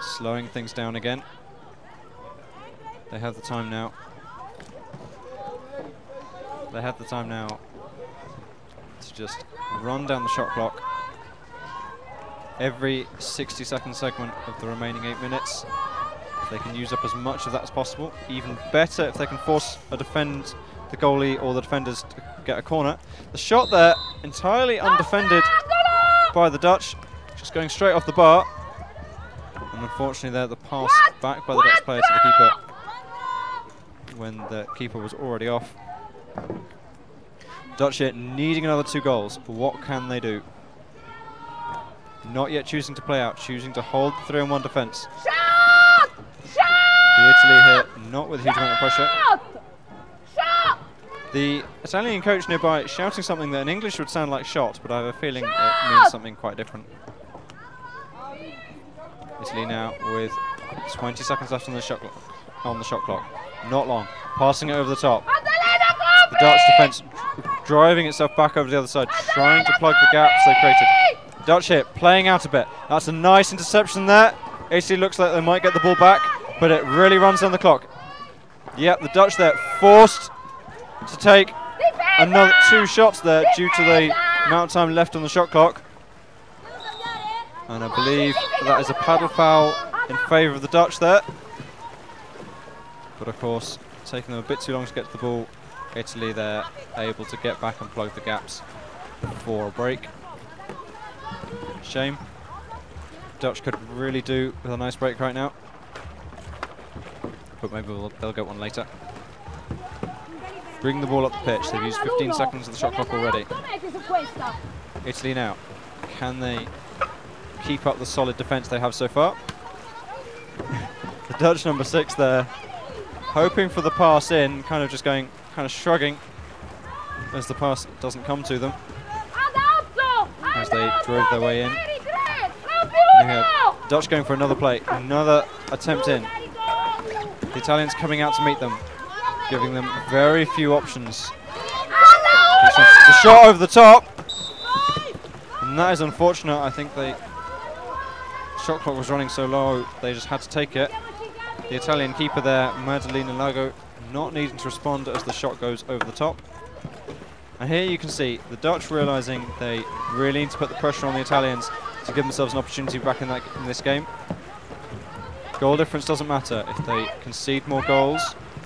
slowing things down again. They have the time now. They have the time now to just run down the shot clock. Every 60 second segment of the remaining eight minutes. They can use up as much of that as possible. Even better if they can force a defend the goalie or the defenders to get a corner. The shot there entirely undefended by the Dutch. Just going straight off the bar. And unfortunately there the pass back by the Dutch player to the keeper when the keeper was already off. Dutch here needing another two goals. What can they do? Not yet choosing to play out, choosing to hold the 3 on 1 defence. The Italy here not with a huge amount of pressure. The Italian coach nearby shouting something that in English would sound like shot, but I have a feeling it means something quite different. Italy now with 20 seconds left on the shot clock. On the shot clock, not long. Passing it over the top. The Dutch defence driving itself back over the other side, trying to plug the gaps they created. Dutch here playing out a bit. That's a nice interception there. Italy looks like they might get the ball back, but it really runs down the clock. Yep, the Dutch there forced to take another two shots there due to the amount of time left on the shot clock. And I believe that is a paddle foul in favour of the Dutch there. But of course, taking them a bit too long to get to the ball. Italy there able to get back and plug the gaps for a break. Shame. Dutch could really do with a nice break right now. But maybe we'll, they'll get one later. Bring the ball up the pitch. They've used 15 seconds of the shot clock already. Italy now. Can they keep up the solid defence they have so far? the Dutch number six there, hoping for the pass in, kind of just going, kind of shrugging as the pass doesn't come to them. As they drove their way in. Dutch going for another play, another attempt in. The Italians coming out to meet them, giving them very few options. The shot over the top. And that is unfortunate. I think the shot clock was running so low, they just had to take it. The Italian keeper there, Maddalena Lago, not needing to respond as the shot goes over the top. And here you can see the Dutch realising they really need to put the pressure on the Italians to give themselves an opportunity back in, that, in this game. Goal difference doesn't matter. If they concede more goals,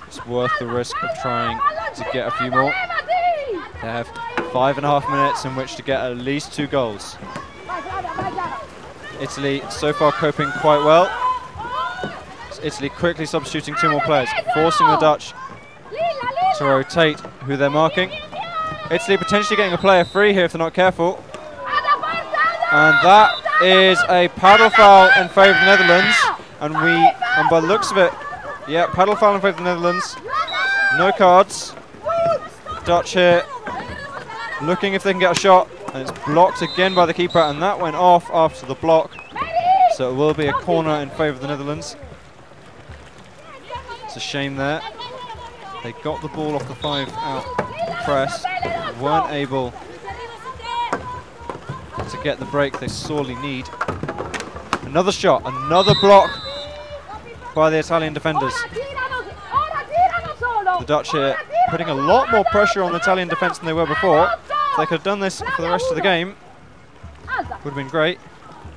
it's worth the risk of trying to get a few more. They have five and a half minutes in which to get at least two goals. Italy so far coping quite well. Italy quickly substituting two more players, forcing the Dutch to rotate who they're marking. Italy potentially getting a player free here if they're not careful. And that is a paddle foul in favour of the Netherlands. And we, and by the looks of it, yeah, paddle foul in favour of the Netherlands. No cards. Dutch here looking if they can get a shot. And it's blocked again by the keeper. And that went off after the block. So it will be a corner in favour of the Netherlands. It's a shame there. They got the ball off the five out press, weren't able to get the break they sorely need. Another shot, another block by the Italian defenders. The Dutch here putting a lot more pressure on the Italian defence than they were before. They could have done this for the rest of the game, would have been great.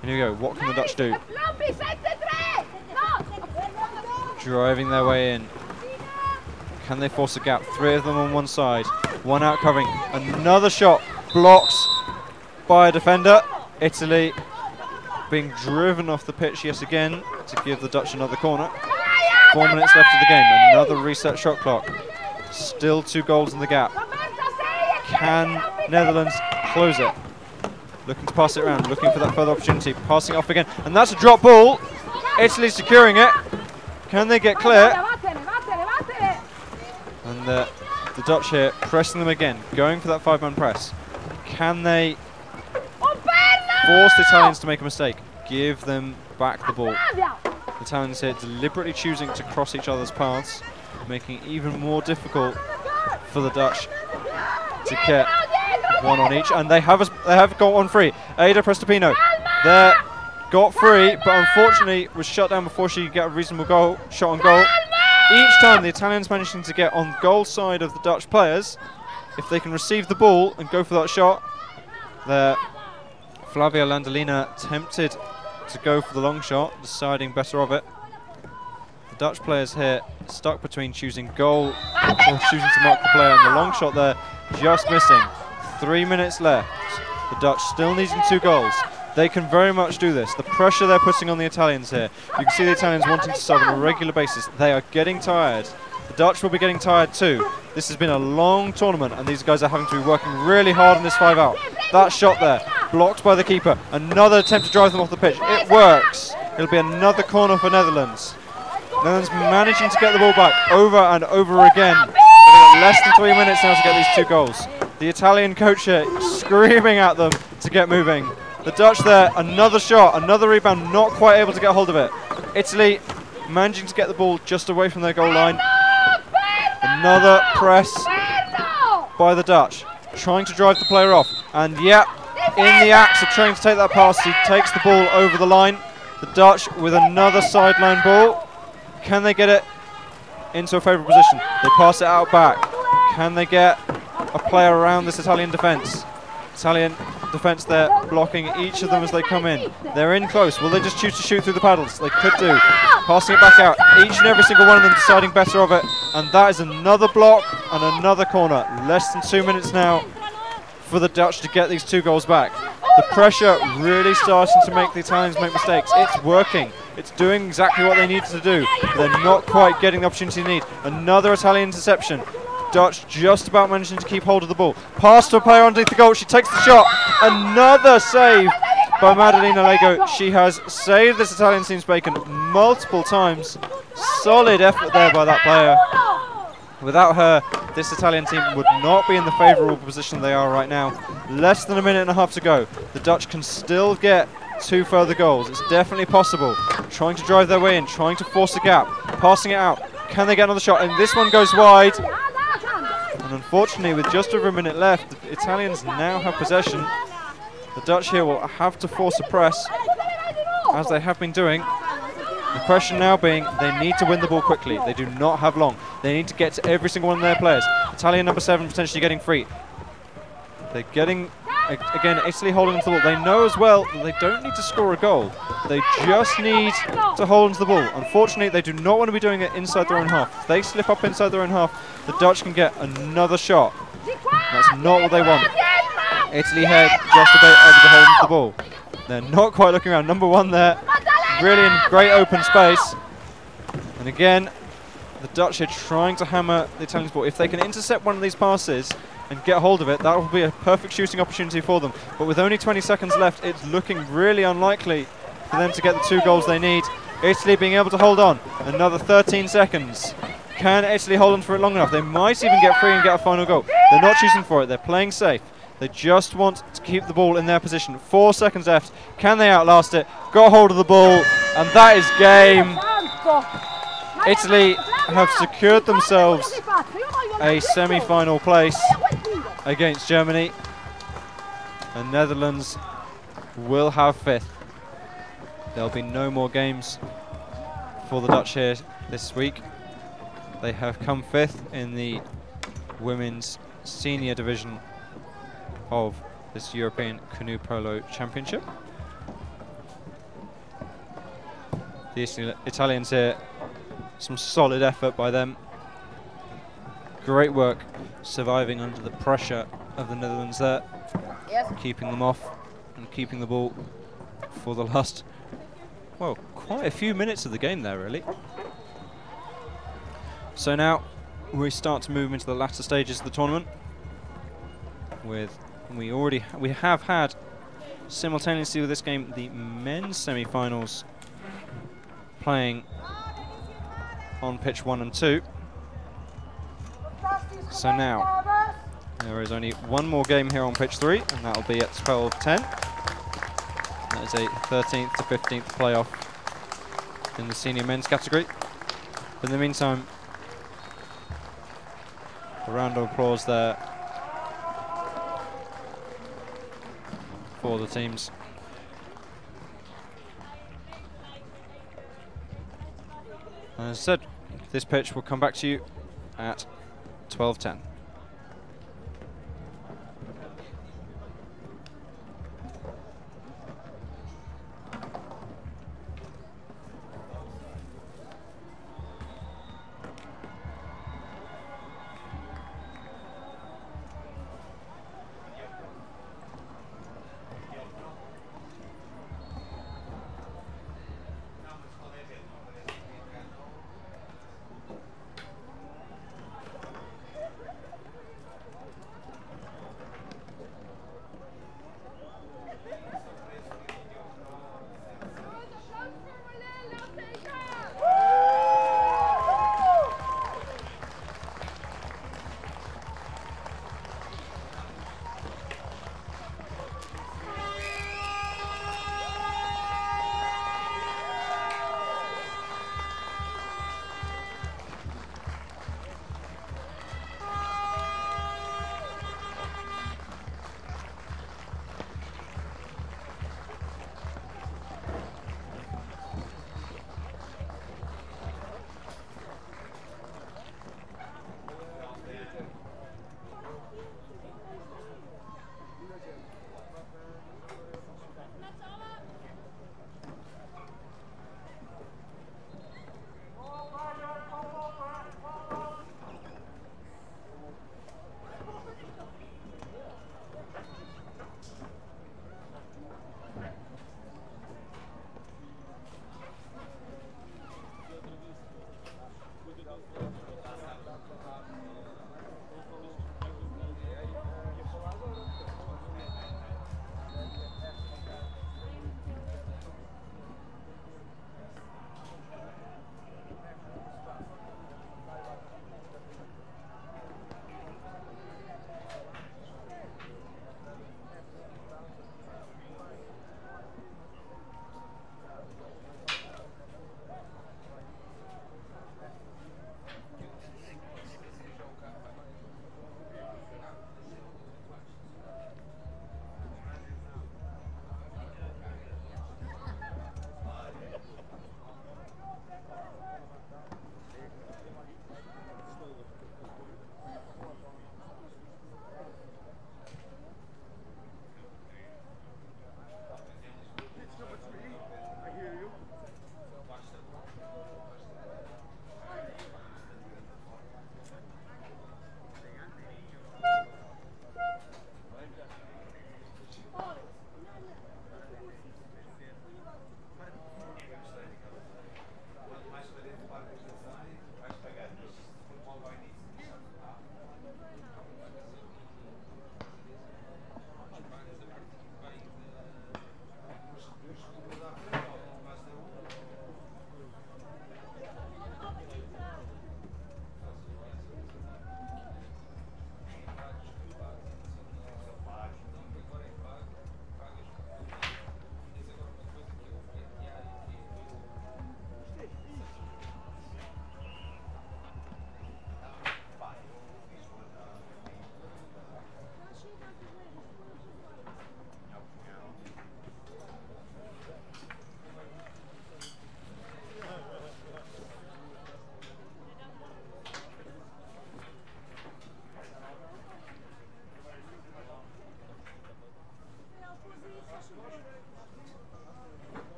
And here we go, what can the Dutch do? Driving their way in. Can they force a gap? Three of them on one side. One out covering. Another shot blocks by a defender. Italy being driven off the pitch yet again to give the Dutch another corner. Four minutes left of the game. Another reset shot clock. Still two goals in the gap. Can Netherlands close it? Looking to pass it around, looking for that further opportunity. Passing off again. And that's a drop ball. Italy securing it. Can they get clear? And the, the Dutch here pressing them again, going for that five-man press. Can they force the Italians to make a mistake? Give them back the ball. The Italians here deliberately choosing to cross each other's paths, making it even more difficult for the Dutch to one on each. And they have a, they have got one free. Ada Prestopino, there got free, but unfortunately was shut down before she could get a reasonable goal shot on goal. Each time the Italians managing to get on goal side of the Dutch players, if they can receive the ball and go for that shot, there Flavia Landolina tempted to go for the long shot, deciding better of it. The Dutch players here stuck between choosing goal or choosing to mark the player, and the long shot there just missing. Three minutes left. The Dutch still needing two goals. They can very much do this. The pressure they're putting on the Italians here. You can see the Italians wanting to serve on a regular basis. They are getting tired. The Dutch will be getting tired too. This has been a long tournament and these guys are having to be working really hard on this five out. That shot there, blocked by the keeper. Another attempt to drive them off the pitch. It works. It'll be another corner for Netherlands. Netherlands managing to get the ball back over and over again. Less than three minutes now to get these two goals. The Italian coach here screaming at them to get moving. The Dutch there, another shot, another rebound, not quite able to get hold of it. Italy managing to get the ball just away from their goal line. Another press by the Dutch, trying to drive the player off. And yeah, in the act of trying to take that pass, he takes the ball over the line. The Dutch with another sideline ball. Can they get it into a favourable position? They pass it out back. Can they get a player around this Italian defence? Italian defence there blocking each of them as they come in. They're in close. Will they just choose to shoot through the paddles? They could do. Passing it back out. Each and every single one of them deciding better of it. And that is another block and another corner. Less than two minutes now for the Dutch to get these two goals back. The pressure really starting to make the Italians make mistakes. It's working. It's doing exactly what they need to do. They're not quite getting the opportunity they need. Another Italian interception. Dutch just about managing to keep hold of the ball. Pass to a player underneath the goal. She takes the shot. Another save by Maddalena Lago. She has saved this Italian team's bacon multiple times. Solid effort there by that player. Without her, this Italian team would not be in the favourable position they are right now. Less than a minute and a half to go. The Dutch can still get two further goals. It's definitely possible. Trying to drive their way in, trying to force a gap, passing it out. Can they get another shot? And this one goes wide. And unfortunately, with just over a minute left, the Italians now have possession. The Dutch here will have to force a press, as they have been doing. The question now being, they need to win the ball quickly. They do not have long. They need to get to every single one of their players. Italian number seven potentially getting free. They're getting, again, Italy holding onto the ball. They know as well that they don't need to score a goal. They just need to hold onto the ball. Unfortunately, they do not want to be doing it inside their own half. If they slip up inside their own half, the Dutch can get another shot. That's not what they want. Italy head just about able to hold onto the ball. They're not quite looking around. Number one there, really in great open space. And again, the Dutch are trying to hammer the Italians' ball. If they can intercept one of these passes and get hold of it, that will be a perfect shooting opportunity for them. But with only 20 seconds left, it's looking really unlikely for them to get the two goals they need. Italy being able to hold on. Another 13 seconds. Can Italy hold on for it long enough? They might even get free and get a final goal. They're not choosing for it. They're playing safe. They just want to keep the ball in their position. Four seconds left. Can they outlast it? Got hold of the ball, and that is game. Italy have secured themselves a semi-final place against Germany. And Netherlands will have fifth. There'll be no more games for the Dutch here this week. They have come fifth in the women's senior division of this European Canoe Polo Championship. The Italians here, some solid effort by them. Great work surviving under the pressure of the Netherlands there, Yes. keeping them off and keeping the ball for the last, well, quite a few minutes of the game there, really. So now we start to move into the latter stages of the tournament. With we already ha- we have had simultaneously with this game the men's semi-finals playing on pitch one and two. So now there is only one more game here on pitch three, and that will be at 12:10. That is a 13th to 15th playoff in the senior men's category. But in the meantime, a round of applause there for the teams. And as I said, this pitch will come back to you at 12 10.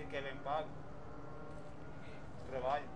decir que el embargo, rebaño.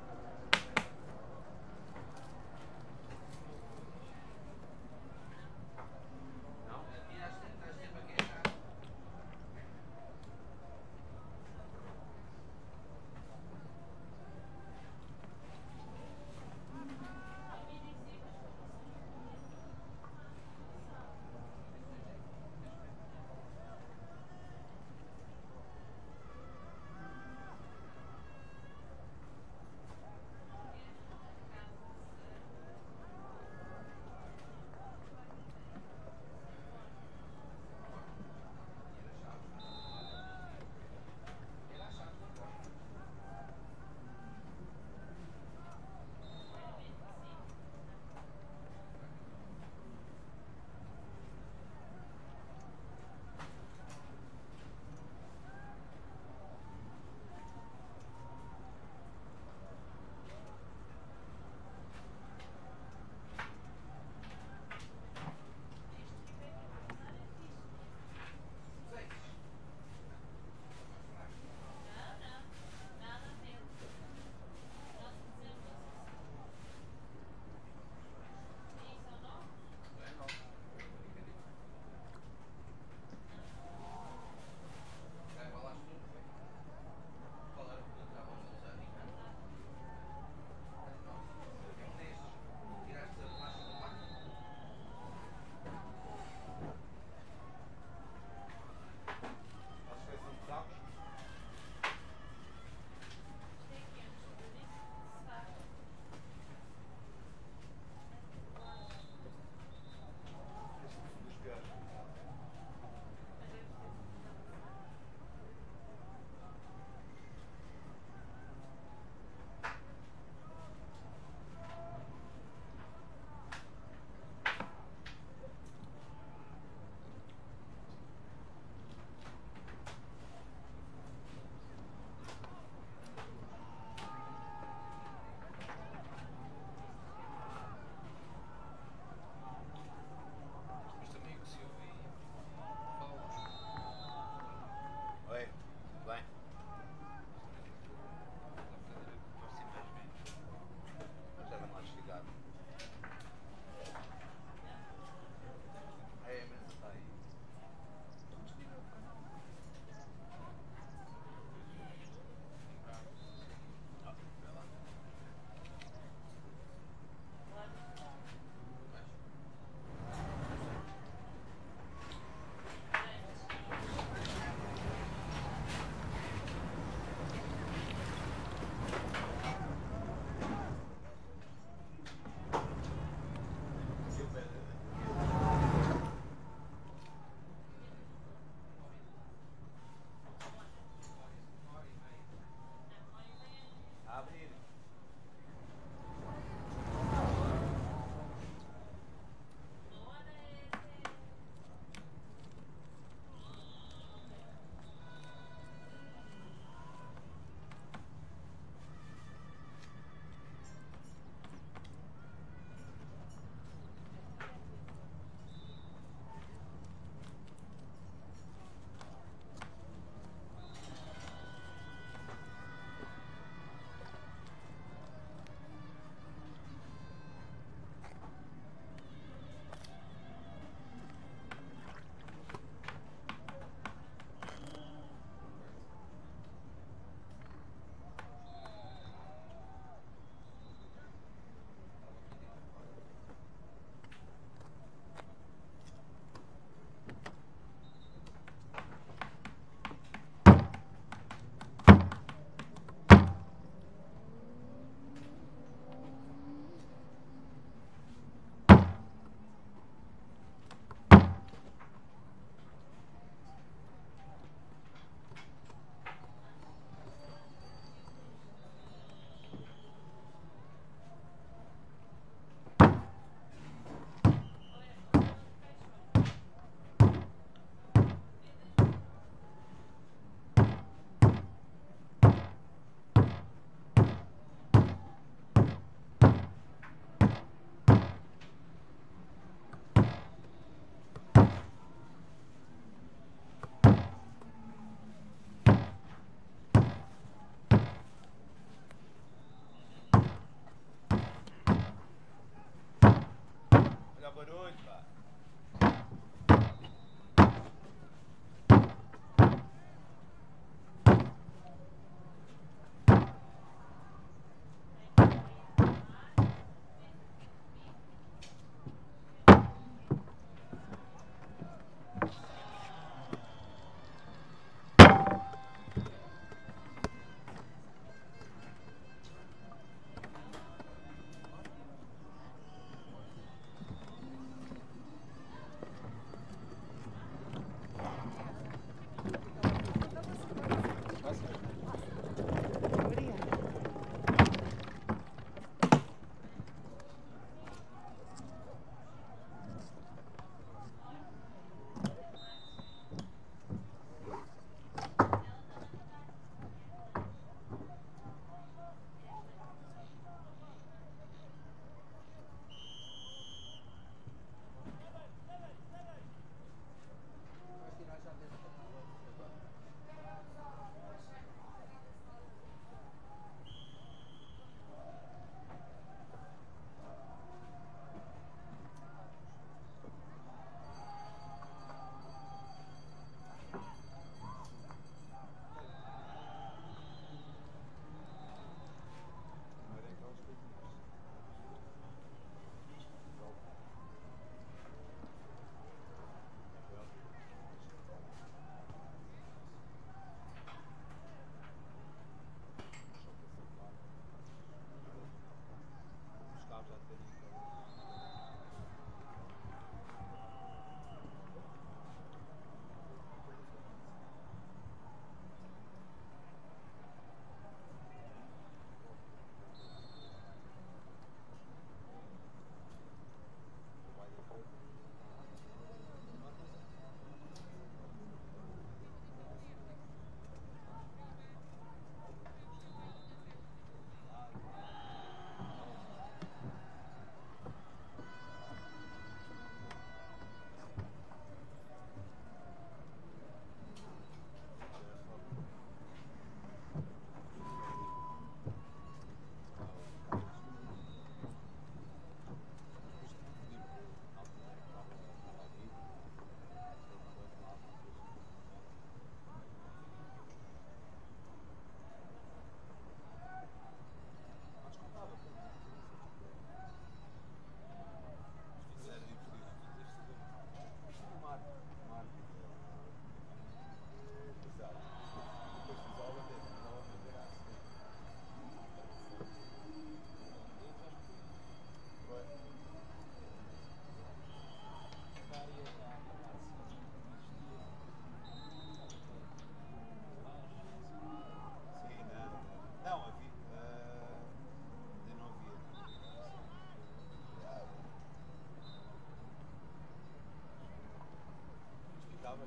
Gaborone, pá.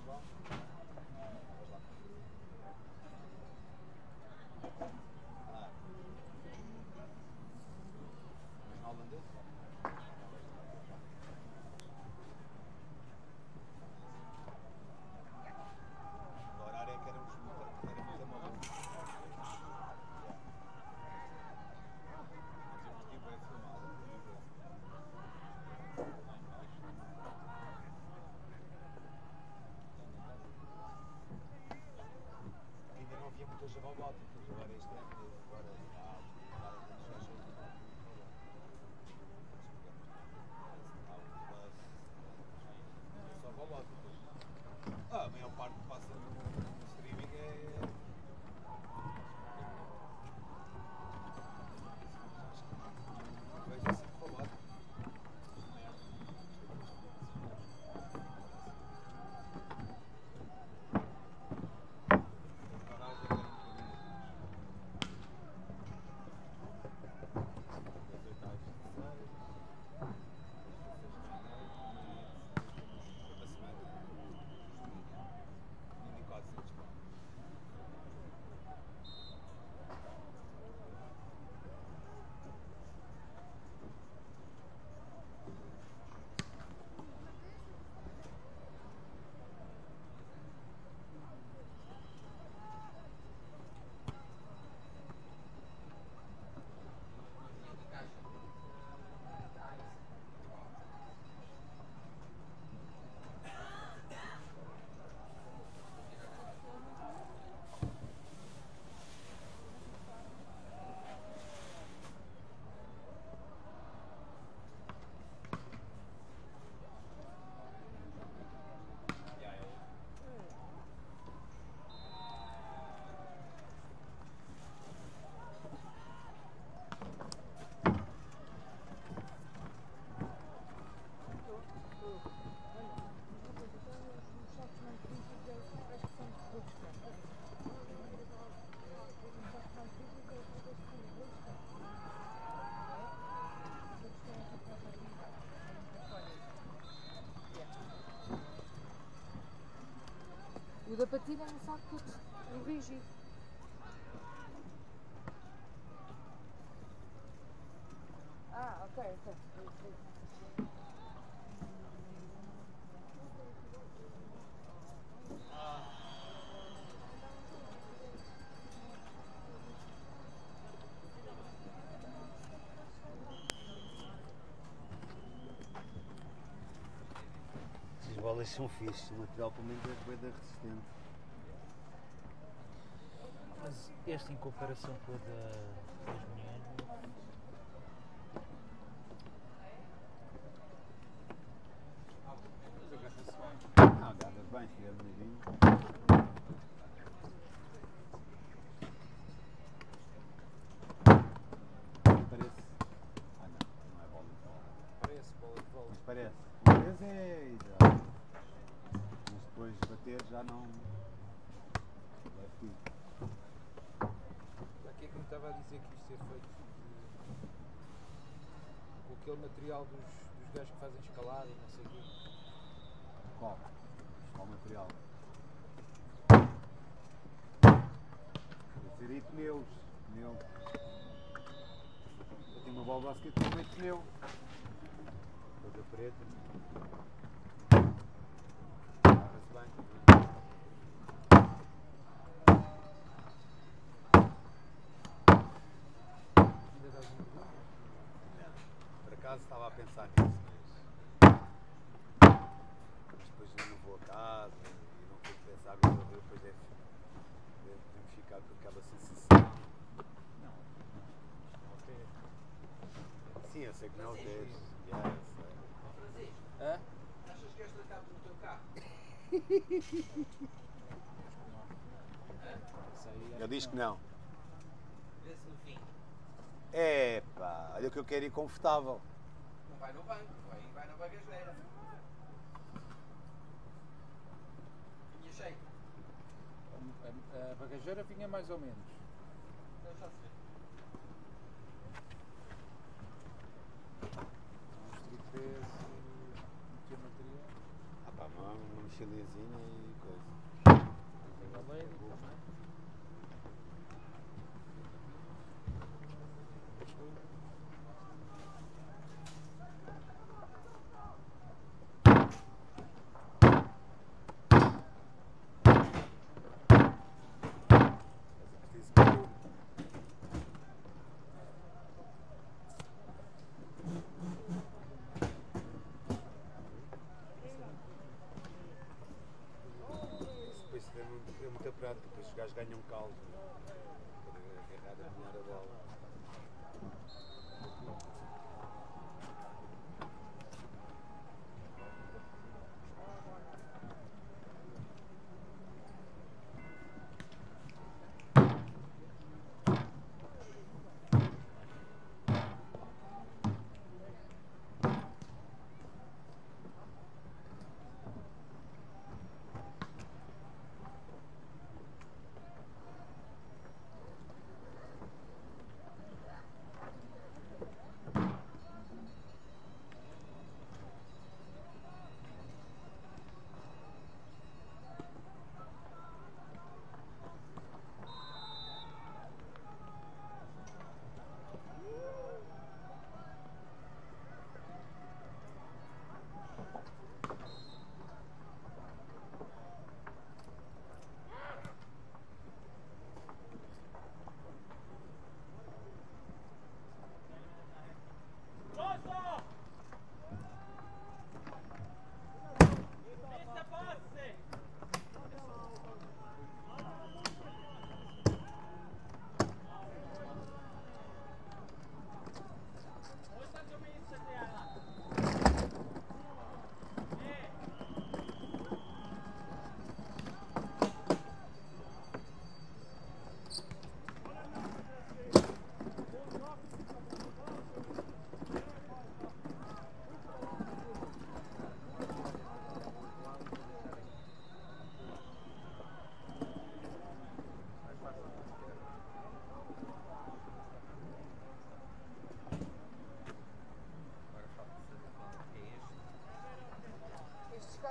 Pá. Thank batida no saco todo, rígido. Ah, ok, ok. Essas bolas são fixas, o material pelo menos é bem resistente. este em comparação com a da confortável. Não vai no banco, vai, vai na bagageira. Vinha cheio. A, a, a bagageira vinha mais ou menos. Então já se vê. Um tripés e material. Ah pá, uma, uma mochilazinha e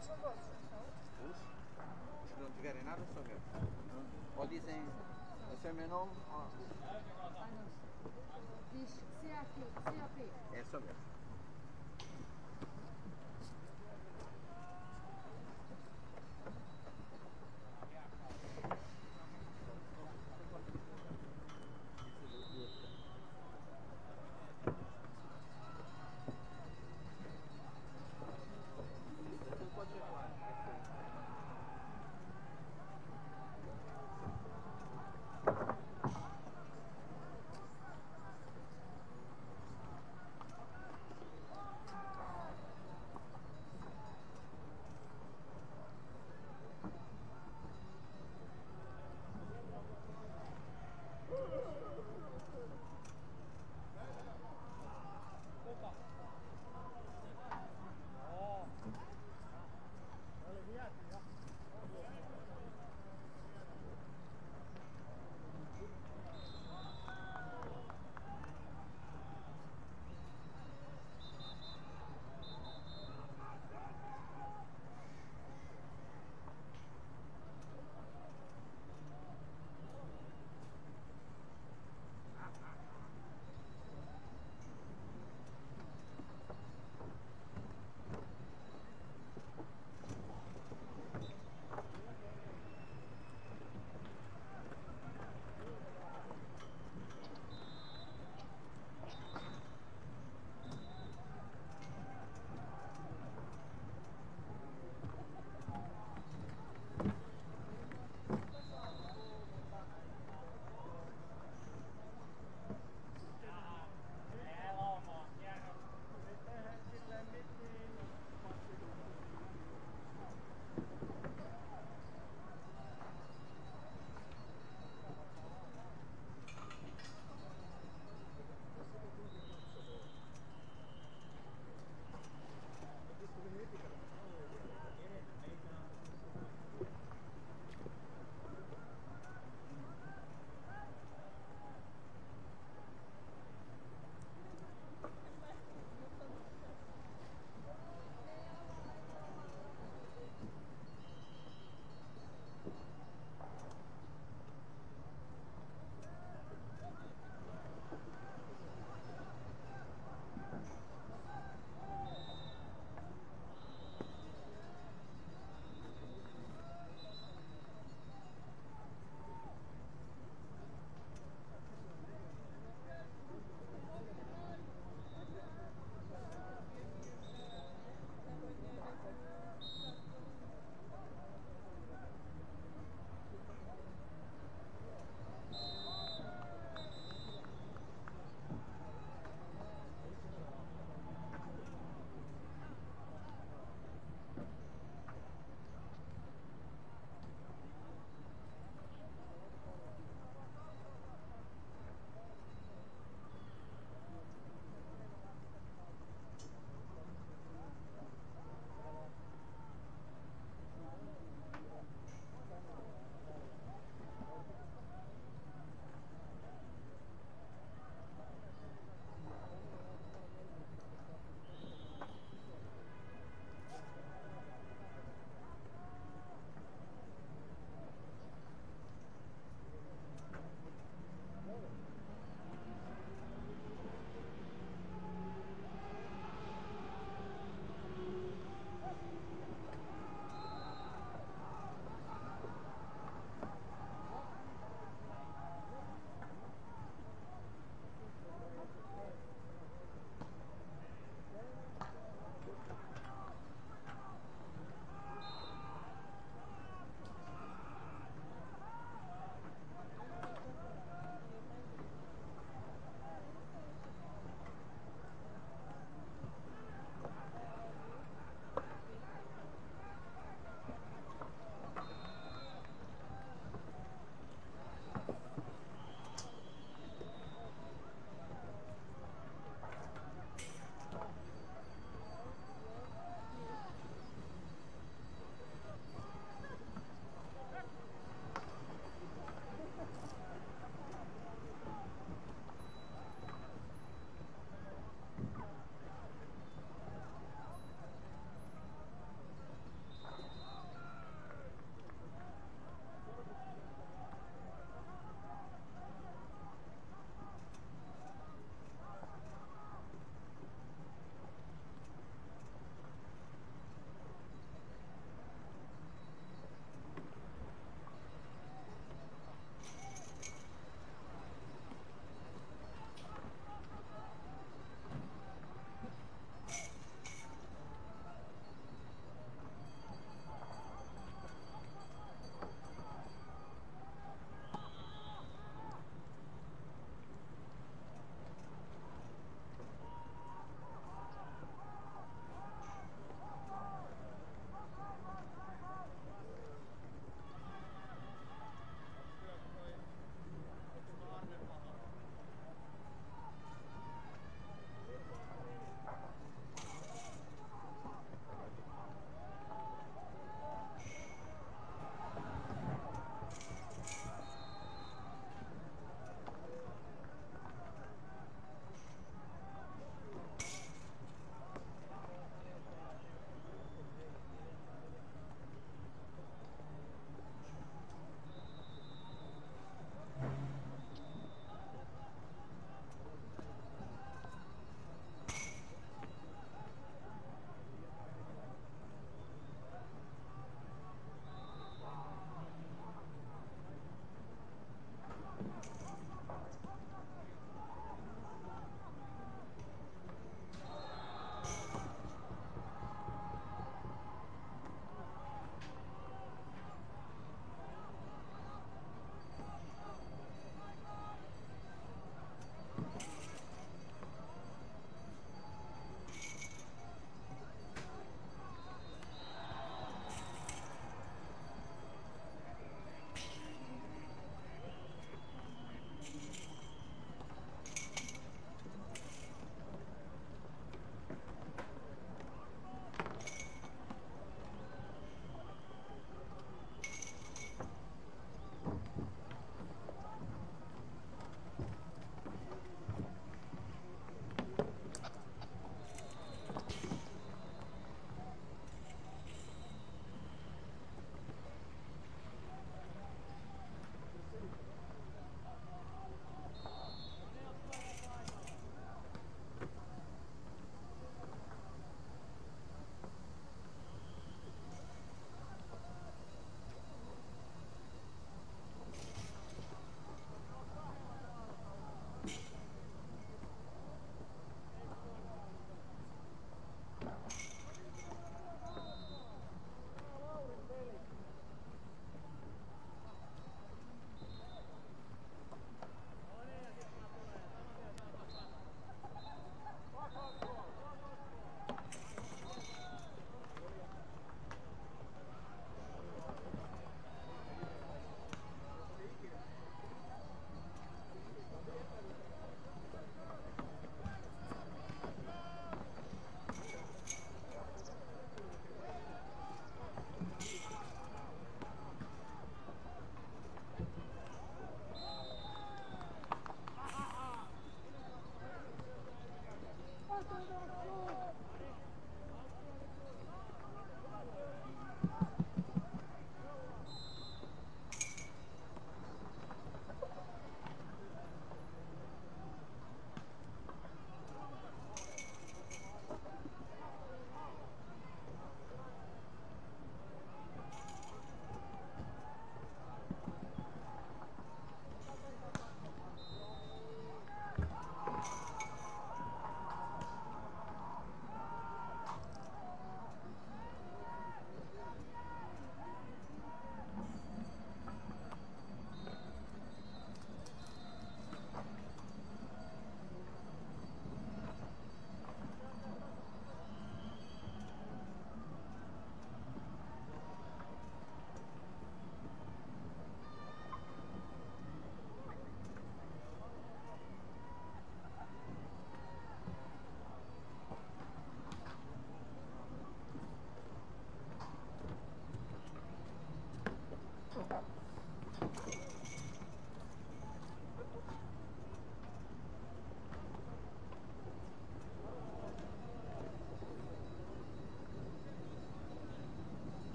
Se não tiverem nada, só eu. Ou dizem, esse é o meu nome. Diz CAP. É só mesmo.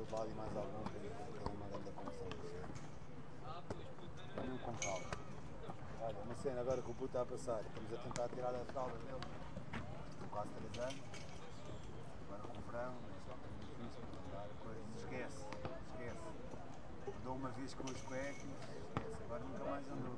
vocês lá e mais algum que tem uma grande promoção para mim com calma olha uma cena agora que o puto está a passar. Estamos a tentar tirar as fralda dele. Estou quase 3 anos. Agora com o verão mas já tem difícil a coisa esquece esquece. Andou uma vez com os cuecas esquece. Agora nunca mais andou.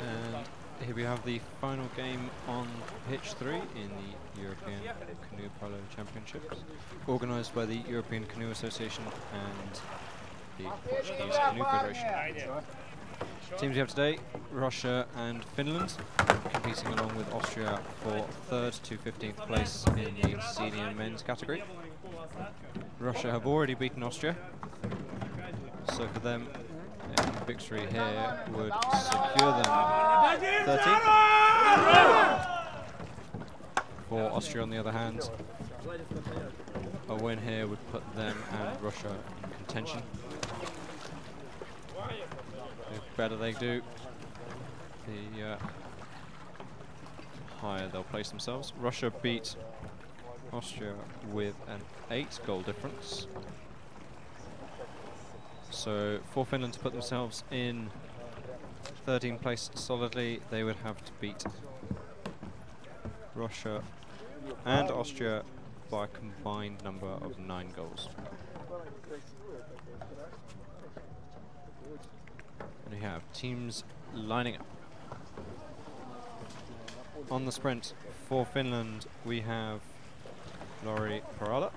Uh, here we have the final game on pitch 3 in the European Canoe Polo Championships, organised by the European Canoe Association and the Portuguese Canoe Federation. Teams we have today Russia and Finland, competing along with Austria for 3rd to 15th place in the senior men's category. Russia have already beaten Austria, so for them, victory here would secure them 13th. For Austria, on the other hand, a win here would put them and Russia in contention. The better they do, the uh, higher they'll place themselves. Russia beat Austria with an 8 goal difference. So for Finland to put themselves in 13th place solidly, they would have to beat Russia and Austria by a combined number of 9 goals. And we have teams lining up. On the sprint for Finland, we have Lori Parala.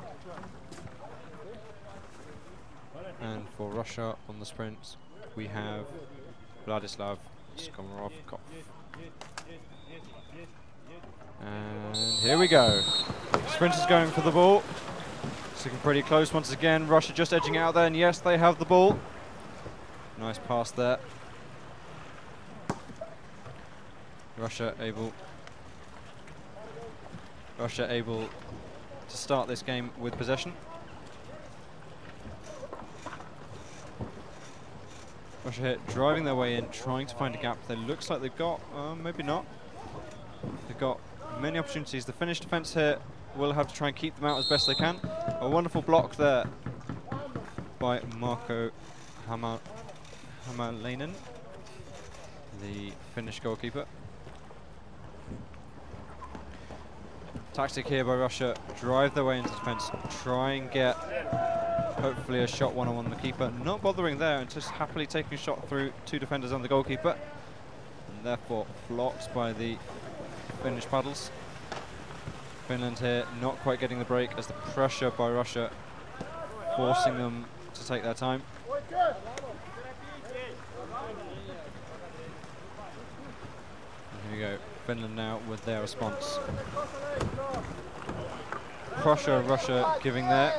And for Russia on the sprint, we have Vladislav Skomarovkov. And here we go. Sprinters going for the ball. It's looking pretty close once again. Russia just edging out there, and yes, they have the ball. Nice pass there. Russia able Russia able to start this game with possession. Russia here driving their way in, trying to find a gap. They looks like they've got, uh, maybe not. They've got many opportunities. The Finnish defence here will have to try and keep them out as best they can. A wonderful block there by Marco Hamalainen, the Finnish goalkeeper. Tactic here by Russia, drive their way into defence, try and get hopefully a shot one-on-one -on -one the keeper, not bothering there and just happily taking a shot through two defenders and the goalkeeper, and therefore blocked by the Finnish paddles. Finland here not quite getting the break as the pressure by Russia forcing them to take their time. And here we go, Finland now with their response. Prussia, Russia giving there,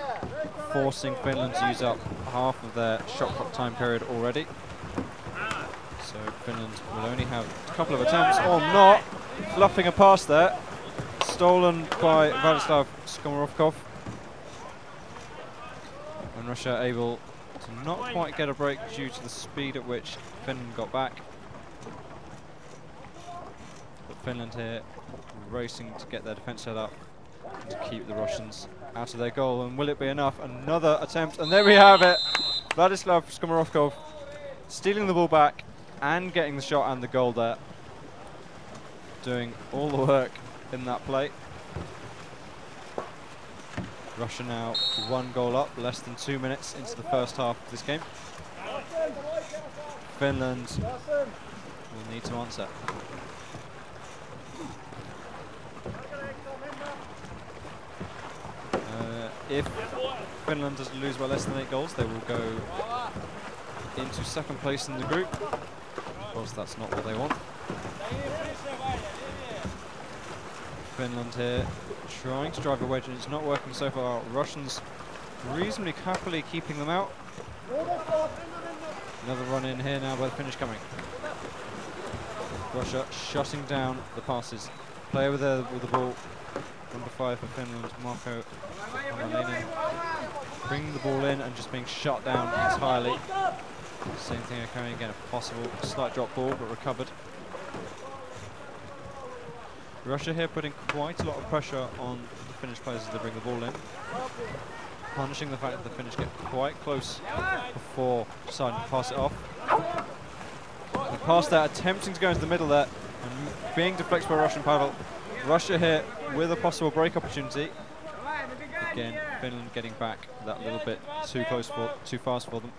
forcing Finland to use up half of their shot clock time period already. So Finland will only have a couple of attempts, or not, fluffing a pass there, stolen by Vladislav Skomarovkov. And Russia able to not quite get a break due to the speed at which Finland got back. But Finland here racing to get their defence set up to keep the Russians out of their goal. And will it be enough? Another attempt, and there we have it. Vladislav Skomarovkov stealing the ball back and getting the shot and the goal there. Doing all the work in that play. Russia now one goal up, less than two minutes into the first half of this game. Finland will need to answer. Uh, if Finland doesn't lose by less than eight goals, they will go into second place in the group. Of course, that's not what they want. Finland here trying to drive a wedge and it's not working so far. Russians reasonably happily keeping them out. Another run in here now by the Finnish coming. Russia shutting down the passes. Player with the, with the ball. Number five for Finland, Marco Hamalainen. Bringing the ball in and just being shut down entirely. Same thing occurring again, a possible slight drop ball, but recovered. Russia here putting quite a lot of pressure on the Finnish players as they bring the ball in. Punishing the fact that the Finnish get quite close before deciding to pass it off. The pass there, attempting to go into the middle there, and being deflected by Russian paddle. Russia here with a possible break opportunity. Again, Finland getting back that little bit too close for, too fast for them.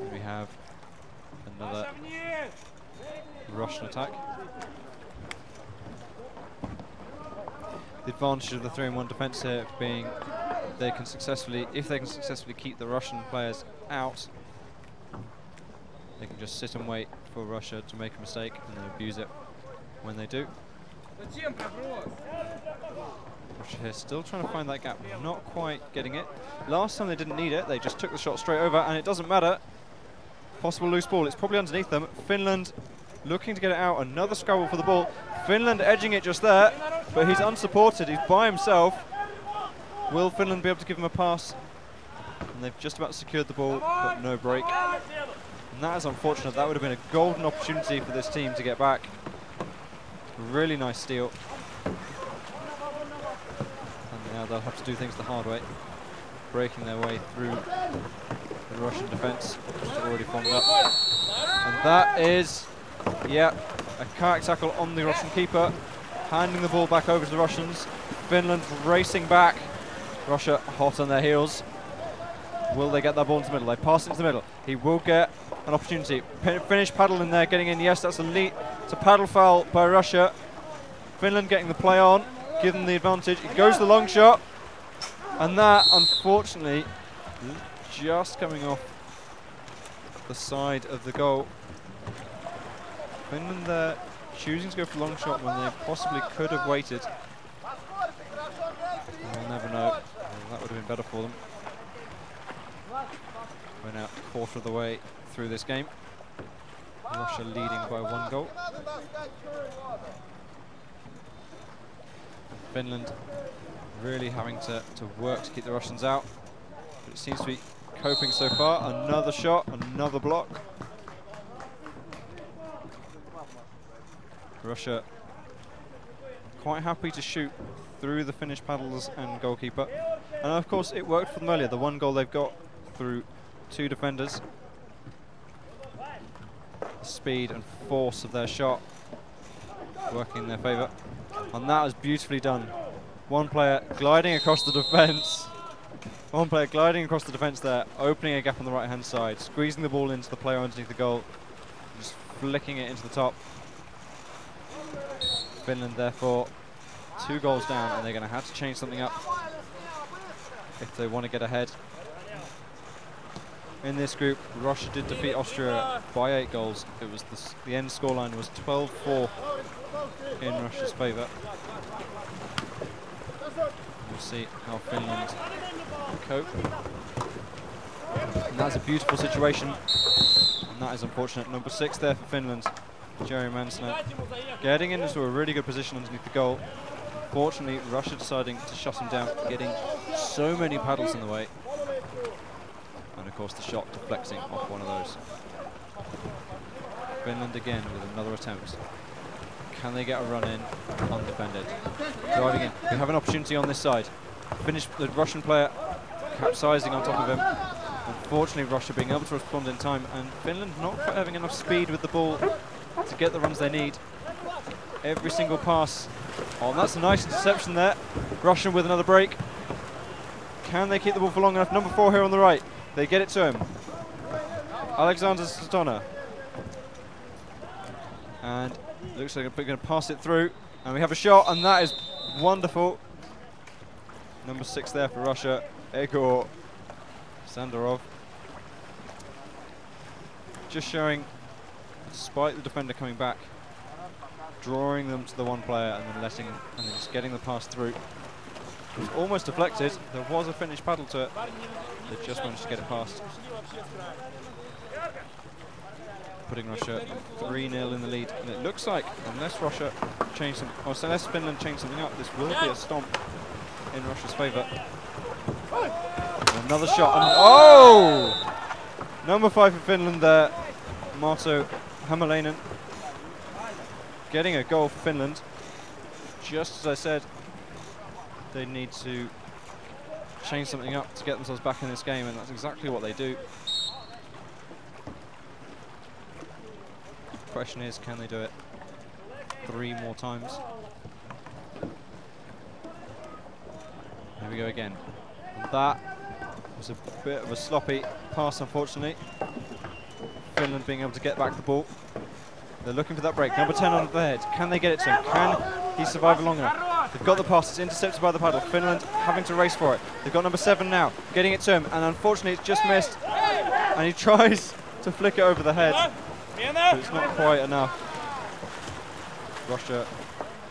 And we have another Russian attack. The advantage of the 3 in 1 defence here being they can successfully, if they can successfully keep the Russian players out, they can just sit and wait for Russia to make a mistake and then abuse it when they do. Here still trying to find that gap, not quite getting it. Last time they didn't need it, they just took the shot straight over and it doesn't matter. Possible loose ball, it's probably underneath them. Finland looking to get it out, another scrabble for the ball. Finland edging it just there, but he's unsupported, he's by himself. Will Finland be able to give him a pass? And they've just about secured the ball, but no break. And that is unfortunate, that would have been a golden opportunity for this team to get back. Really nice steal. And now they'll have to do things the hard way. Breaking their way through the Russian defence, already formed up. And that is, yeah, a kayak tackle on the Russian keeper, handing the ball back over to the Russians. Finland racing back. Russia hot on their heels. Will they get that ball into the middle? They pass it into the middle. He will get an opportunity. P Finnish paddle in there, getting in. Yes, that's a lead. It's a paddle foul by Russia. Finland getting the play on, them the advantage. It goes the long shot. And that, unfortunately, just coming off the side of the goal. Finland there choosing to go for long shot when they possibly could have waited. We'll never know. That would have been better for them. We're now a quarter of the way through this game. Russia leading by one goal. Finland really having to, to work to keep the Russians out. But it seems to be coping so far. Another shot, another block. Russia quite happy to shoot through the Finnish paddles and goalkeeper. And of course it worked for them earlier. The one goal they've got through two defenders. Speed and force of their shot working in their favour. And that was beautifully done. One player gliding across the defence. One player gliding across the defence there, opening a gap on the right hand side, squeezing the ball into the player underneath the goal, just flicking it into the top. Finland therefore two goals down and they're going to have to change something up if they want to get ahead. In this group, Russia did defeat Austria by eight goals. It was the, the end scoreline was 12-4 in Russia's favour. We'll see how Finland cope. And that's a beautiful situation. And that is unfortunate. Number six there for Finland, Jerry Mansner, getting into a really good position underneath the goal. Fortunately, Russia deciding to shut him down, getting so many paddles in the way. Course the shot deflecting off one of those. Finland again with another attempt. Can they get a run in undefended? Driving in. We have an opportunity on this side. Finish the Russian player capsizing on top of him. Unfortunately, Russia being able to respond in time, and Finland not quite having enough speed with the ball to get the runs they need. Every single pass. Oh, that's a nice interception there. Russian with another break. Can they keep the ball for long enough? Number four here on the right. They get it to him. Alexander Stona. And looks like they're going to pass it through. And we have a shot, and that is wonderful. Number six there for Russia, Egor Sandarov. Just showing, despite the defender coming back, drawing them to the one player and then letting, and then just getting the pass through. It was almost deflected. There was a Finnish paddle to it. They just managed to get it past. Putting Russia 3-0 in the lead. And it looks like, unless Russia change some, or unless Finland change something up, this will be a stomp in Russia's favour. Another shot. And oh! Number five for Finland there, Marto Hämäläinen. Getting a goal for Finland. Just as I said, they need to change something up to get themselves back in this game, and that's exactly what they do. Question is, can they do it three more times? Here we go again. And that was a bit of a sloppy pass, unfortunately. Finland being able to get back the ball. They're looking for that break. Number 10 on the head. Can they get it to him? Can he survive long enough? They've got the pass. It's intercepted by the paddle. Finland having to race for it. They've got number 7 now. Getting it to him. And unfortunately, it's just missed. And he tries to flick it over the head. But it's not quite enough. Russia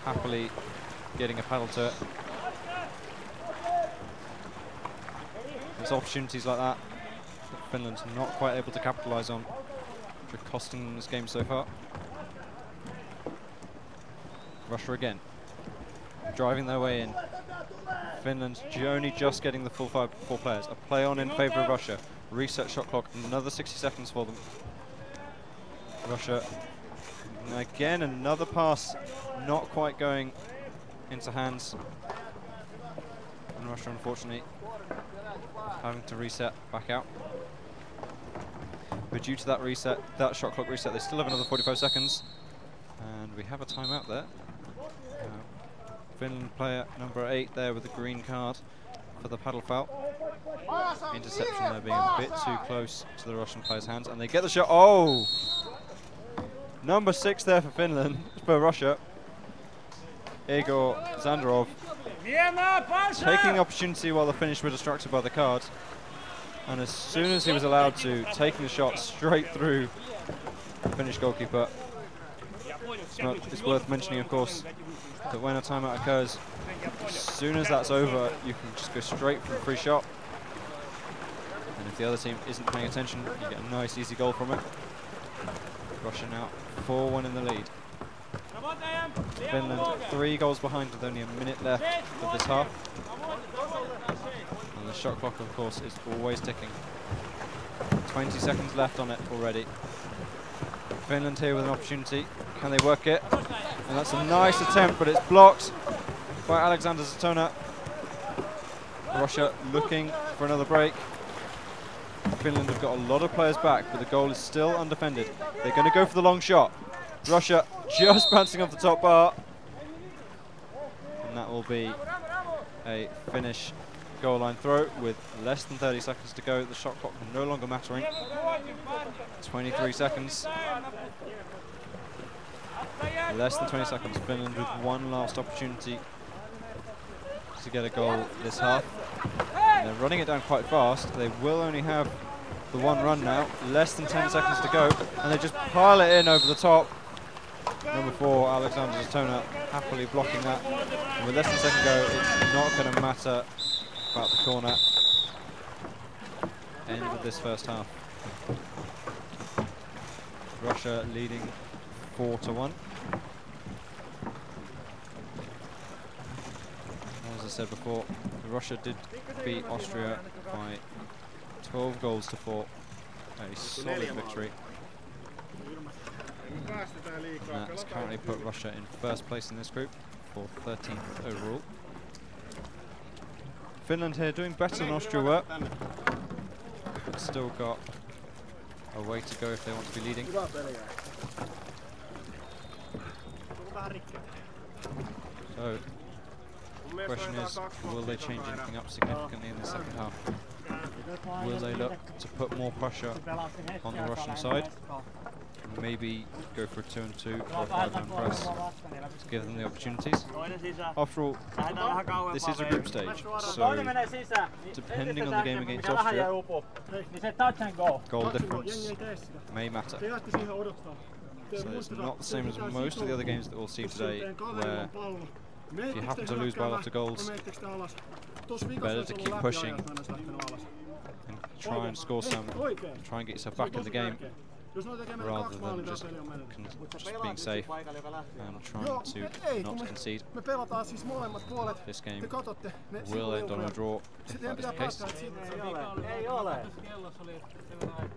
happily getting a paddle to it. There's opportunities like that that Finland's not quite able to capitalise on, which are costing them this game so far. Russia again, driving their way in. Finland's only just getting the full five, four players. A play on in favour of Russia. Reset shot clock, another 60 seconds for them. Russia, again another pass, not quite going into hands. And Russia, unfortunately, having to reset back out. But due to that reset, that shot clock reset, they still have another 45 seconds. And we have a timeout there. Uh, Finland player number 8 there with the green card for the paddle foul. Interception there being a bit too close to the Russian player's hands. And they get the shot. Oh! Number 6 there for Finland, for Russia. Igor Zandarov taking the opportunity while the Finnish were distracted by the card. And as soon as he was allowed to, taking the shot straight through the Finnish goalkeeper. It's, not, it's worth mentioning, of course, that when a timeout occurs, as soon as that's over, you can just go straight for the free shot. And if the other team isn't paying attention, you get a nice, easy goal from it. Russia now 4-1 in the lead. Finland three goals behind with only a minute left of this half. And the shot clock, of course, is always ticking. 20 seconds left on it already. Finland here with an opportunity. Can they work it? And that's a nice attempt, but it's blocked by Alexander Zatona. Russia looking for another break. Finland have got a lot of players back, but the goal is still undefended. They're going to go for the long shot. Russia just bouncing off the top bar. And that will be a Finnish goal line throw with less than 30 seconds to go. The shot clock no longer mattering. 23 seconds. Less than 20 seconds. Finland with one last opportunity to get a goal this half. And they're running it down quite fast. They will only have the one run now. Less than 10 seconds to go. And they just pile it in over the top. Number four, Alexander Zatona, happily blocking that. And with less than a second go, it's not going to matter about the corner. End of this first half. Russia leading four to one. As I said before, Russia did beat Austria by 12 goals to four. A solid victory. And that's currently put Russia in first place in this group for 13th overall. Finland here doing better than Austria were. Still got a way to go if they want to be leading. So, question is, will they change anything up significantly in the second half? Will they look to put more pressure on the Russian side? Maybe go for a two and two or a five man press to give them the opportunities. After all, this is a group stage, so depending on the game against Austria, goal difference may matter. So it's not the same as most of the other games that we'll see today, where if you happen to lose by a lot of goals, better to keep pushing and try and score some, try and get yourself back in the game, rather than just, con- just being safe and trying to not concede. Me pelataan siis molemmat puolet. This game Te katsotte. Ne will end on a draw Sitten pitää the case. päättää, että siitä Ei ole.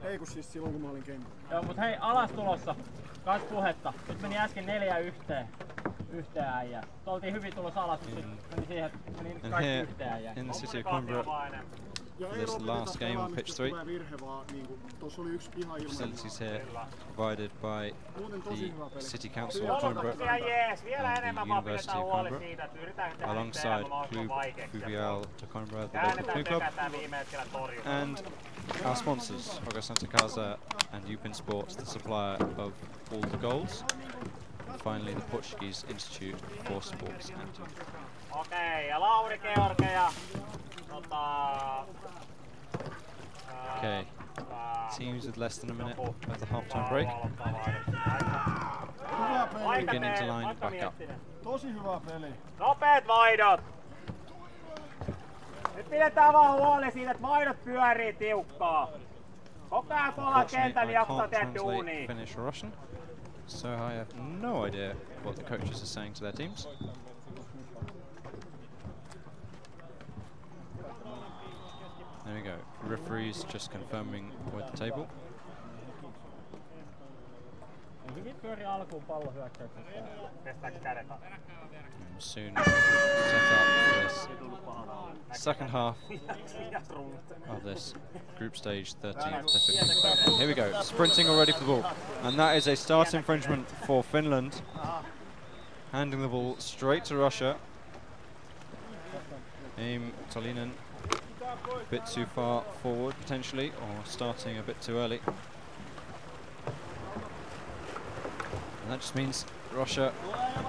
Ei kun siis silloin kun mä olin game. Joo, mut hei, alas tulossa. Kans puhetta. Nyt meni äsken neljä yhteen. Yhteen äijää. Oltiin hyvin tulossa alas, mutta sit meni siihen, meni kaikki yhteen äijään. in the city of Coimbra, for this last game on pitch three. tulee virhe vaan niinku, tuossa oli yksi ihan ilman. Facilities here provided by Muuten tosi hyvä the. City Council of Coimbra Ihan jees, vielä and the University of huoli Coimbra siitä, että yritetään tehdä alongside Club vaikeaksi. Fluvial de Coimbra, the local club club, tykätään viime hetkellä torjuntaa. and our sponsors, Jogos Santa Casa and Upin Sports, the supplier of all the goals. And finally, the Portuguese Institute for Sports and Youth. Okei, Lauri George ja ää, Okay, teams with less than a minute of the halftime break. Hyvä. Beginning to line back up. Tosi hyvä peli. Nopeet vaihdot! Nyt pidetään vaan huoli siitä, että maidot pyörii tiukkaa. Koko ajan tuolla Unfortunately, kentällä I jaksaa can't tehdä duunia. Finnish Russian, so I have no idea what the coaches are saying to their teams. There we go. Referees just confirming with the table. And soon set up this second half of this group stage 13th to 15th. Here we go, sprinting already for the ball. And that is a start infringement for Finland. Handing the ball straight to Russia. Aim Tolinen a bit too far forward potentially, or starting a bit too early. And that just means Russia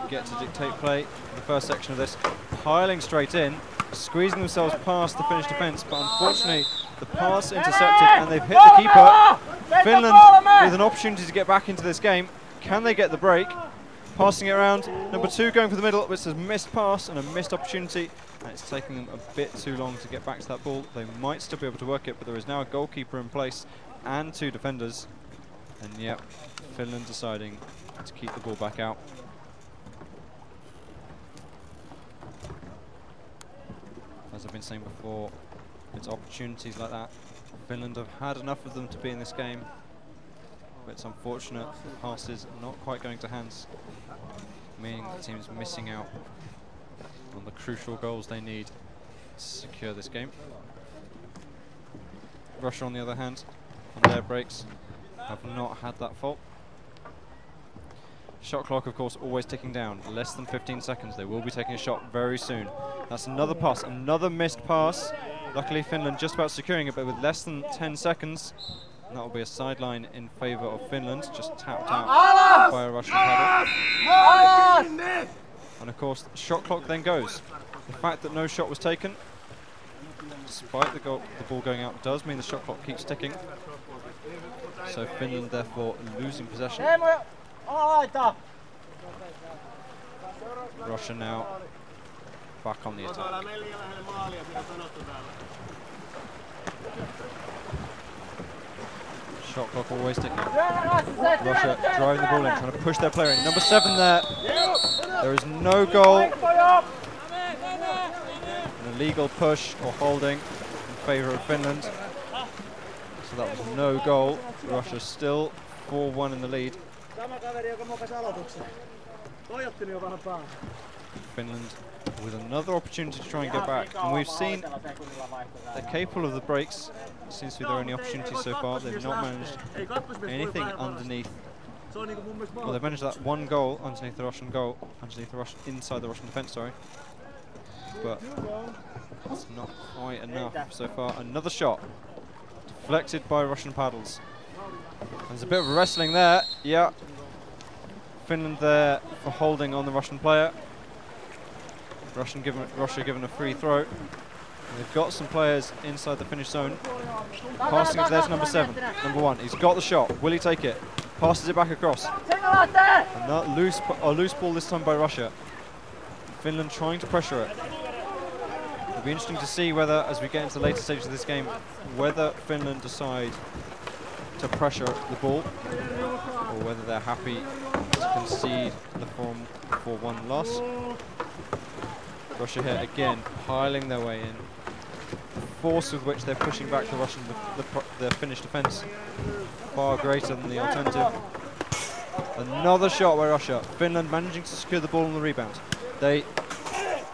get to dictate play in the first section of this, piling straight in, squeezing themselves past the Finnish defence, but unfortunately the pass intercepted and they've hit the keeper. Finland with an opportunity to get back into this game. Can they get the break? Passing it around, number two going for the middle, which is a missed pass and a missed opportunity. And it's taking them a bit too long to get back to that ball. They might still be able to work it, but there is now a goalkeeper in place and two defenders. And yep, Finland deciding to keep the ball back out. As I've been saying before, it's opportunities like that. Finland have had enough of them to be in this game. But it's unfortunate the passes not quite going to hands, meaning the team's missing out on the crucial goals they need to secure this game. Russia, on the other hand, on their breaks, have not had that fault. Shot clock, of course, always ticking down. Less than 15 seconds. They will be taking a shot very soon. That's another pass, another missed pass. Luckily, Finland just about securing it, but with less than 10 seconds, that will be a sideline in favour of Finland, just tapped out by a Russian paddle. And of course, the shot clock then goes. The fact that no shot was taken, despite the, goal, the ball going out, does mean the shot clock keeps ticking. So Finland therefore losing possession. Russia now back on the attack. Shot clock always ticking. Russia driving the ball in, trying to push their player in. Number seven there. There is no goal. An illegal push or holding in favour of Finland. So that was no goal. Russia still 4-1 in the lead. Sama kaveri, joka mokasi aloituksen. Toi otti niin jo vähän päähän. Finland with another opportunity to try and get back. And we've seen they're capable of the breaks. Seems to be their only opportunity so far. They've not managed anything underneath. Well, they've managed that one goal underneath the Russian goal, underneath the Russian, inside the Russian defence, sorry. But it's not quite enough so far. Another shot, deflected by Russian paddles. There's a bit of wrestling there. Yeah, Finland there for holding on the Russian player. Russian given Russia given a free throw. And they've got some players inside the finish zone. Passing it there's number seven, number one. He's got the shot. Will he take it? Passes it back across. And that loose, a loose ball this time by Russia. Finland trying to pressure it. It'll be interesting to see whether, as we get into the later stages of this game, whether Finland decide to pressure the ball or whether they're happy to concede the form 4-1 loss. Russia here again piling their way in. The force with which they're pushing back the Russian, the, pro- the Finnish defence, far greater than the alternative. Another shot by Russia. Finland managing to secure the ball on the rebound. They,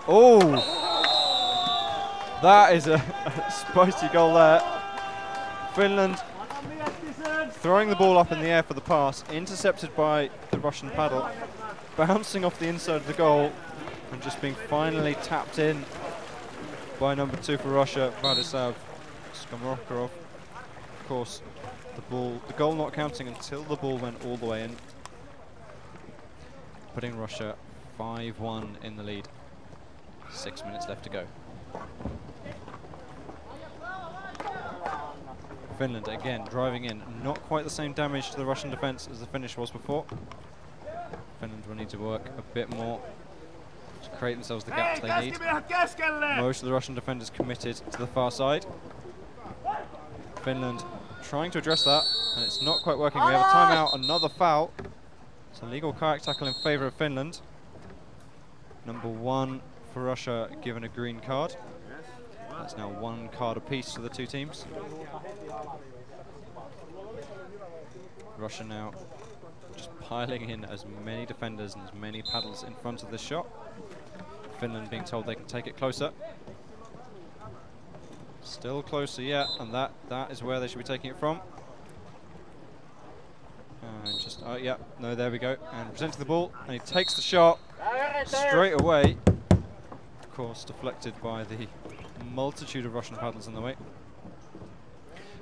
oh, That is a, a spicy goal there. Finland throwing the ball up in the air for the pass, intercepted by the Russian paddle, bouncing off the inside of the goal and just being finally tapped in by number two for Russia, Vladislav Skomorokov. Of course, the ball, the goal not counting until the ball went all the way in, putting Russia 5-1 in the lead. Six minutes left to go. Finland again driving in, not quite the same damage to the Russian defence as the Finnish was before. Finland will need to work a bit more create themselves the gaps they need. Most of the Russian defenders committed to the far side. Finland trying to address that, and it's not quite working. We have a timeout, another foul. It's a legal kayak tackle in favour of Finland. Number one for Russia given a green card. That's now one card apiece for the two teams. Russia now just piling in as many defenders and as many paddles in front of the shot. Finland being told they can take it closer. Still closer, yeah, and that that is where they should be taking it from. And just, oh yeah, no, there we go. And presenting the ball, and he takes the shot straight away. Of course, deflected by the multitude of Russian paddles in the way.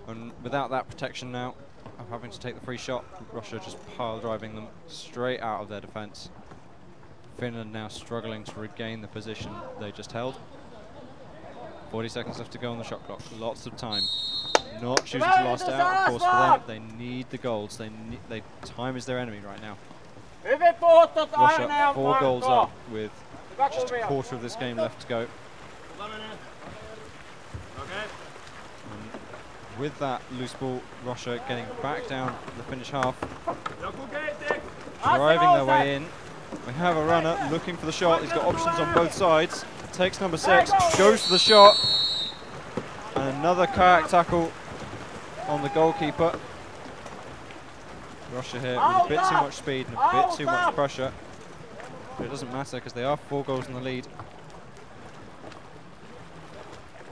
And without that protection now, of having to take the free shot, Russia just pile driving them straight out of their defence. Finland now struggling to regain the position they just held. 40 seconds left to go on the shot clock. Lots of time. Not choosing to last out, of course, for them. They need the goals. They need. They time is their enemy right now. Russia four goals up with just a quarter of this game left to go. And with that loose ball, Russia getting back down the Finnish half, driving their way in. We have a runner looking for the shot. He's got options on both sides. Takes number six, goes for the shot, and another kayak tackle on the goalkeeper. Russia here with a bit too much speed and a bit too much pressure. But it doesn't matter because they are four goals in the lead.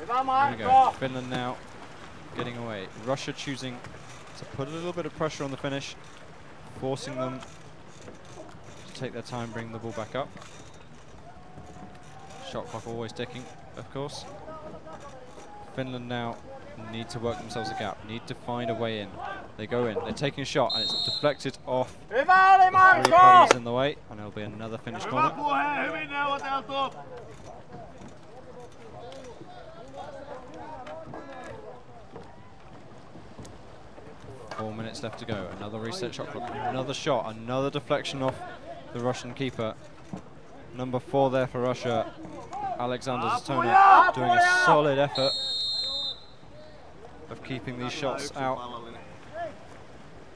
There we go. Finland now getting away. Russia choosing to put a little bit of pressure on the Finnish, forcing them take their time, bring the ball back up. Shot clock always ticking, of course. Finland now need to work themselves a gap, need to find a way in. They go in, they're taking a shot, and it's deflected off the three paddles in the way, and it'll be another Finnish corner. Four minutes left to go. Another reset shot clock. Another shot. Another deflection off the Russian keeper. Number four there for Russia. Alexander Zatona doing a solid effort of keeping these shots out.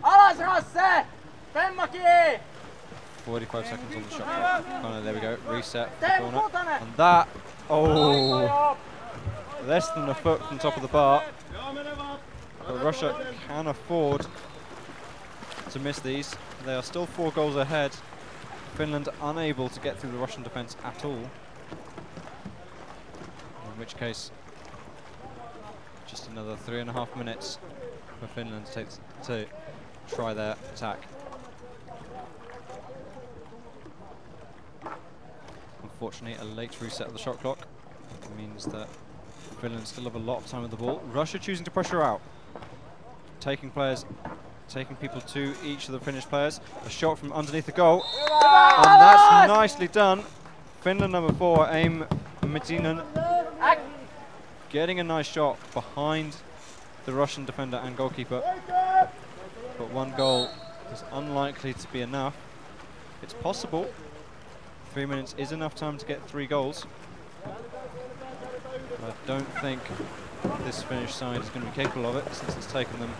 Alas Rasse! Femmäki! 45 seconds on the shot clock. Oh, corner, there we go. Reset the corner. And that, oh, less than a foot from top of the bar. But Russia can afford to miss these. They are still four goals ahead. Finland unable to get through the Russian defence at all. In which case, just another three and a half minutes for Finland to, to try their attack. Unfortunately, a late reset of the shot clock means that Finland still have a lot of time with the ball. Russia choosing to pressure out, taking players, taking people to each of the Finnish players. A shot from underneath the goal, and that's nicely done. Finland number four, Aim Metinen, getting a nice shot behind the Russian defender and goalkeeper. But one goal is unlikely to be enough. It's possible. Three minutes is enough time to get three goals. But I don't think this Finnish side is going to be capable of it since it's taken them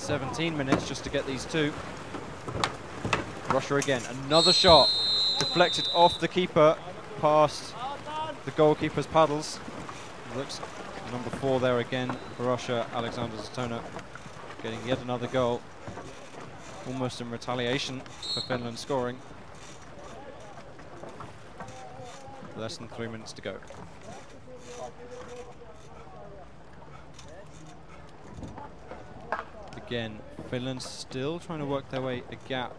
17 minutes just to get these two. Russia again, another shot deflected off the keeper past the goalkeeper's paddles. Looks number four there again for Russia, Alexander Zatona getting yet another goal. Almost in retaliation for Finland scoring. Less than three minutes to go. Again, Finland still trying to work their way a gap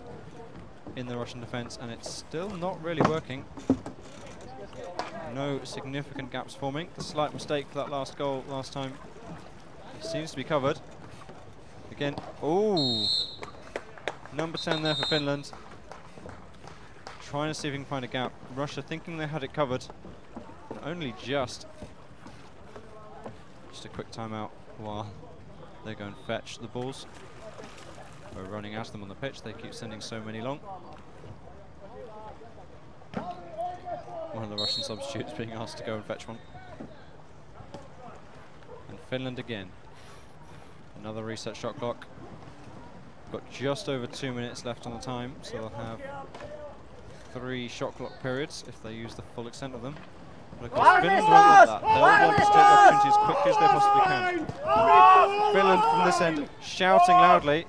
in the Russian defense, and it's still not really working. No significant gaps forming. The slight mistake for that last goal last time seems to be covered. Again, oh, number 10 there for Finland. Trying to see if he can find a gap. Russia thinking they had it covered, only just. Just a quick timeout while they go and fetch the balls. We're running at them on the pitch. They keep sending so many long. One of the Russian substitutes being asked to go and fetch one. And Finland again. Another reset shot clock. Got just over two minutes left on the time, so they'll have three shot clock periods if they use the full extent of them. Of Finland won't that. They'll want to take the opportunity as quickly as they possibly can. Finland from this end shouting loudly.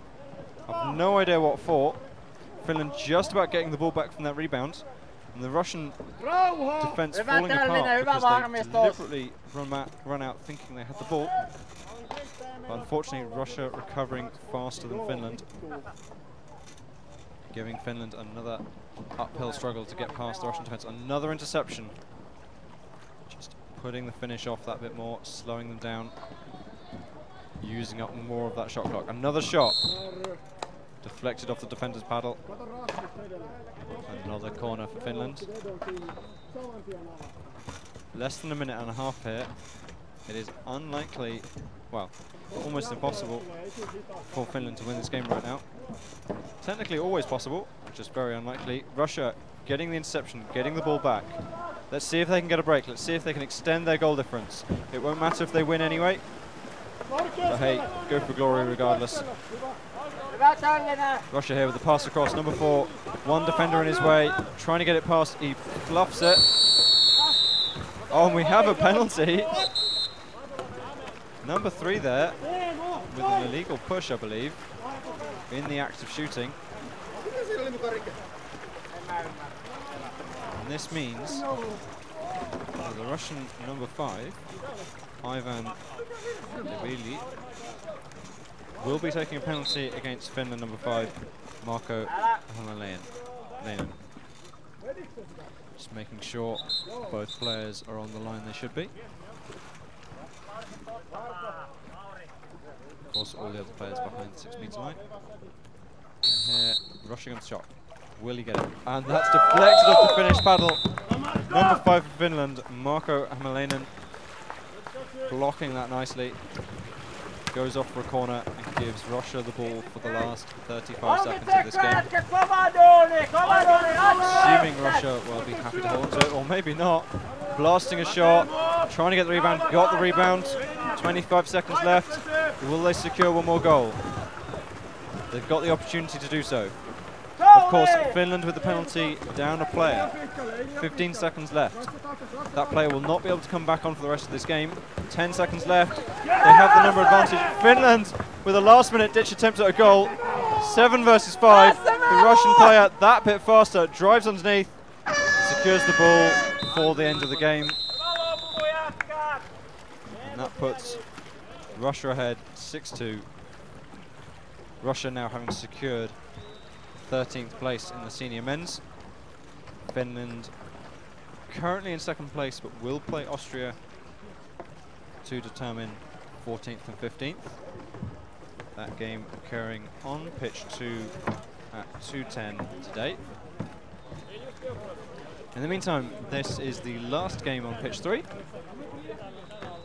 I've no idea what for. Finland just about getting the ball back from that rebound. And the Russian defence falling apart because they deliberately run out, run out thinking they had the ball. But unfortunately, Russia recovering faster than Finland. Giving Finland another uphill struggle to get past the Russian defence. Another interception. Putting the Finnish off that bit more, slowing them down. Using up more of that shot clock. Another shot. Deflected off the defender's paddle. Another corner for Finland. Less than a minute and a half here. It is unlikely, well, almost impossible for Finland to win this game right now. Technically always possible, just very unlikely. Russia getting the interception, getting the ball back. Let's see if they can get a break. Let's see if they can extend their goal difference. It won't matter if they win anyway. But hey, go for glory regardless. Russia here with the pass across. Number four, one defender in his way, trying to get it past. He fluffs it. Oh, and we have a penalty. Number three there, with an illegal push, I believe, in the act of shooting. This means the Russian number five, Ivan Devili, will be taking a penalty against Finland number five, Marco Hamalainen. Just making sure both players are on the line they should be. Of course, all the other players behind the six metre line. And here, rushing on the shot. Will he get it? And that's deflected off the Finnish paddle. Number five for Finland, Marco Hamalainen, blocking that nicely. Goes off for a corner and gives Russia the ball for the last 35 seconds of this game. Assuming Russia will be happy to hold to it, or maybe not. Blasting a shot, trying to get the rebound, got the rebound. 25 seconds left. Will they secure one more goal? They've got the opportunity to do so. Of course, Finland with the penalty down a player. 15 seconds left. That player will not be able to come back on for the rest of this game. 10 seconds left. They have the number advantage. Finland with a last minute ditch attempt at a goal. 7 versus 5. The Russian player that bit faster drives underneath, secures the ball for the end of the game. And that puts Russia ahead 6-2. Russia now having secured 13th place in the senior men's. Finland currently in second place but will play Austria to determine 14th and 15th. That game occurring on pitch 2 at 2.10 today. In the meantime, this is the last game on pitch 3.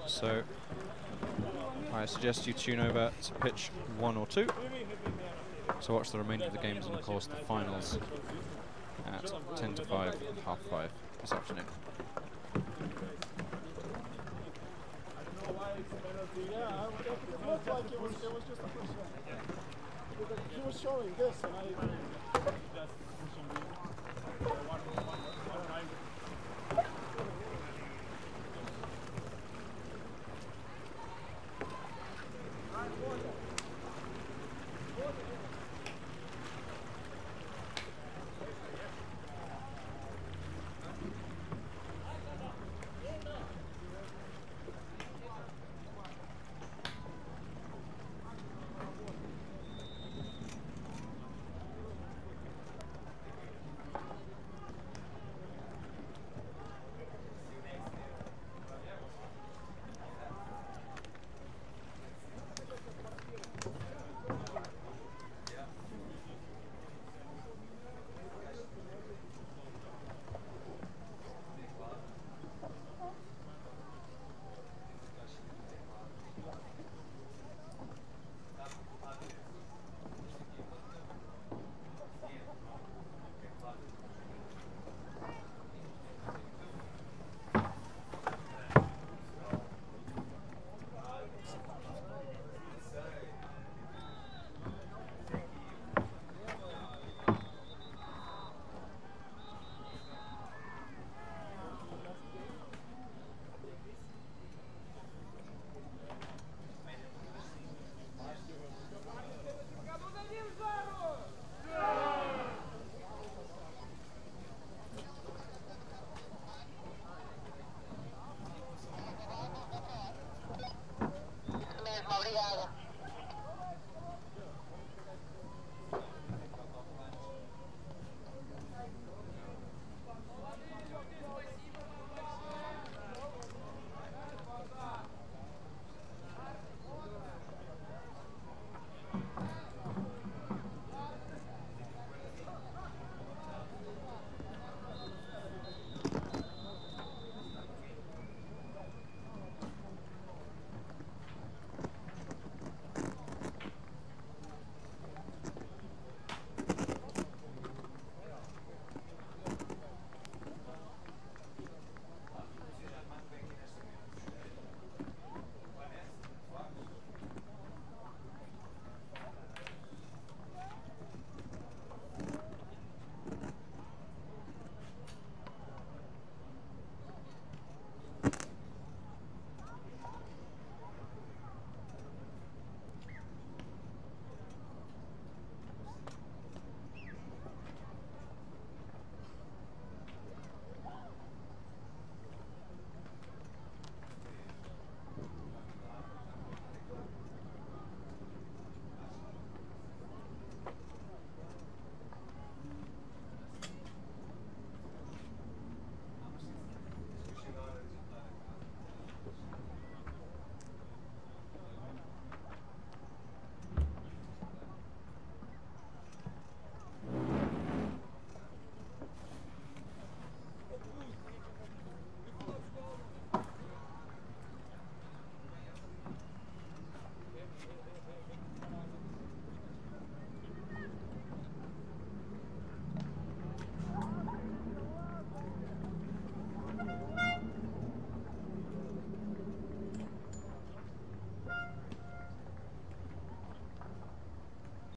So I suggest you tune over to pitch 1 or 2 to watch the remainder of the games and of course the finals at 10 to 5 and half 5 this afternoon. He was showing this and I